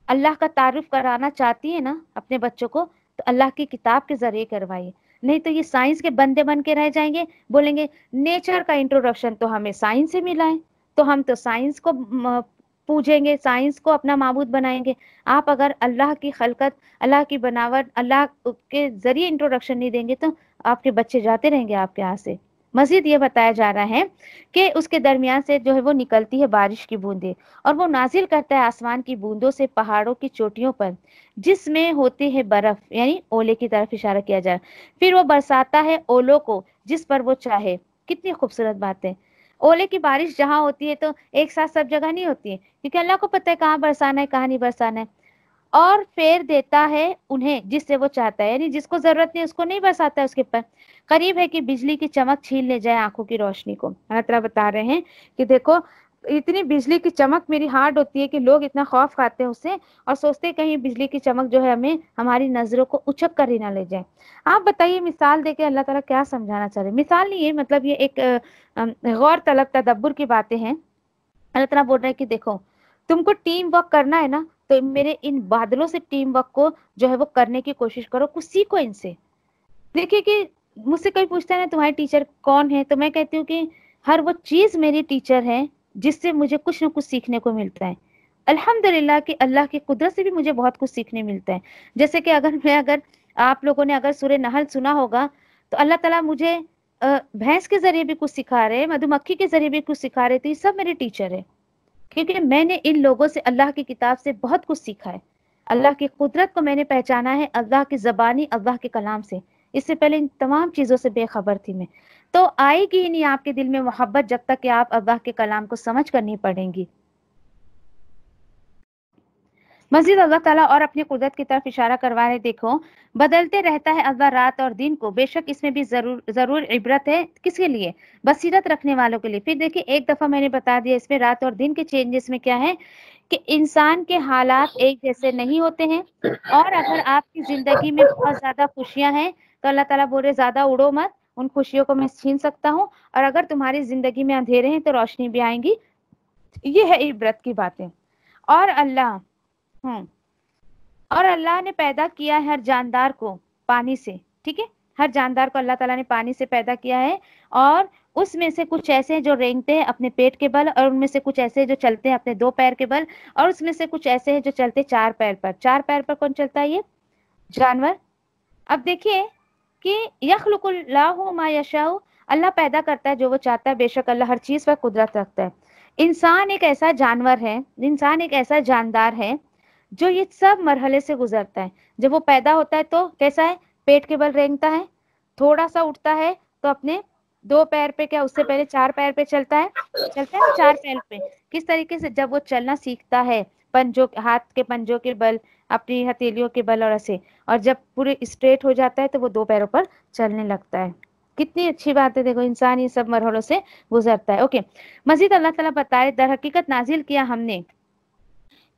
अल्लाह का तारुफ कराना चाहती है ना, अपने बच्चों को तो अल्लाह की किताब के ज़रिए करवाइए। नहीं तो ये साइंस के बंदे बन के रह जाएँगे, बोलेंगे नेचर का इंट्रोडक्शन तो हमें साइंस से मिला है तो हम तो साइंस को पूजेंगे, साइंस को अपना माबूद बनाएँगे। आप अगर अल्लाह की खलकत, अल्लाह की बनावट, अल्लाह के ज़रिए इंट्रोडक्शन नहीं देंगे तो आपके बच्चे जाते रहेंगे आपके यहाँ से। मजीद ये बताया जा रहा है कि उसके दरमियान से जो है वो निकलती है बारिश की बूंदे और वो नाजिल करता है आसमान की बूंदों से पहाड़ों की चोटियों पर, जिसमें होती है बर्फ़, यानी ओले की तरफ़ इशारा किया जाए फिर वो बरसाता है ओलों को, जिस पर वो चाहे। कितनी खूबसूरत बात। है ओले की बारिश जहाँ होती है तो एक साथ सब जगह नहीं होती है, क्योंकि अल्लाह को पता है कहाँ बरसाना है, कहाँ नहीं बरसाना है। और फेर देता है उन्हें जिससे वो चाहता है, यानी जिसको ज़रूरत नहीं, उसको नहीं बरसाता है उसके ऊपर करीब है कि बिजली की चमक छीन ले जाए आँखों की रोशनी को। अल्लाह बता रहे हैं कि देखो इतनी बिजली की चमक मेरी हार्ड होती है कि लोग इतना खौफ खाते हैं उससे और सोचते हैं कहीं बिजली की चमक जो है हमें, हमारी नज़रों को उछक कर ही ना ले जाए। आप बताइए, मिसाल देके अल्लाह ताला क्या समझाना चाह रहे मिसाल नहीं है मतलब ये एक गौर तलब, तदब्बर की बातें हैं। अल्लाह ताला बोल रहे हैं कि देखो, तुमको टीम वर्क करना है ना तो मेरे इन बादलों से टीम वर्क को जो है वो करने की कोशिश करो कुछ सीखो इनसे। देखिए कि मुझसे कोई पूछता है ना, तुम्हारी टीचर कौन है? तो मैं कहती हूँ कि हर वो चीज़ मेरी टीचर है जिससे मुझे कुछ ना कुछ सीखने को मिलता है। अल्हम्दुलिल्लाह कि अल्लाह की कुदरत से भी मुझे बहुत कुछ सीखने मिलता है। जैसे कि अगर मैं अगर, आप लोगों ने अगर सूर्य नहल सुना होगा तो अल्लाह ताला मुझे भैंस के ज़रिए भी कुछ सिखा रहे मधुमक्खी के ज़रिए भी कुछ सिखा रहे थे सब मेरे टीचर है। क्योंकि मैंने इन लोगों से अल्लाह की किताब से बहुत कुछ सीखा है। अल्लाह की कुदरत को मैंने पहचाना है अल्लाह की जबानी, अल्लाह के कलाम से। इससे पहले इन तमाम चीज़ों से बेखबर थी मैं। तो आएगी ही नहीं आपके दिल में मोहब्बत जब तक कि आप अल्लाह के कलाम को समझ कर नहीं पढ़ेंगी। मस्जिद अल्लाह ताला और अपनी कुदरत की तरफ़ इशारा करवा रहे देखो, बदलते रहता है अल्लाह रात और दिन को। बेशक इसमें भी ज़रूर ज़रूर इबरत है किसके लिए? बसीरत रखने वालों के लिए। फिर देखिए, एक दफ़ा मैंने बता दिया इसमें रात और दिन के चेंजेस में क्या है कि इंसान के हालात एक जैसे नहीं होते हैं और अगर आपकी ज़िंदगी में बहुत ज़्यादा खुशियाँ हैं तो अल्लाह ताला बोले, ज़्यादा उड़ो मत उन खुशियों को मैं छीन सकता हूँ और अगर तुम्हारी ज़िंदगी में अंधेरे हैं तो रोशनी भी आएँगी। ये है इबरत की बातें। और अल्लाह हम्म और अल्लाह ने पैदा किया है हर जानदार को पानी से, ठीक है? हर जानदार को अल्लाह ताला ने पानी से पैदा किया है और उसमें से कुछ ऐसे हैं जो रेंगते हैं अपने पेट के बल और उनमें से कुछ ऐसे हैं जो चलते हैं अपने दो पैर के बल और उसमें से कुछ ऐसे हैं जो चलते चार पैर पर। चार पैर पर कौन चलता है ये? जानवर? अब देखिए कि यशाउ, अल्लाह पैदा करता है जो वो चाहता है, बेशक अल्लाह हर चीज़ पर कुदरत रखता है। इंसान एक ऐसा जानवर है, इंसान एक ऐसा जानदार है, जो ये सब मरहले से गुजरता है। जब वो पैदा होता है तो कैसा है? पेट के बल रेंगता है थोड़ा सा उठता है तो अपने दो पैर पे क्या उससे पहले चार पैर पे चलता है? चलता है चार पैर पे। किस तरीके से जब वो चलना सीखता है, पंजों हाथ के पंजों के बल अपनी हथेलियों के बल और ऐसे और जब पूरे स्ट्रेट हो जाता है तो वो दो पैरों पर चलने लगता है। कितनी अच्छी बात है, देखो, इंसान ये सब मरहलों से गुजरता है। ओके, मजीद अल्लाह ताला बताए, दर हकीकत नाजिल किया हमने।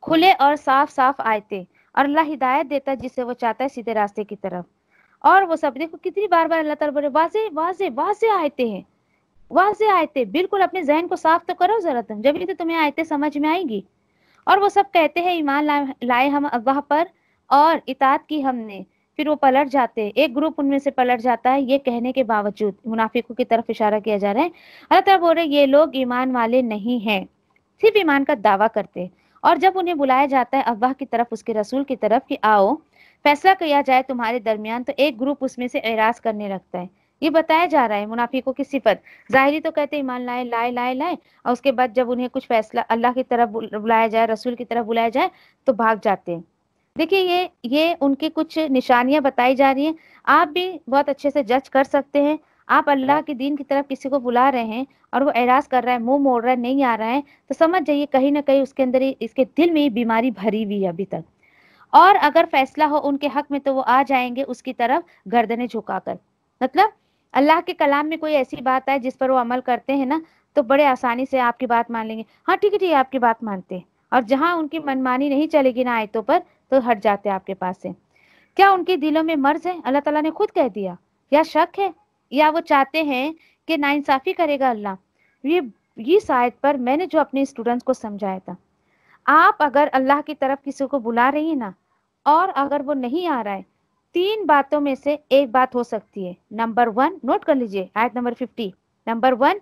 खुले और साफ़ साफ़ आयते, और अल्लाह हिदायत देता है जिसे वो चाहता है सीधे रास्ते की तरफ़। और वो सब, देखो, कितनी बार बार अल्लाह ताला वाजे वाजे वाजे आयते हैं। वाजे आयते, बिल्कुल अपने जहन को साफ़ तो करो जरा तुम, जब तो तुम्हें आयते समझ में आएँगी। और वो सब कहते हैं, ईमान लाए हम अल्लाह पर और इतात की हमने। फिर वो पलट जाते हैं। एक ग्रुप उनमें से पलट जाता है, ये कहने के बावजूद। मुनाफिकों की तरफ़ इशारा किया जा रहा है। अल्लाह ताला बोल रहे ये लोग ईमान वाले नहीं हैं। सिर्फ़ ईमान का दावा करते और जब उन्हें बुलाया जाता है अल्लाह की तरफ़, उसके रसूल की तरफ़ कि आओ, फैसला किया जाए तुम्हारे दरमियान तो एक ग्रुप उसमें से एराज करने लगता है। ये बताया जा रहा है मुनाफिकों की सिफत? जाहिरी तो कहते ईमान लाए लाए लाए लाए, और उसके बाद जब उन्हें कुछ फैसला, अल्लाह की तरफ़ बुलाया जाए, रसूल की तरफ़ बुलाया जाए तो भाग जाते हैं। देखिए ये ये उनकी कुछ निशानियाँ बताई जा रही हैं। आप भी बहुत अच्छे से जज कर सकते हैं। आप अल्लाह के दीन की तरफ़ किसी को बुला रहे हैं और वो एराज कर रहा है, मुँह मोड़ रहा है, नहीं आ रहा है तो समझ जाइए कहीं ना कहीं उसके अंदर ही इसके दिल में बीमारी भरी हुई है अभी तक। और अगर फैसला हो उनके हक में तो वो आ जाएँगे उसकी तरफ़ गर्दने झुकाकर। मतलब अल्लाह के कलाम में कोई ऐसी बात आए जिस पर वो अमल करते हैं ना तो बड़े आसानी से आपकी बात मान लेंगे। हाँ ठीक है ठीक है, आपकी बात मानते हैं। और जहाँ उनकी मनमानी नहीं चलेगी ना आयतों पर तो हट जाते आपके पास से। क्या उनके दिलों में मर्ज है? अल्लाह ताला ने खुद कह दिया। या शक है? या वो चाहते हैं कि नाइंसाफी करेगा अल्लाह? ये ये शायद पर मैंने जो अपने स्टूडेंट्स को समझाया था। आप अगर अल्लाह की तरफ़ किसी को बुला रही है ना, और अगर वो नहीं आ रहा है तीन बातों में से एक बात हो सकती है। नंबर वन नोट कर लीजिए आयत नंबर फिफ्टी नंबर वन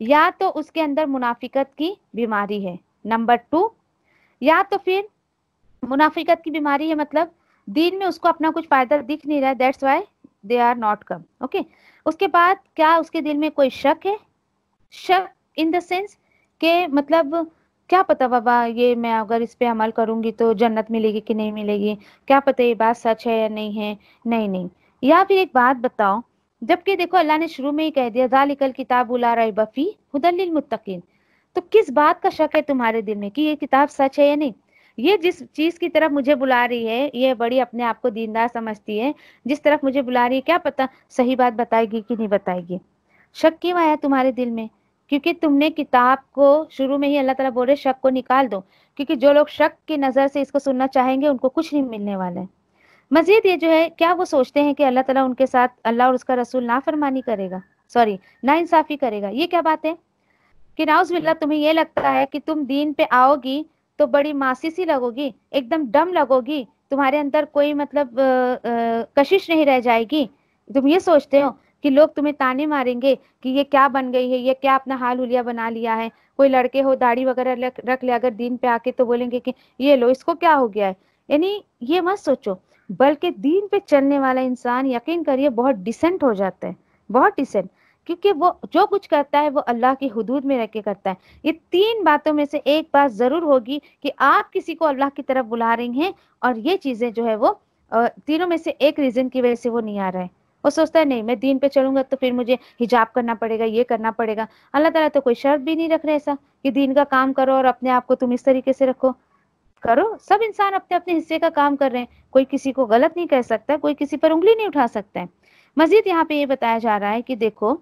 या तो उसके अंदर मुनाफिकत की बीमारी है। नंबर टू या तो फिर मुनाफिकत की बीमारी है मतलब दिन में उसको अपना कुछ फ़ायदा दिख नहीं रहा that's why they are not come okay उसके बाद क्या उसके दिल में कोई शक है? शक इन द सेंस के मतलब क्या पता बाबा, ये मैं अगर इस पे अमल करूँगी तो जन्नत मिलेगी कि नहीं मिलेगी? क्या पता ये बात सच है या नहीं है? नहीं नहीं। या फिर एक बात बताओ, जबकि देखो अल्लाह ने शुरू में ही कह दिया, जालिकल किताब उला रही बफी हुदल मुत्तकीन। तो किस बात का शक है तुम्हारे दिल में कि ये किताब सच है या नहीं? ये जिस चीज़ की तरफ़ मुझे बुला रही है, ये बड़ी अपने आप को दीनदार समझती है। जिस तरफ़ मुझे बुला रही है, क्या पता सही बात बताएगी कि नहीं बताएगी? शक क्यों आया तुम्हारे दिल में? क्योंकि तुमने किताब को शुरू में ही अल्लाह ताला बोल रहे शक को निकाल दो। क्योंकि जो लोग शक की नज़र से इसको सुनना चाहेंगे उनको कुछ नहीं मिलने वाला है। मजीद ये जो है क्या वो सोचते हैं कि अल्लाह ताला उनके साथ अल्लाह और उसका रसूल ना फरमानी करेगा? सॉरी ना इंसाफी करेगा। ये क्या बात है? कि नाउज तुम्हें ये लगता है कि तुम दीन पे आओगी तो बड़ी मासी सी लगोगी एकदम डम लगोगी तुम्हारे अंदर कोई मतलब आ, आ, कशिश नहीं रह जाएगी? तुम ये सोचते हो? कि लोग तुम्हें ताने मारेंगे कि ये क्या बन गई है, ये क्या अपना हाल हुलिया बना लिया है। कोई लड़के हो, दाढ़ी वगैरह रख ले, अगर दीन पे आके तो बोलेंगे कि ये लो, इसको क्या हो गया है? यानी ये मत सोचो, बल्कि दीन पे चलने वाला इंसान यकीन करिए बहुत डिसेंट हो जाता है, बहुत डिसेंट क्योंकि वो जो कुछ करता है, वो अल्लाह की हदूद में रह के करता है। ये तीन बातों में से एक बात ज़रूर होगी कि आप किसी को अल्लाह की तरफ़ बुला रही हैं और ये चीज़ें जो है वो तीनों में से एक रीजन की वजह से वो नहीं आ रहा है। वो सोचता है, नहीं, मैं दीन पे चलूँगा तो फिर मुझे हिजाब करना पड़ेगा, ये करना पड़ेगा। अल्लाह ताला तो कोई शर्त भी नहीं रख रहे ऐसा कि दीन का काम करो और अपने आप को तुम इस तरीके से रखो। करो, सब इंसान अपने अपने हिस्से का काम कर रहे हैं। कोई किसी को गलत नहीं कह सकता, कोई किसी पर उंगली नहीं उठा सकता है। मजीद यहाँ पे ये बताया जा रहा है कि देखो,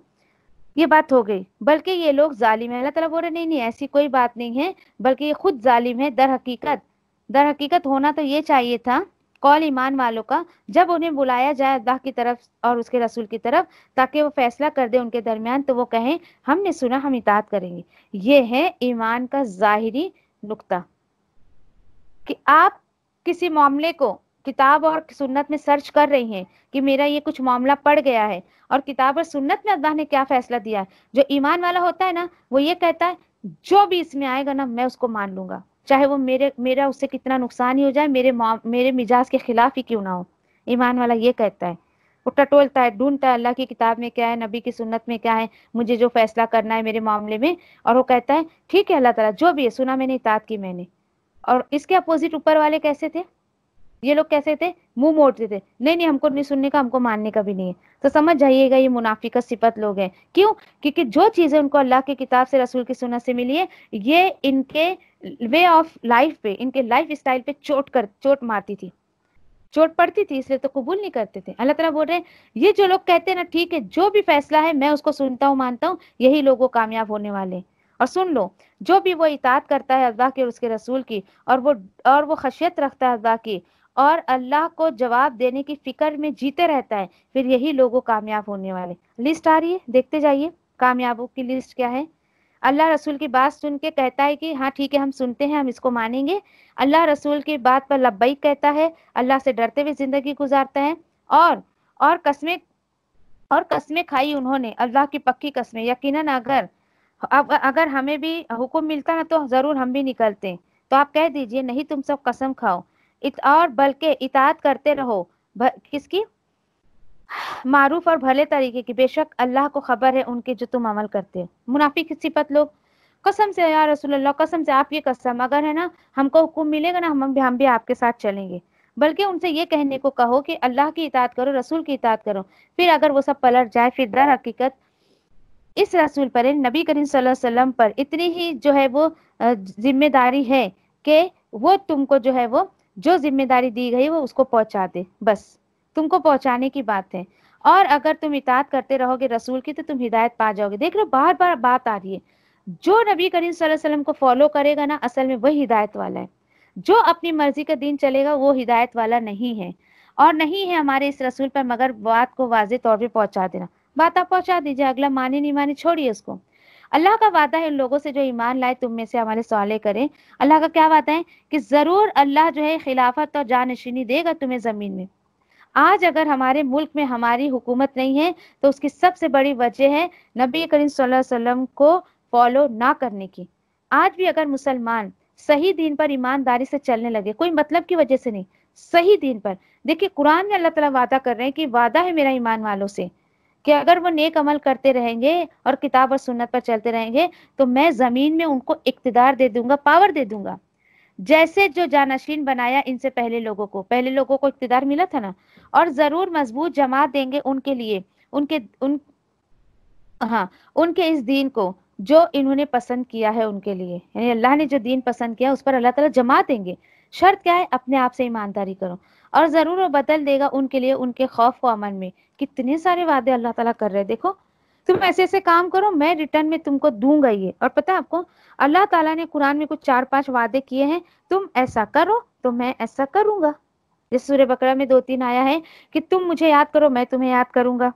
ये बात हो गई, बल्कि ये लोग जालिम है। अल्लाह तला बोल रहे नहीं नहीं, ऐसी कोई बात नहीं है, बल्कि ये खुद जालिम है, दर हकीकत। दर हकीकत होना तो ये चाहिए था कौल ईमान वालों का, जब उन्हें बुलाया जाए अल्लाह की तरफ़ और उसके रसूल की तरफ़, ताकि वो फैसला कर दे उनके दरमियान तो वो कहें, हमने सुना, हम इतात करेंगे। ये है ईमान का जाहिरी नुक्ता। कि आप किसी मामले को किताब और सुन्नत में सर्च कर रही हैं कि मेरा ये कुछ मामला पड़ गया है, और किताब और सुन्नत में अल्लाह ने क्या फैसला दिया है? जो ईमान वाला होता है ना, वो ये कहता है, जो भी इसमें आएगा ना, मैं उसको मान लूँगा। चाहे वो मेरे, मेरा उससे कितना नुकसान ही हो जाए, मेरे मेरे मिजाज के खिलाफ ही क्यों ना हो। ईमान वाला ये कहता है। वो टटोलता है, ढूंढता है, अल्लाह की किताब में क्या है, नबी की सुन्नत में क्या है, मुझे जो फैसला करना है मेरे मामले में। और वो कहता है, ठीक है, अल्लाह ताला, जो भी है, सुना मैंने इतात की मैंने। और इसके अपोजिट ऊपर वाले कैसे थे? ये लोग कैसे थे? मुँह मोड़ते थे। नहीं नहीं, हमको नहीं सुनने का, हमको मानने का भी नहीं है। तो समझ जाइएगा, ये मुनाफिक सिपत लोग हैं। क्यों? क्योंकि जो चीज़ें उनको अल्लाह की किताब से, रसूल की सुनत से मिली है, ये इनके वे ऑफ़ लाइफ पे, इनके लाइफ स्टाइल पे चोट कर, चोट मारती थी। चोट पड़ती थी, इसलिए तो कबूल नहीं करते थे। अल्लाह तला बोल रहे हैं, ये जो लोग कहते हैं ना, ठीक है, जो भी फैसला है, मैं उसको सुनता हूँ, मानता हूँ, यही लोगों कामयाब होने वाले और सुन लो, जो भी वो इतात करता है अल्लाह के और उसके रसूल की, और वो और वो खशियत रखता है अल्लाह की, और अल्लाह को जवाब देने की फ़िक्र में जीते रहता है, फिर यही लोगों कामयाब होने वाले लिस्ट आ रही है? देखते जाइए, कामयाबों की लिस्ट क्या है? अल्लाह रसूल की बात सुन के कहता है कि हाँ ठीक है, हम सुनते हैं, हम इसको मानेंगे। अल्लाह रसूल की बात पर लब्बई कहता है, अल्लाह से डरते हुए ज़िंदगी गुजारता है। और और कस्में और कस्में खाई उन्होंने, अल्लाह की पक्की कस्में। यकीनन अगर, अब अगर हमें भी हुक्म मिलता ना तो ज़रूर हम भी निकलते। तो आप कह दीजिए, नहीं, तुम सब कसम खाओ। इत, और बल्कि इतात करते रहो। किसकी? मारूफ और भले तरीके की, बेशक अल्लाह को खबर है उनके जो तुम अमल करते हो। मुनाफिक सिपत लोग कसम से यार रसूलुल्लाह, कसम से आप ये कसम, अगर है ना, हमको हुक्म मिलेगा ना, हम भी हम भी आपके साथ चलेंगे। बल्कि उनसे ये कहने को कहो कि अल्लाह की इतात करो, रसूल की इतात करो। फिर अगर वो सब पलट जाए, फिर दर हकीकत इस रसूल पर नबी करीम वसल्लम पर इतनी ही जो है वो ज़िम्मेदारी है कि वो तुमको जो है वो, जो ज़िम्मेदारी दी गई वो उसको पहुँचा दे। बस। तुमको पहुँचाने की बात है। और अगर तुम इतात करते रहोगे रसूल की तो तुम हिदायत पा जाओगे। देख लो बार बार बात आ रही है। जो नबी करीम वसल्लम को फॉलो करेगा ना, असल में वही हिदायत वाला है। जो अपनी मर्ज़ी का दिन चलेगा, वो हिदायत वाला नहीं है। और नहीं है हमारे इस रसूल पर, मगर बात को वाजे तौर पर पहुँचा देना। बात आप पहुँचा दीजिए, अगला माने नहीं माने, छोड़िए उसको। अल्लाह का वादा है उन लोगों से जो ईमान लाए, तुम में से हमारे सवाले करें। अल्लाह का क्या वादा है? कि ज़रूर अल्लाह जो है खिलाफत और जानशीनी देगा तुम्हें ज़मीन में। आज अगर हमारे मुल्क में हमारी हुकूमत नहीं है तो उसकी सबसे बड़ी वजह है नबी करीम वसल्लम को फॉलो ना करने की। आज भी अगर मुसलमान सही दिन पर ईमानदारी से चलने लगे, कोई मतलब की वजह से नहीं, सही दिन पर। देखिए, कुरान में अल्लाह ताला वादा कर रहे हैं कि वादा है मेरा ईमान वालों से कि अगर वो नेक अमल करते रहेंगे और किताब और सुन्नत पर चलते रहेंगे तो मैं ज़मीन में उनको इकतदार दे दूँगा, पावर दे दूँगा। जैसे जो जानशीन बनाया इनसे पहले लोगों को, पहले लोगों को इकतदार मिला था ना और ज़रूर मज़बूत जमात देंगे उनके लिए, उनके, उन हाँ उनके इस दीन को, जो इन्होंने पसंद किया है उनके लिए। यानी अल्लाह ने जो दीन पसंद किया, उस पर अल्लाह ताला जमा देंगे। शर्त क्या है? अपने आप से ईमानदारी करो। और ज़रूर वो बदल देगा उनके लिए, उनके खौफ व अमन में। कितने सारे वादे अल्लाह ताला कर रहे हैं, देखो। तुम ऐसे ऐसे काम करो, मैं रिटर्न में तुमको दूँगा ये। और पता है आपको, अल्लाह ताला ने कुरान में कुछ चार पाँच वादे किए हैं, तुम ऐसा करो तो मैं ऐसा करूँगा। जिस सूर्य बकरा में दो तीन आया है कि तुम मुझे याद करो, मैं तुम्हें याद करूँगा।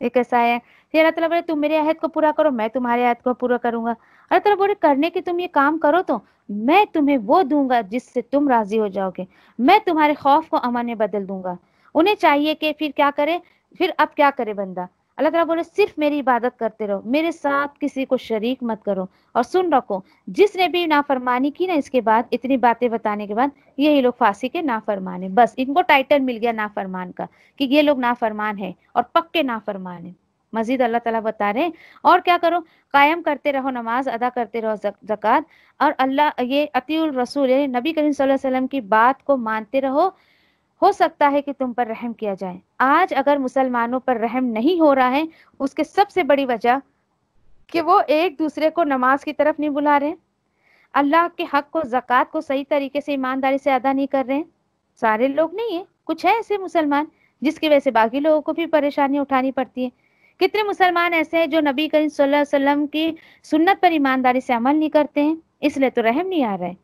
एक ऐसा है। फिर अल्लाह तला बोले, तुम मेरे अहद को पूरा करो, मैं तुम्हारे अहद को पूरा करूँगा। अल्लाह तला बोले, करने के तुम ये काम करो तो मैं तुम्हें वो दूँगा जिससे तुम राज़ी हो जाओगे। मैं तुम्हारे खौफ को अमन में बदल दूँगा। उन्हें चाहिए कि फिर क्या करे? फिर अब क्या करे बंदा? अल्लाह ताला बोले, सिर्फ़ मेरी इबादत करते रहो, मेरे साथ किसी को शरीक मत करो और सुन रखो, जिसने भी नाफरमानी की ना, इसके बाद इतनी बातें बताने के बाद यही लोग फांसी के नाफरमान है। बस इनको टाइटल मिल गया नाफरमान का, कि ये लोग नाफरमान है और पक्के नाफरमान है। मजीद अल्लाह ताला बता रहे हैं, और क्या करो? कायम करते रहो नमाज़, अदा करते रहो जक़ात और अल्लाह, ये अतीउल रसूल नबी करीम वसल्लम की बात को मानते रहो हो सकता है कि तुम पर रहम किया जाए। आज अगर मुसलमानों पर रहम नहीं हो रहा है, उसके सबसे बड़ी वजह कि वो एक दूसरे को नमाज़ की तरफ़ नहीं बुला रहे। अल्लाह के हक को, जक़ात को सही तरीके से, ईमानदारी से अदा नहीं कर रहे। हैं सारे लोग नहीं है, कुछ है ऐसे मुसलमान, जिसकी वजह से बाकी लोगों को भी परेशानी उठानी पड़ती है। कितने मुसलमान ऐसे हैं जो नबी करीम वसल्लम की सुन्नत पर ईमानदारी से अमल नहीं करते हैं, इसलिए तो रहम नहीं आ रहा है।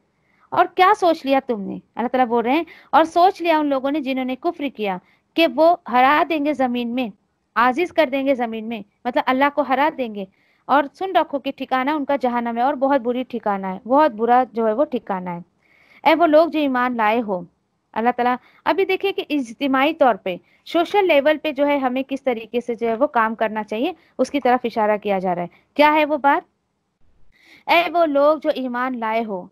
और क्या सोच लिया तुमने? अल्लाह ताला बोल रहे हैं, और सोच लिया उन लोगों ने जिन्होंने कुफ्र किया कि वो हरा देंगे ज़मीन में, आजिज कर देंगे ज़मीन में मतलब अल्लाह को हरा देंगे। और सुन रखो कि ठिकाना उनका जहानम है और बहुत बुरी ठिकाना है, बहुत बुरा जो है वो ठिकाना है। ए वो लोग जो ईमान लाए हो, अल्लाह ताला, अभी देखिए कि इज्तिमाही तौर पे, सोशल लेवल पे जो है हमें किस तरीके से जो है वो काम करना चाहिए, उसकी तरफ़ इशारा किया जा रहा है। क्या है वो बात? ए वो लोग जो ईमान लाए हो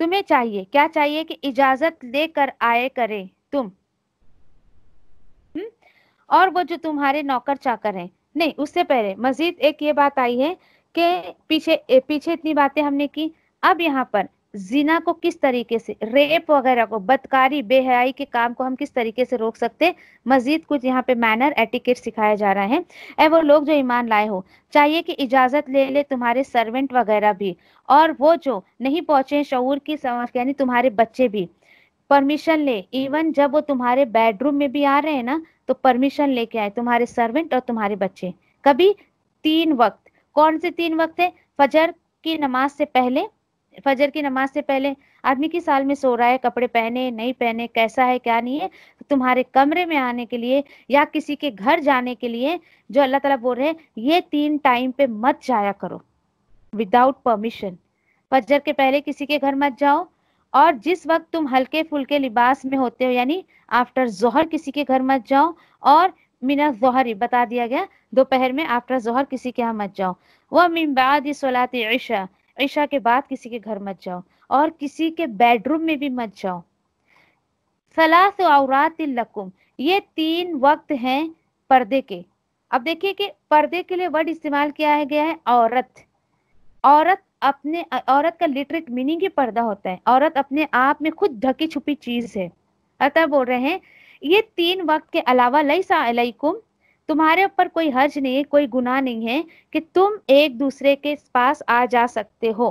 तुम्हें चाहिए क्या चाहिए कि इजाज़त लेकर आए करे तुम? हम्म? और वो जो तुम्हारे नौकर चाकर हैं नहीं, उससे पहले मजीद एक ये बात आई है कि पीछे पीछे इतनी बातें हमने की अब यहाँ पर जीना को किस तरीके से, रेप वगैरह को, बदकारी, बेहयाई के काम को हम किस तरीके से रोक सकते मजीद कुछ यहाँ पे मैनर एटिकेट सिखाया जा रहा है। ए वो लोग जो ईमान लाए हो, चाहिए कि इजाज़त ले ले तुम्हारे सर्वेंट वगैरह भी, और वो जो नहीं पहुँचे शऊर की समझ यानी तुम्हारे बच्चे भी परमिशन ले। इवन जब वो तुम्हारे बेडरूम में भी आ रहे हैं ना तो परमिशन लेके आए तुम्हारे सर्वेंट और तुम्हारे बच्चे। कभी तीन वक्त, कौन से तीन वक्त है? फजर की नमाज़ से पहले फजर की नमाज़ से पहले आदमी किस साल में सो रहा है, कपड़े पहने, नहीं पहने, कैसा है, क्या नहीं है, तुम्हारे कमरे में आने के लिए या किसी के घर जाने के लिए जो अल्लाह ताला बोल रहे हैं, ये तीन टाइम पे मत जाया करो। विदाउट परमिशन फजर के पहले किसी के घर मत जाओ और जिस वक्त तुम हल्के फुल्के लिबास में होते हो, यानी आफ्टर जोहर किसी के घर मत जाओ और मिना जोहर ही बता दिया गया, दोपहर में आफ्टर जोहर किसी के यहाँ मत जाओ। वह मिन बाद सलात ईशा ईशा के बाद किसी के घर मत जाओ और किसी के बेडरूम में भी मत जाओ। सलास औरात लकुम, ये तीन वक्त हैं पर्दे के। अब देखिए कि पर्दे के लिए वर्ड इस्तेमाल किया गया है औरत। औरत अपने, औरत का लिटरेट मीनिंग ही पर्दा होता है। औरत अपने आप में खुद ढकी छुपी चीज़ है। अतः बोल रहे हैं, ये तीन वक्त के अलावा लई सा तुम्हारे ऊपर कोई हर्ज नहीं है, कोई गुनाह नहीं है कि तुम एक दूसरे के पास आ जा सकते हो।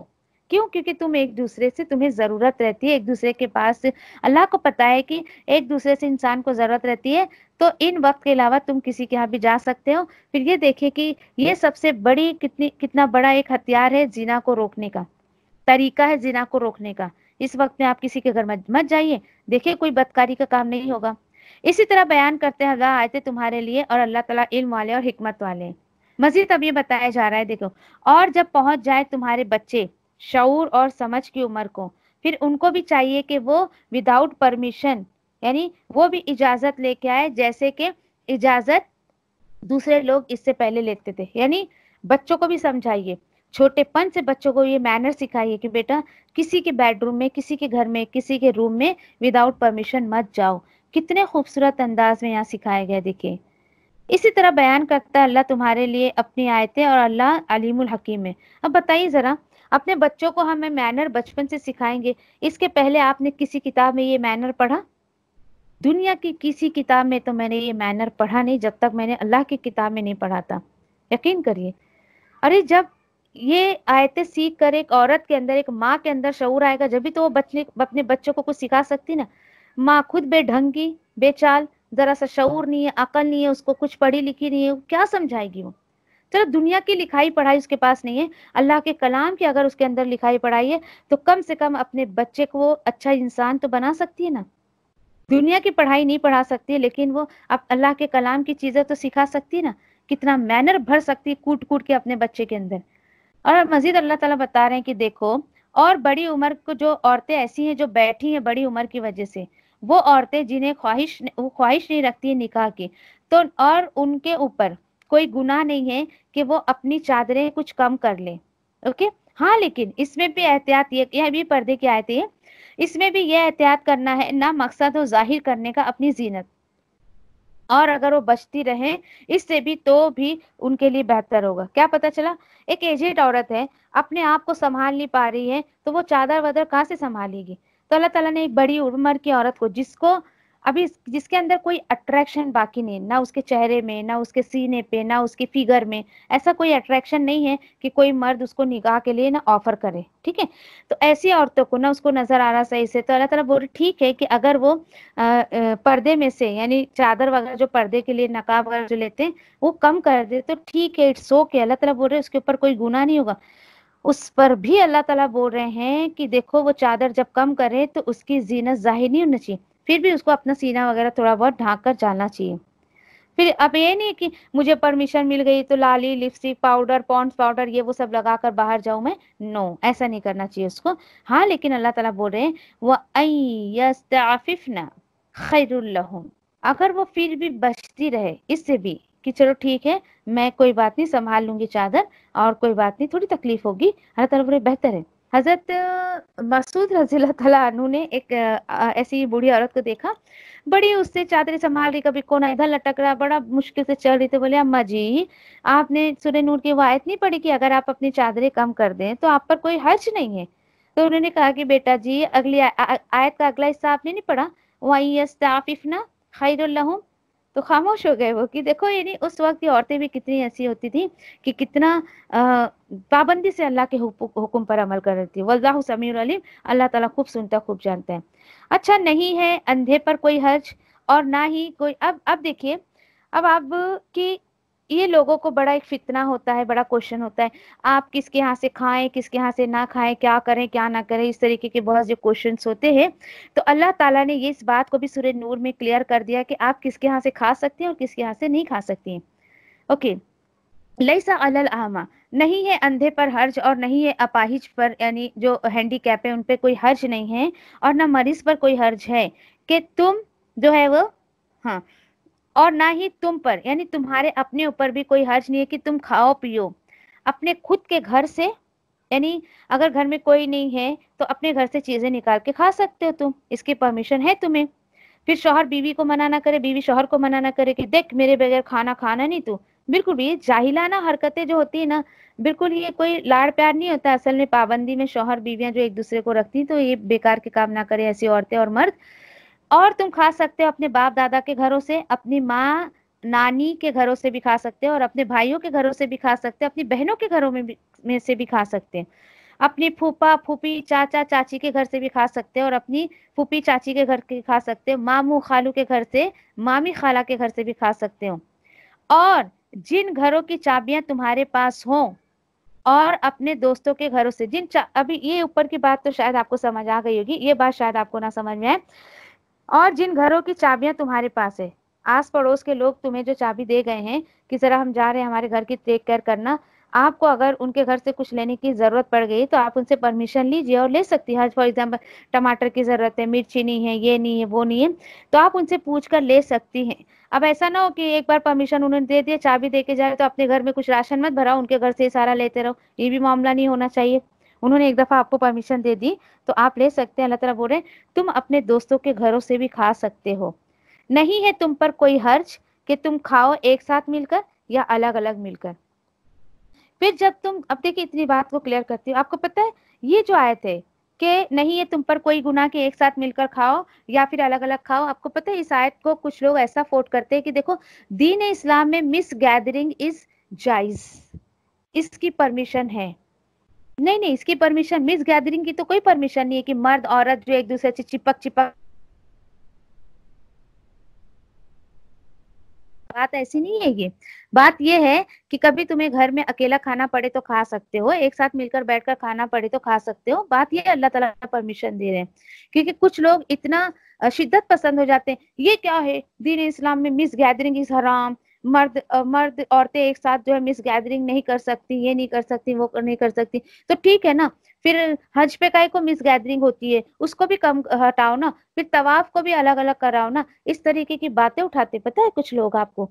क्यों? क्योंकि तुम एक दूसरे से तुम्हें ज़रूरत रहती है। एक दूसरे के पास अल्लाह को पता है कि एक दूसरे से इंसान को ज़रूरत रहती है तो इन वक्त के अलावा तुम किसी के यहाँ भी जा सकते हो। फिर ये देखिए कि ये सबसे बड़ी कितनी, कितना बड़ा एक हथियार है जीना को रोकने का। तरीका है जीना को रोकने का। इस वक्त में आप किसी के घर मत जाइए। देखिए कोई बदकारी का काम नहीं होगा। इसी तरह बयान करते हैं अल्लाह आयते तुम्हारे लिए और अल्लाह ताला इल्म वाले और हिकमत वाले। मजीद अब ये बताया जा रहा है, देखो, और जब पहुँच जाए तुम्हारे बच्चे, शऊर और समझ की उम्र को, फिर उनको भी चाहिए कि वो विदाउट परमिशन यानी वो भी इजाज़त लेके आए, जैसे कि इजाज़त दूसरे लोग इससे पहले लेते थे। यानी बच्चों को भी समझाइए, छोटेपन से बच्चों को ये मैनर सिखाइए कि बेटा, किसी के बेडरूम में, किसी के घर में, किसी के रूम में विदाउट परमिशन मत जाओ। कितने खूबसूरत अंदाज में यहाँ सिखाए गए, देखिए। इसी तरह बयान करता है, अल्लाह तुम्हारे लिए अपनी आयतें और अल्लाह अलीमुल हकीम है। अब बताइए जरा, अपने बच्चों को हमें मैनर बचपन से सिखाएँगे। इसके पहले आपने किसी किताब में ये मैनर पढ़ा? दुनिया की किसी किताब में तो मैंने ये मैनर पढ़ा नहीं, जब तक मैंने अल्लाह की किताब में नहीं पढ़ा था। यकीन करिए। अरे, जब ये आयतें सीख कर एक औरत के अंदर, एक माँ के अंदर शऊर आएगा, जब भी तो वो बच्चे, अपने बच्चों को कुछ सिखा सकती ना। माँ खुद बेढंग की बेचाल, जरा सा शऊर नहीं है, अकल नहीं है, उसको कुछ पढ़ी लिखी नहीं है, क्या समझाएगी वो? चलो दुनिया की लिखाई पढ़ाई उसके पास नहीं है, अल्लाह के कलाम की अगर उसके अंदर लिखाई पढ़ाई है तो कम से कम अपने बच्चे को अच्छा इंसान तो बना सकती है ना? दुनिया की पढ़ाई नहीं पढ़ा सकती है, लेकिन वो अब अल्लाह के कलाम की चीज़ें तो सिखा सकती है ना? कितना मैनर भर सकती है कूट कूट के अपने बच्चे के अंदर। और मजीद अल्लाह ताला बता रहे हैं कि देखो, और बड़ी उम्र को जो औरतें ऐसी हैं जो बैठी हैं बड़ी उम्र की वजह से वो औरतें जिन्हें ख्वाहिश वो ख्वाहिश नहीं रखती है निकाह की तो और उनके ऊपर कोई गुनाह नहीं है कि वो अपनी चादरें कुछ कम कर ले। ओके? हाँ लेकिन इसमें भी एहतियात ये, यह भी पर्दे की आयत है। इसमें भी यह एहतियात करना है, ना मकसद हो ज़ाहिर करने का अपनी जीनत। और अगर वो बचती रहे, इससे भी तो भी उनके लिए बेहतर होगा। क्या पता चला? एक एजेड औरत है, अपने आप को संभाल नहीं पा रही है तो वो चादर वादर कहाँ से संभालेगी? तो अल्लाह ताला ने एक बड़ी उम्र की औरत को जिसको अभी जिसके अंदर कोई अट्रैक्शन बाकी नहीं ना उसके चेहरे में ना उसके सीने पे ना उसकी फिगर में ऐसा कोई अट्रैक्शन नहीं है कि कोई मर्द उसको निगाह के लिए ना ऑफ़र करे ठीक है? तो ऐसी औरतों को ना उसको नज़र आ रहा सही से तो अल्लाह ताला बोल ठीक है कि अगर वो आ, आ, पर्दे में से यानी चादर वगैरह जो पर्दे के लिए नकाब वगैरह जो लेते हैं वो कम कर दे तो ठीक है इट्स ओके अल्लाह ताला बोल रहे उसके ऊपर कोई गुना नहीं होगा। उस पर भी अल्लाह ताला बोल रहे हैं कि देखो, वो चादर जब कम करे तो उसकी जीनत ज़ाहिर नहीं होनी चाहिए। फिर भी उसको अपना सीना वगैरह थोड़ा बहुत ढांक कर चलना चाहिए। फिर अब ये नहीं कि मुझे परमिशन मिल गई तो लाली लिपस्टिक पाउडर पॉन्ड्स पाउडर ये वो सब लगाकर बाहर जाऊँ मैं? नो ऐसा नहीं करना चाहिए उसको। हाँ लेकिन अल्लाह ताला बोल रहे हैं वह अगर वो फिर भी बचती रहे, इससे भी कि चलो ठीक है, मैं कोई बात नहीं, संभाल लूँगी चादर और कोई बात नहीं, थोड़ी तकलीफ़ होगी। ताला बोले, बेहतर है। हज़रत मसूद रजील तु ने एक ऐसी बूढ़ी औरत को देखा। बड़ी उससे चादर संभाल रही, कभी कोना इधर लटक रहा बड़ा मुश्किल से चल रही तो बोले, अम्मा जी, आपने सुरे नूर की वायत नहीं पड़ी कि अगर आप अपनी चादरें कम कर दें तो आप पर कोई हर्ज नहीं है। तो उन्होंने कहा कि, बेटा जी, अगली आयत का अगला हिस्सा आपने नहीं पढ़ा? वही खैर तो खामोश हो गए वो कि देखो यानी उस वक्त की औरतें भी कितनी ऐसी होती थी कि कितना पाबंदी से अल्लाह के हुक्म पर अमल कर रही थी। वल्लाह समीर अलीम, अल्लाह ताला खूब सुनता, खूब जानता है। अच्छा नहीं है, अंधे पर कोई हर्ज और ना ही कोई, अब अब देखिए, अब आप की ये लोगों को बड़ा एक फितना होता है, बड़ा क्वेश्चन होता है। आप किसके यहाँ से खाएँ, किसके यहाँ से ना खाएँ, क्या करें, क्या ना करें, इस तरीके के बहुत से क्वेश्चन होते हैं। तो अल्लाह ताला ने ये इस बात को भी सूर्य नूर में क्लियर कर दिया कि आप किसके यहाँ से खा सकते हैं और किसके यहाँ से नहीं खा सकती हैं। ओके लईसा अलल आमा, नहीं है अंधे पर हर्ज और नहीं है अपाहिज पर, यानी जो हैंडीकैप है, उन पर कोई हर्ज नहीं है और ना मरीज़ पर कोई हर्ज है कि तुम जो है वो हाँ और ना ही तुम पर। यानी तुम्हारे अपने ऊपर भी कोई हर्ज नहीं है कि तुम खाओ, पियो। अपने खुद के घर से, यानी अगर घर में कोई नहीं है तो अपने घर से चीज़ें निकाल के खा सकते हो तुम। इसकी परमिशन है तुम्हें। फिर शोहर बीवी को मना ना करे, बीवी शोहर को मना ना करे कि देख, मेरे बगैर खाना खाना नहीं तू। बिल्कुल भी, जाहिलाना हरकतें जो होती है ना, बिल्कुल ये कोई लाड़ प्यार नहीं होता। असल में पाबंदी में शोहर बीवियाँ जो एक दूसरे को रखती तो ये बेकार के काम ना करे ऐसी औरतें और मर्द। और तुम खा सकते हो अपने बाप दादा के घरों से, अपनी माँ, नानी के घरों से भी खा सकते हो और अपने भाइयों के घरों से भी खा सकते हो, अपनी बहनों के घरों में में से भी खा सकते हैं। अपनी फूफा, फूफी, चाचा, चाची के घर से भी खा सकते हो और अपनी फूफी, चाची के घर के खा सकते हो, मामू, खालू के घर से, मामी खाला के घर से भी खा सकते हो। और जिन घरों की चाबियाँ तुम्हारे पास हो और अपने दोस्तों के घरों से, जिन अभी ये ऊपर की बात तो शायद आपको समझ आ गई होगी, ये बात शायद आपको ना समझ में आए और जिन घरों की चाबियाँ तुम्हारे पास है आस पड़ोस के लोग तुम्हें जो चाबी दे गए हैं कि जरा हम जा रहे हैं हमारे घर की टेक केयर करना, आपको अगर उनके घर से कुछ लेने की ज़रूरत पड़ गई तो आप उनसे परमिशन लीजिए और ले सकती है। फॉर एग्ज़ाम्पल टमाटर की ज़रूरत है, मिर्ची नहीं है, ये नहीं है, वो नहीं है तो आप उनसे पूछ कर ले सकती हैं। अब ऐसा ना हो कि एक बार परमिशन उन्होंने दे दिया, चाबी दे के जाए तो अपने घर में कुछ राशन मत भराओ, उनके घर से सारा लेते रहो, ये भी मामला नहीं होना चाहिए। उन्होंने एक दफ़ा आपको परमिशन दे दी तो आप ले सकते हैं। अल्लाह तला बोल रहे तुम अपने दोस्तों के घरों से भी खा सकते हो। नहीं है तुम पर कोई हर्ज कि तुम खाओ एक साथ मिलकर या अलग अलग मिलकर। फिर जब तुम, अब देखिए इतनी बात को क्लियर करती हो। आपको पता है, ये जो आए थे कि नहीं है तुम पर कोई गुना के एक साथ मिलकर खाओ या फिर अलग अलग खाओ, आपको पता है, इस आयत को कुछ लोग ऐसा फोट करते हैं कि देखो, दीन इस्लाम में मिस गैदरिंग इज़ जाइज इसकी परमिशन है। नहीं नहीं, इसकी परमिशन मिस गैदरिंग की तो कोई परमिशन नहीं है कि मर्द, औरत जो एक दूसरे से चिपक चिपक। बात ऐसी नहीं है ये। बात ये है कि कभी तुम्हें घर में अकेला खाना पड़े तो खा सकते हो, एक साथ मिलकर बैठकर खाना पड़े तो खा सकते हो। बात ये अल्लाह ताला परमिशन दे रहे हैं। क्योंकि कुछ लोग इतना शिद्दत पसंद हो जाते हैं। ये क्या है? दीन इस्लाम में मिस गैदरिंग इज़ हराम मर्द मर्द औरतें एक साथ जो है मिस गैदरिंग नहीं कर सकती, ये नहीं कर सकती, वो नहीं कर सकती। तो ठीक है ना, फिर हज पे काय को मिस गैदरिंग होती है, उसको भी कम हटाओ ना, फिर तवाफ को भी अलग अलग कराओ ना, इस तरीके की बातें उठाते पता है कुछ लोग आपको?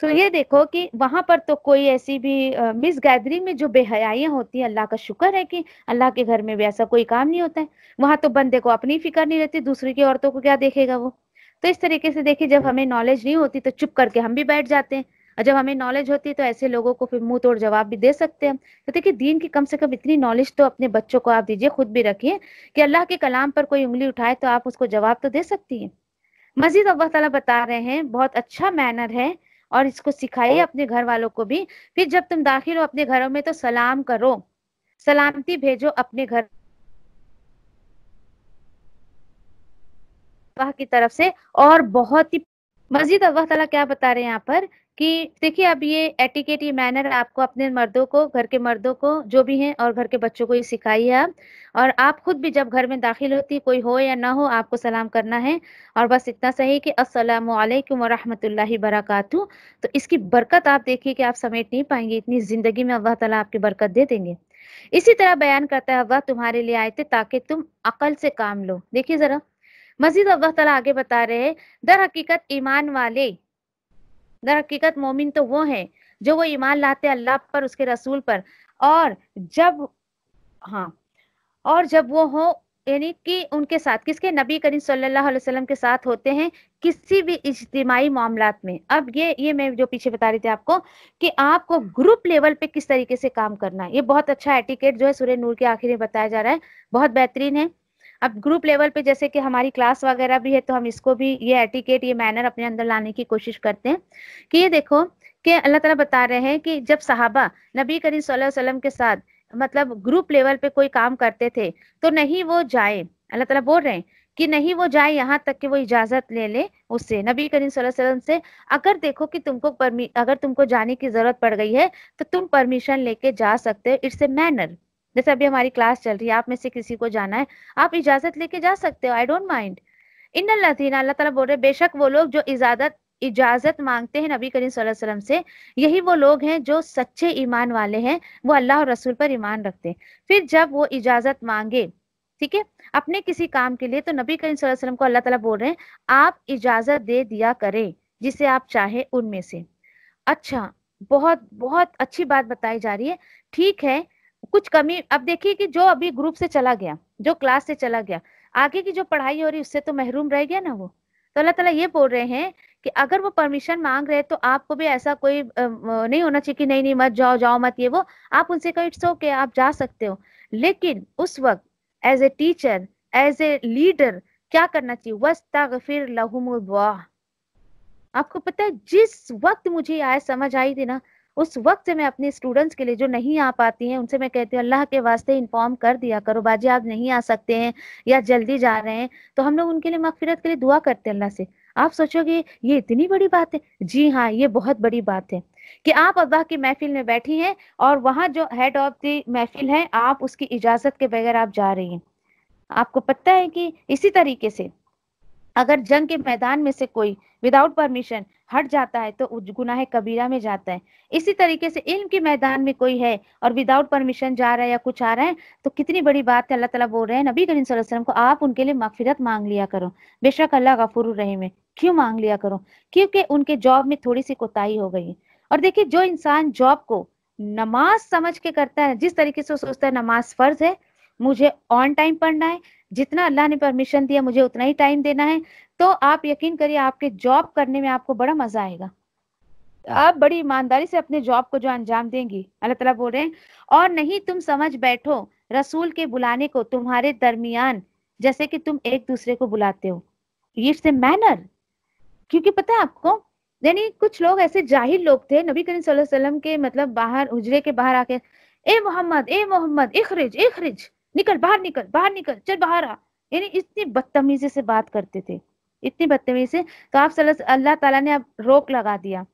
तो ये देखो कि वहाँ पर तो कोई ऐसी भी मिस गैदरिंग में जो बेहयाइयाँ होती है, अल्लाह का शुक्र है कि अल्लाह के घर में भी ऐसा कोई काम नहीं होता है। वहाँ तो बंदे को अपनी फ़िक्र नहीं रहती, दूसरी की औरतों को क्या देखेगा वो? तो इस तरीके से देखिए जब हमें नॉलेज नहीं होती तो चुप करके हम भी बैठ जाते हैं। और जब हमें नॉलेज होती है तो ऐसे लोगों को फिर मुँह तोड़ जवाब भी दे सकते हैं तो देखिए दीन की कम से कम इतनी नॉलेज तो अपने बच्चों को आप दीजिए खुद भी रखिए कि अल्लाह के कलाम पर कोई उंगली उठाए तो आप उसको जवाब तो दे सकती हैं। मजीद अल्लाह ताला बता रहे हैं बहुत अच्छा मैनर है और इसको सिखाइए अपने घर वालों को भी। फिर जब तुम दाखिल हो अपने घरों में तो सलाम करो। सलामती भेजो अपने घर की तरफ़ से और बहुत ही मजीद अल्लाह ताला क्या बता रहे हैं यहाँ पर कि देखिए अब ये एटिकेट, ये मैनर आपको अपने मर्दों को, घर के मर्दों को, जो भी हैं और घर के बच्चों को ये सिखाइए आप और आप खुद भी जब घर में दाखिल होती, कोई हो या ना हो, आपको सलाम करना है। और बस इतना सही कि अस्सलाम वालेकुम वरहमतुल्लाहि तो इसकी बरकत आप देखिए कि आप समेट नहीं पाएँगे, इतनी ज़िंदगी में अल्लाह ताला आपकी बरकत दे देंगे। इसी तरह बयान करता है, अल्लाह तुम्हारे लिए आए थे ताकि तुम अकल से काम लो। देखिए जरा। मजीद अल्लाह तला आगे बता रहे हैं, दर हकीकत ईमान वाले, दर हकीकत मोमिन तो वो है जो वो ईमान लाते अल्लाह पर, उसके रसूल पर। और जब हाँ और जब वो हो, यानी कि उनके साथ, किसके? नबी करीम सल्लल्लाहु अलैहि वसल्लम के साथ होते हैं किसी भी इज्तिमाही मामलात में। अब ये ये मैं जो पीछे बता रही थी आपको कि आपको ग्रुप लेवल पे किस तरीके से काम करना है। ये बहुत अच्छा एटिकेट जो है, सूर्य नूर के आखिर में बताया जा रहा है। बहुत बेहतरीन है। अब ग्रुप लेवल पे जैसे कि हमारी क्लास वगैरह भी है तो हम इसको भी, ये एटिकेट ये मैनर अपने अंदर लाने की कोशिश करते हैं कि ये देखो कि अल्लाह ताला बता रहे हैं कि जब सहाबा नबी करीम वसल्लम के साथ मतलब ग्रुप लेवल पे कोई काम करते थे तो नहीं वो जाए। अल्लाह ताला बोल रहे हैं कि नहीं वो जाए, यहाँ तक कि वो इजाज़त ले ले उससे। नबी करीम वसल्लम से, अगर देखो कि तुमको अगर तुमको जाने की ज़रूरत पड़ गई है तो तुम परमिशन लेके जा सकते हो इट्स ए मैनर जैसे अभी हमारी क्लास चल रही है, आप में से किसी को जाना है, आप इजाज़त लेके जा सकते हो आई डोंट माइंड इन अल्लाह ताला बोल रहे बेशक वो लोग जो इजाज़त इजाज़त मांगते हैं नबी करीम वसल्लम से, यही वो लोग हैं जो सच्चे ईमान वाले हैं, वो अल्लाह और रसूल पर ईमान रखते हैं। फिर जब वो इजाज़त मांगे, ठीक है, अपने किसी काम के लिए तो नबी करीम वसल्लम को अल्लाह ताला बोल रहे हैं, आप इजाज़त दे दिया करें, जिसे आप चाहे उनमें से। अच्छा बहुत बहुत अच्छी बात बताई जा रही है। ठीक है कुछ कमी, अब देखिए कि जो अभी ग्रुप से चला गया, जो क्लास से चला गया, आगे की जो पढ़ाई हो रही उससे तो महरूम रह गया ना वो? तो अल्लाह ताला ये बोल रहे हैं कि अगर वो परमिशन मांग रहे तो आपको भी ऐसा कोई नहीं होना चाहिए कि नहीं नहीं, मत जाओ जाओ मत, ये वो, आप उनसे कहो इट्स ओके आप जा सकते हो। लेकिन उस वक्त as a teacher as a leader क्या करना चाहिए? वस्तागफिर लहुम आपको पता है, जिस वक्त मुझे आय समझ आई थी ना उस वक्त मैं अपने स्टूडेंट्स के लिए जो नहीं आ पाती हैं, उनसे मैं कहती हूँ, अल्लाह के वास्ते इन्फॉर्म कर दिया करो, बाजी आप नहीं आ सकते हैं या जल्दी जा रहे हैं। तो हम लोग उनके लिए मगफिरत के लिए दुआ करते हैं अल्लाह से। आप सोचोगे ये इतनी बड़ी बात है। जी हाँ ये बहुत बड़ी बात है कि आप अल्लाह की महफिल में बैठी हैं और वहाँ जो हेड ऑफ़ द महफिल है, आप उसकी इजाज़त के बगैर आप जा रही हैं। आपको पता है कि इसी तरीके से अगर जंग के मैदान में से कोई विदाउट परमिशन हट जाता है तो गुनाह कबीरा में जाता है। इसी तरीके से इल्म के मैदान में कोई है और विदाउट परमिशन जा रहा है या कुछ आ रहा है तो कितनी बड़ी बात है, अल्लाह ताला बोल रहे हैं, नबी करीम वसल्लम को, आप उनके लिए मगफिरत मांग लिया करो। बेशक अल्लाह गफुर रहीम है, क्यों मांग लिया करो? क्योंकि उनके जॉब में थोड़ी सी कोताही हो गई और देखिए, जो इंसान जॉब को नमाज़ समझ के करता है, जिस तरीके से सोचता है, नमाज़ फ़र्ज़ है, मुझे ऑन टाइम पढ़ना है जितना अल्लाह ने परमिशन दिया मुझे उतना ही टाइम देना है। तो आप यकीन करिए आपके जॉब करने में आपको बड़ा मज़ा आएगा। आप बड़ी ईमानदारी से अपने जॉब को जो अंजाम देंगी अल्लाह तला बोल रहे हैं और नहीं तुम समझ बैठो रसूल के बुलाने को तुम्हारे दरमियान जैसे कि तुम एक दूसरे को बुलाते हो। इट्स ए मैनर क्योंकि पता है आपको यानी कुछ लोग ऐसे जाहिल लोग थे नबी करीम सल्लल्लाहु अलैहि वसल्लम के मतलब बाहर उजरे के बाहर आके ए मोहम्मद ए मोहम्मद इखरिज इखरिज। निकल, बाहर निकल बाहर निकल, चल बाहर आ। यानी इतनी बदतमीजी से बात करते थे, इतनी बदतमीजी से। तो आप अल्लाह ताला ने अब रोक लगा दिया।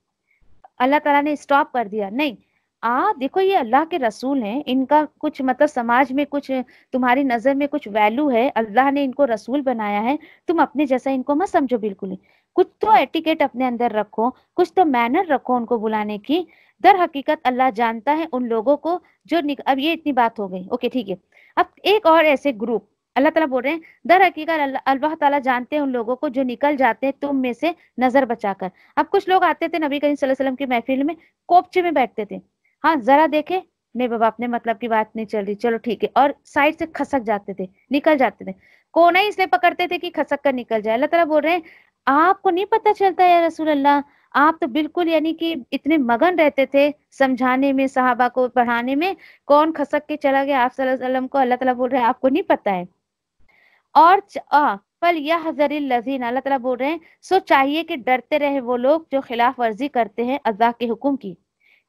अल्लाह ताला ने स्टॉप कर दिया। नहीं, आ, देखो ये अल्लाह के रसूल हैं, इनका कुछ मतलब समाज में कुछ, तुम्हारी नज़र में कुछ वैल्यू है, अल्लाह ने इनको रसूल बनाया है, तुम अपने जैसा इनको मत समझो बिल्कुल ही। कुछ तो एटिकेट अपने अंदर रखो, कुछ तो मैनर रखो उनको बुलाने की। दर हकीकत अल्लाह जानता है उन लोगों को जो अब ये इतनी बात हो गई। ओके ठीक है। अब एक और ऐसे ग्रुप अल्लाह ताला बोल रहे हैं, दर हकीकत अल्लाह ताला जानते हैं उन लोगों को जो निकल जाते हैं तुम में से नज़र बचाकर। अब कुछ लोग आते थे नबी करीम वसल्लम की महफिल में, कोपचे में बैठते थे। हाँ जरा देखे नहीं बाबा अपने मतलब की बात नहीं चल रही, चलो ठीक है। और साइड से खसक जाते थे, निकल जाते थे। कोना ही इसलिए पकड़ते थे कि खसक कर निकल जाए। अल्लाह ताला बोल रहे हैं, आपको नहीं पता चलता है रसूल अल्लाह आप तो बिल्कुल यानी कि इतने मगन रहते थे समझाने में, साहबा को पढ़ाने में, कौन खसक के चला गया? आप वसल्लम को अल्लाह ताला बोल रहे हैं, आपको नहीं पता है। और फल यह लजीन अल्लाह ताला बोल रहे हैं, सो चाहिए कि डरते रहे वो लोग जो खिलाफ वर्जी करते हैं अल्लाह के हुक्म की।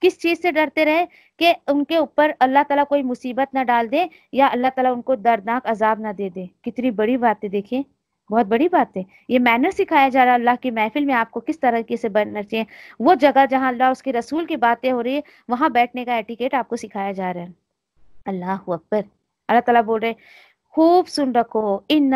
किस चीज़ से डरते रहे? कि उनके ऊपर अल्लाह ताला कोई मुसीबत ना डाल दे या अल्लाह ताला उनको दर्दनाक अजाब ना दे दे। कितनी बड़ी बात है देखिए। बहुत बड़ी बात है। ये मैनर सिखाया जा रहा है अल्लाह की महफिल में आपको किस तरीके से बनना चाहिए। वो जगह जहाँ अल्लाह उसके रसूल की बातें हो रही है, वहाँ बैठने का एटिकेट आपको सिखाया जा रहा है। अल्लाह अकबर। अल्लाह ताला बोल रहे खूब सुन रखो इन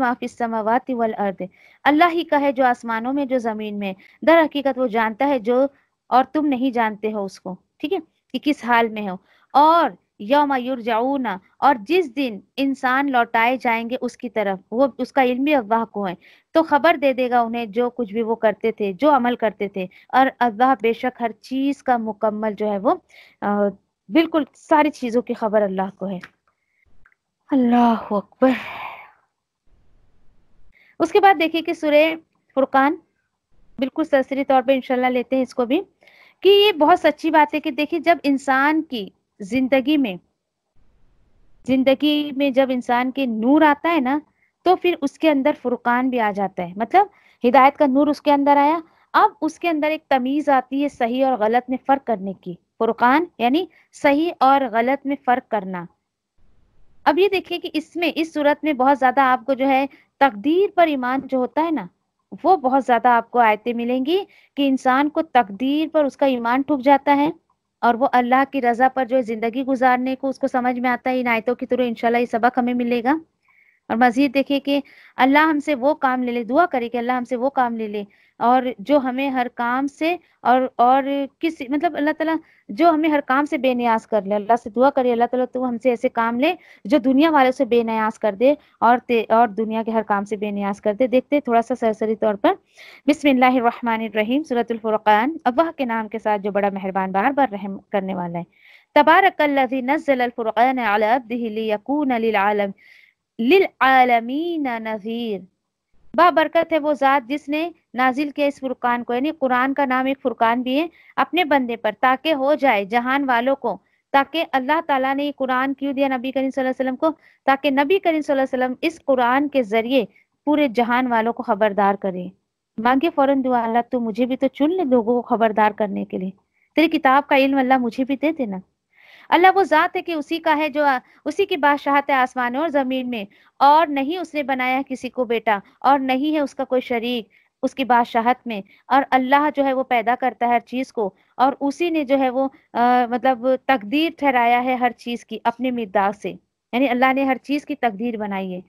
माफ़ी समावाती वल अर्द। अल्लाह ही का है जो आसमानों में, जो ज़मीन में। दर हकीकत वो जानता है जो, और तुम नहीं जानते हो उसको। ठीक है? कि किस हाल में हो। और यौम युरजाऊना और जिस दिन इंसान लौटाए जाएँगे उसकी तरफ़ वो उसका इल्मी अल्लाह को है। तो खबर दे देगा उन्हें जो कुछ भी वो करते थे जो अमल करते थे और अल्लाह बेशक हर चीज़ का मुकम्मल जो है वो आ, बिल्कुल सारी चीज़ों की खबर अल्लाह को है। अल्लाह अकबर। उसके बाद देखिए कि सुरे फुरकान बिल्कुल सरसरी तौर पे इंशाल्लाह लेते हैं इसको भी कि ये बहुत सच्ची बात है कि देखिए जब इंसान की ज़िंदगी में ज़िंदगी में जब इंसान के नूर आता है ना तो फिर उसके अंदर फुरकान भी आ जाता है। मतलब हिदायत का नूर उसके अंदर आया, अब उसके अंदर एक तमीज आती है सही और गलत में फ़र्क करने की। फुरकान यानी सही और गलत में फ़र्क करना। अब ये देखिए कि इसमें, इस सूरत में बहुत ज़्यादा आपको जो है, तकदीर पर ईमान जो होता है ना, वो बहुत ज़्यादा आपको आयतें मिलेंगी कि इंसान को तकदीर पर उसका ईमान ठुक जाता है। और वो अल्लाह की रजा पर जो ज़िंदगी गुजारने को उसको समझ में आता है, इन आयतों की तरह इंशाल्लाह ये सबक हमें मिलेगा। और मजीद देखिए कि अल्लाह हमसे वो काम ले ले दुआ करे कि अल्लाह हमसे वो काम ले ले। और जो हमें हर काम से और और किसी मतलब अल्लाह ताला जो हमें हर काम से बेनियाज कर ले अल्लाह से दुआ करे अल्लाह ताला तू हमसे ऐसे काम ले जो दुनिया वालों से बेनियाज कर दे और ते, और दुनिया के हर काम से बेनियाज कर दे। देखते थोड़ा सा सरसरी तौर पर। बिस्मिल्लाहिर्रहमानिर्रहीम सूरतुल फुरकान। अल्लाह के नाम के साथ जो बड़ा मेहरबान बार बार रहम करने वाला है। तबारकल्लज़ी नज़्ज़ल अल अब्दिही लियकून लिल आलमीन नज़ीर। बाबरकत है वो ज़ात जिसने नाजिल किया इस फुरकान को, यानी कुरान का नाम एक फुरकान भी है, अपने बंदे पर ताकि हो जाए, जहान वालों को, ताकि अल्लाह ताला ने ये कुरान क्यों दिया नबी करीम वसल्लम को? ताकि नबी करीम वसल्लम इस कुरान के ज़रिए पूरे जहान वालों को खबरदार करे। मांगे फ़ौरन दुआ, अल्लाह तो मुझे भी तो चुन ले लोगों को खबरदार करने के लिए। तेरी किताब का इल्म अल्लाह मुझे भी दे देना। अल्लाह वो ज़ात है कि उसी का है जो उसी की बादशाहत है आसमान और ज़मीन में। और नहीं उसने बनाया किसी को बेटा और नहीं है उसका कोई शरीक उसकी बादशाहत में। और अल्लाह जो है वो पैदा करता है हर चीज़ को और उसी ने जो है वो आ, मतलब तकदीर ठहराया है हर चीज़ की अपने मिदाग से। यानी अल्लाह ने हर चीज़ की तकदीर बनाई है।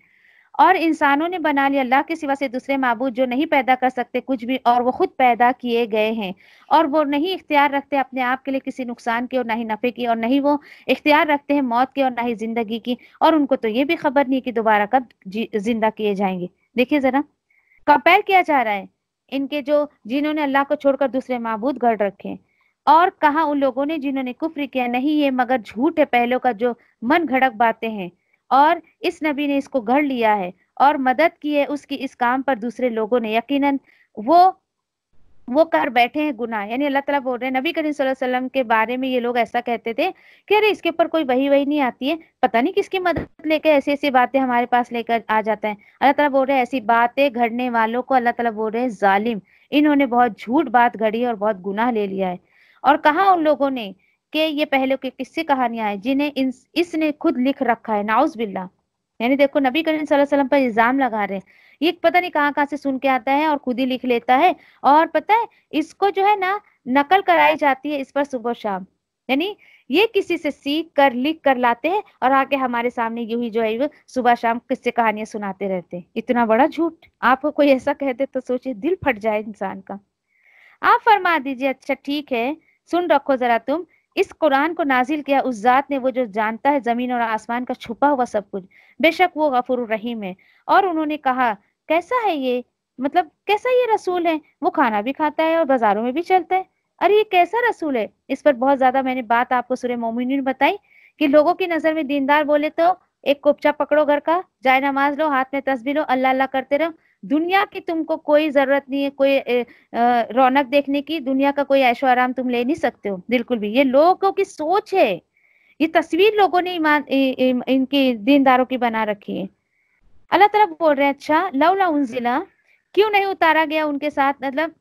और इंसानों ने बना लिया अल्लाह के सिवा से दूसरे मबूद जो नहीं पैदा कर सकते कुछ भी, और वो खुद पैदा किए गए हैं। और वो नहीं इख्तियार रखते अपने आप के लिए किसी नुकसान की और ना ही नफ़े की, और नहीं वो इख्तियार रखते हैं मौत की और ना ही ज़िंदगी की। और उनको तो ये भी खबर नहीं कि दोबारा कब ज़िंदा किए जाएँगे। देखिए जरा, कंपेयर किया जा रहा है इनके जो, जिन्होंने अल्लाह को छोड़कर दूसरे मबूद गढ़ रखे हैं। और कहा उन लोगों ने जिन्होंने कुफ्र किया नहीं, ये मगर झूठ है, पहलों का जो मन घड़क बातें हैं। और इस नबी ने इसको गढ़ लिया है और मदद की है उसकी इस काम पर दूसरे लोगों ने। यकीनन वो वो कर बैठे हैं गुनाह। यानी अल्लाह ताला बोल रहे हैं, नबी करीम वसल्लम के बारे में ये लोग ऐसा कहते थे कि अरे इसके ऊपर कोई वही वही नहीं आती है। पता नहीं किसकी मदद लेकर ऐसी ऐसी बातें हमारे पास लेकर आ जाता है। अल्लाह ताला बोल रहे हैं, ऐसी बातें घड़ने वालों को अल्लाह ताला बोल रहे हैं, जालिम। इन्होंने बहुत झूठ बात घड़ी और बहुत गुनाह ले लिया है। और कहा उन लोगों ने कि ये पहले के किस्से कहानियाँ हैं, जिन्हें इसने खुद लिख रखा है नाउज बिल्ला यानी देखो, नबी करीम वसल्लम पर इल्ज़ाम लगा रहे हैं। ये पता नहीं कहाँ कहाँ से सुन के आता है और खुद ही लिख लेता है। और पता है, इसको जो है ना, नकल कराई जाती है इस पर सुबह शाम। यानी ये किसी से सीख कर, लिख कर लाते हैं और आके हमारे सामने यू ही जो है, सुबह शाम किससे कहानियाँ सुनाते रहते हैं। इतना बड़ा झूठ। आपको कोई ऐसा कह दे तो सोचिए, दिल फट जाए इंसान का। आप फरमा दीजिए अच्छा ठीक है, सुन रखो जरा तुम। इस कुरान को नाजिल किया, उस जात ने वो जो जानता है ज़मीन और आसमान का छुपा हुआ सब कुछ, बेशक वो गफुर रहीम है। और उन्होंने कहा, कैसा है ये? मतलब कैसा ये रसूल है? वो खाना भी खाता है और बाजारों में भी चलता है। अरे ये कैसा रसूल है? इस पर बहुत ज़्यादा मैंने बात आपको सुरे मोमिन बताई कि लोगों की नज़र में दीनदार बोले तो एक कुपचा पकड़ो घर का, जाए नमाज़ लो, हाथ में तस्वीर लो अल्लाह अल्लाह करते रहो। दुनिया की तुमको कोई ज़रूरत नहीं है, कोई रौनक देखने की, दुनिया का कोई ऐशो आराम तुम ले नहीं सकते हो, बिल्कुल भी। ये लोगों की सोच है। ये तस्वीर लोगों ने ईमान इनकी दीनदारों की बना रखी है। अल्लाह तरफ़ बोल रहे हैं अच्छा लवला उनजिला, क्यों नहीं उतारा गया उनके साथ? मतलब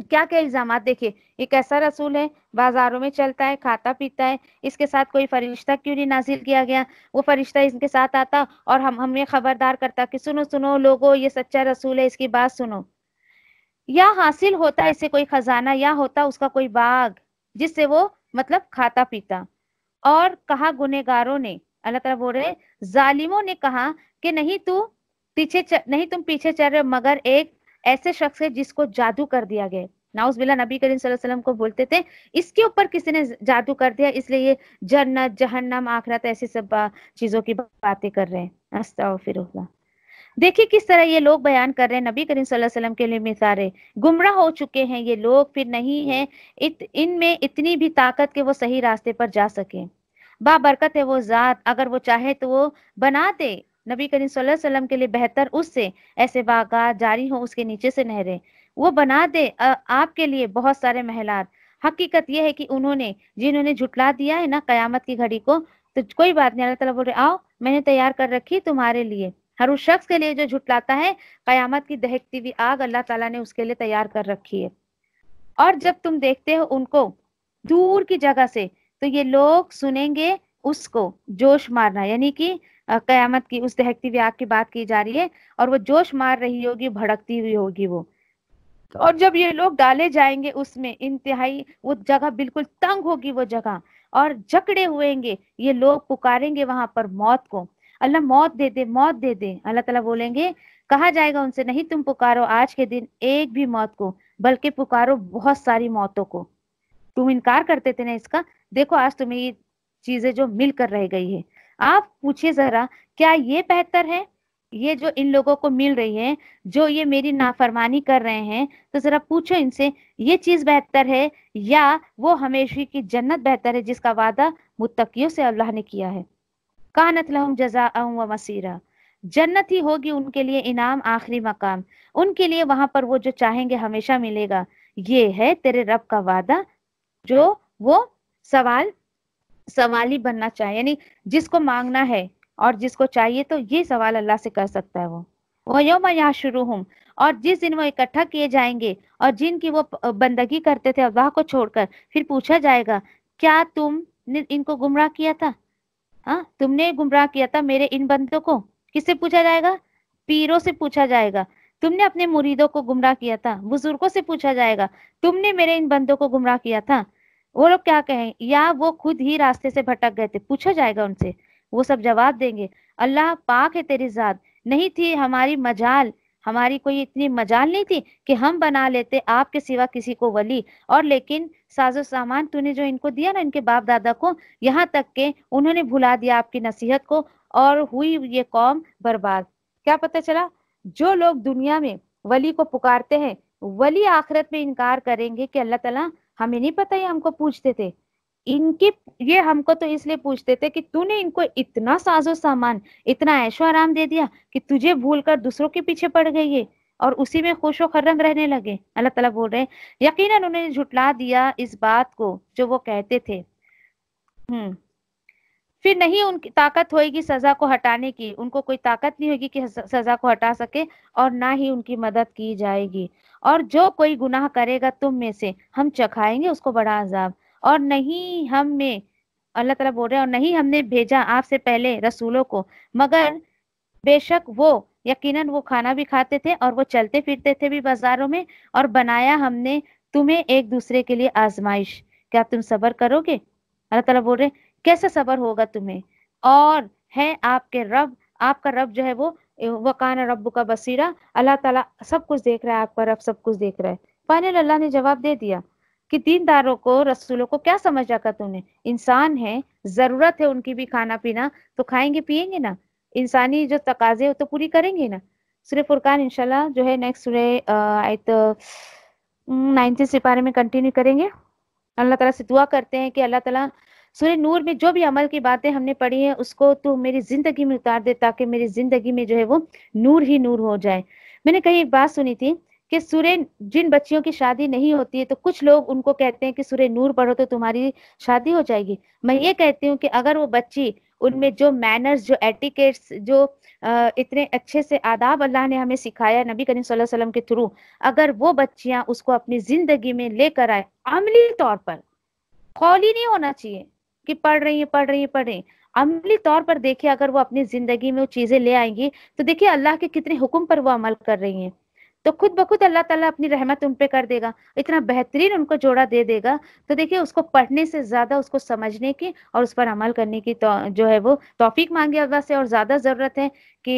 क्या क्या इल्ज़ाम? देखिए, एक ऐसा रसूल है, बाजारों में चलता है, खाता पीता है, इसके साथ कोई फरिश्ता क्यों नहीं नाजिल किया गया? वो फरिश्ता इसके साथ आता और हम हमें खबरदार करता कि सुनो सुनो लोगो, ये सच्चा रसूल है, इसकी बात सुनो। या हासिल होता इसे कोई खजाना, या होता उसका कोई बाग, जिससे वो मतलब खाता पीता। और कहा गुनेगारों ने, अल्लाह तला बोल रहे जालिमों ने कहा कि नहीं तू पीछे नहीं तुम पीछे चल रहे मगर एक ऐसे शख्स है जिसको जादू कर दिया गया नाउस बिल्ला नबी करीम वसल्लम को बोलते थे इसके ऊपर किसी ने जादू कर दिया? इसलिए ये जन्नत जहन्नम आखरत ऐसी सब चीज़ों की बातें कर रहे हैं। अस्तगफिरुल्लाह। देखिए किस तरह ये लोग बयान कर रहे हैं। नबी करीम सल्लल्लाहु अलैहि वसल्लम के लिए मिसारे गुमराह हो चुके हैं ये लोग फिर नहीं है इत, इनमें इतनी भी ताकत के वो सही रास्ते पर जा सके। बाबरकत है वो जात अगर वो चाहे तो वो बना दे। नबी करीम वसल्लम के लिए बेहतर उससे ऐसे बागात जारी हो, उसके नीचे से नहरें। वो बना दे आपके लिए बहुत सारे महलात। हकीकत यह है कि उन्होंने, जिन्होंने झुटला दिया है ना कयामत की घड़ी को तो कोई बात नहीं, अल्लाह तला बोल रहे, आओ, मैंने तैयार कर रखी तुम्हारे लिए। हर उस शख्स के लिए जो झुटलाता है, कयामत की दहकती हुई आग अल्लाह ताला ने उसके लिए तैयार कर रखी है। और जब तुम देखते हो उनको दूर की जगह से तो ये लोग सुनेंगे उसको जोश मारना, यानी कि कयामत की, उस दहकती हुई आग की बात की जा रही है और वो जोश मार रही होगी, भड़कती हुई होगी वो। और जब ये लोग डाले जाएँगे उसमें, इंतहाई वो जगह बिल्कुल तंग होगी वो जगह, और जकड़े हुएँगे, ये लोग पुकारेंगे वहाँ पर मौत को। अल्लाह मौत दे दे, मौत दे दे। अल्लाह ताला बोलेंगे, कहा जाएगा उनसे, नहीं, तुम पुकारो आज के दिन एक भी मौत को, बल्कि पुकारो बहुत सारी मौतों को। तुम इनकार करते थे ना इसका? देखो, आज तुम्हें ये चीज़ें जो मिलकर रह गई है। आप पूछिए जरा, क्या ये बेहतर है? ये जो इन लोगों को मिल रही है, जो ये मेरी नाफरमानी कर रहे हैं तो जरा पूछो इनसे, ये चीज़ बेहतर है या वो हमेशा की जन्नत बेहतर है जिसका वादा मुत्तकियों से अल्लाह ने किया है? कानत लहम जजा व मसीरा। जन्नत ही होगी उनके लिए इनाम, आखिरी मकाम। उनके लिए वहाँ पर वो जो चाहेंगे हमेशा मिलेगा। ये है तेरे रब का वादा, जो वो सवाल सवाली बनना चाहिए। यानी जिसको मांगना है और जिसको चाहिए तो ये सवाल अल्लाह से कर सकता है वो। वो योम यहाँ शुरू हूँ और जिस दिन वो इकट्ठा किए जाएँगे और जिनकी वो बंदगी करते थे अल्लाह को छोड़कर, फिर पूछा जाएगा, क्या तुम इनको गुमराह किया था? हाँ तुमने गुमराह किया था मेरे इन बंदों को? किससे पूछा जाएगा? पीरों से पूछा जाएगा। तुमने अपने मुरीदों को गुमराह किया था? बुज़ुर्गों से पूछा जाएगा, तुमने मेरे इन बंदों को गुमराह किया था? वो लोग क्या कहें? या वो खुद ही रास्ते से भटक गए थे? पूछा जाएगा उनसे। वो सब जवाब देंगे, अल्लाह पाक है तेरी जात। नहीं थी हमारी मजाल, हमारी कोई इतनी मजाल नहीं थी कि हम बना लेते आपके सिवा किसी को वली। और लेकिन साजो सामान तूने जो इनको दिया ना, इनके बाप दादा को, यहाँ तक के उन्होंने भुला दिया आपकी नसीहत को और हुई ये कौम बर्बाद। क्या पता चला? जो लोग दुनिया में वली को पुकारते हैं, वली आखिरत में इनकार करेंगे कि अल्लाह तला हमें नहीं पता, ये हमको पूछते थे। इनके, ये हमको तो इसलिए पूछते थे कि तूने इनको इतना साजो सामान, इतना ऐशो आराम दे दिया कि तुझे भूल कर दूसरों के पीछे पड़ गई है और उसी में खुश खुशो खर्रम रहने लगे। अल्लाह तला बोल रहे हैं यकीन उन्होंने झुटला दिया इस बात को, जो वो कहते थे। हम्म। फिर नहीं उनकी ताकत होगी सजा को हटाने की। उनको कोई ताकत नहीं होगी कि सजा को हटा सके और ना ही उनकी मदद की जाएगी। और जो कोई गुनाह करेगा तुम में से, हम चखाएँगे उसको बड़ा अजाब। और नहीं हम में, अल्लाह तला बोल रहे हैं, और नहीं हमने भेजा आपसे पहले रसूलों को, मगर बेशक वो यकीनन वो खाना भी खाते थे और वो चलते फिरते थे भी बाजारों में और बनाया हमने तुम्हें एक दूसरे के लिए आजमाइश। क्या तुम सबर करोगे? अल्लाह तला बोल रहे कैसे सबर होगा तुम्हें? और है आपके रब, आपका रब जो है वो वकान रब का बसीरा। अल्लाह ताला सब कुछ देख रहा है, आपका रब सब कुछ देख रहा है। फाइनल अल्लाह ने जवाब दे दिया कि दीनदारों को, रसूलों को क्या समझ रखा तुमने इंसान है, ज़रूरत है उनकी भी खाना पीना तो खाएँगे, पिएँगे ना? इंसानी जो तकाजे तो पूरी करेंगे ना? सुर फुरकान इंशाल्लाह जो है नेक्स्ट सुर आयत नाइन्टी सिपारे में कंटिन्यू करेंगे। अल्लाह ताला से दुआ करते हैं कि अल्लाह ताला सूर्य नूर में जो भी अमल की बातें हमने पढ़ी है, उसको तो मेरी ज़िंदगी में उतार दे ताकि मेरी ज़िंदगी में जो है वो नूर ही नूर हो जाए। मैंने कहीं एक बात सुनी थी कि सूर्य, जिन बच्चियों की शादी नहीं होती है तो कुछ लोग उनको कहते हैं कि सूर्य नूर पढ़ो तो तुम्हारी शादी हो जाएगी। मैं ये कहती हूँ कि अगर वो बच्ची, उनमें जो मैनर्स जो एटिकेट्स जो इतने अच्छे से आदाब अल्लाह ने हमें सिखाया नबी करीम सल्लल्लाहु अलैहि वसल्लम के थ्रू, अगर वो बच्चियाँ उसको अपनी ज़िंदगी में लेकर आए, अमली तौर पर, कौली नहीं होना चाहिए। कि पढ़ रही है, पढ़ रही है, पढ़ रही अमली तौर पर देखिए, अगर वो अपनी ज़िंदगी में वो चीज़ें ले आएँगी तो देखिए अल्लाह के कितने हुक्म पर वो अमल कर रही हैं। तो खुद ब खुद अल्लाह ताला अपनी रहमत उन पे कर देगा, इतना बेहतरीन उनको जोड़ा दे देगा। तो देखिए, उसको पढ़ने से ज़्यादा, उसको समझने की और उस पर अमल करने की तो जो है वो तौफीक मांगे अल्लाह से और ज़्यादा ज़रूरत है कि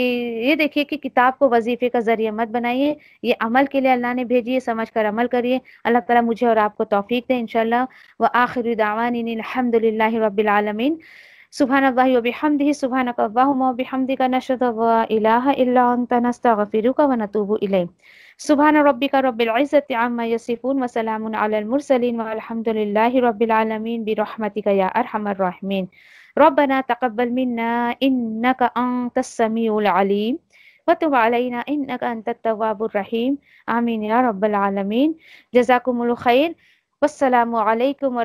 ये देखिए कि किताब को वजीफे का ज़रिए मत बनाइए, ये अमल के लिए अल्लाह ने भेजिए समझ कर अमल करिए। अल्लाह ताला मुझे और आपको तोफीक दे इनशाला व आखिर दावान अलहमदिल्ला रबालमीन सुबहान अल्लाह व बिहमदिही सुबहानक अल्लाहुम्मा व बिहमदिका नशहदु ला इलाहा इल्ला अंता नस्तगफिरुका व नतूबु इलैक सुबहान रब्बिका रब्बिल इज्जति अम्मा यसिफून व सलामुन अलल मुरसलीन व अल्हम्दुलिल्लाहि रब्बिल आलमीन बिरहमतिका या अरहमर राहिमीन रब्बना तक़ब्बल मिन्ना इन्नका अंतस समीउल अलीम वतुब अलैना इन्नका अंतत तव्वाबुर रहीम आमीन या रब्बल आलमीन जज़ाकुमुल खैर वस्सलामु अलैकुम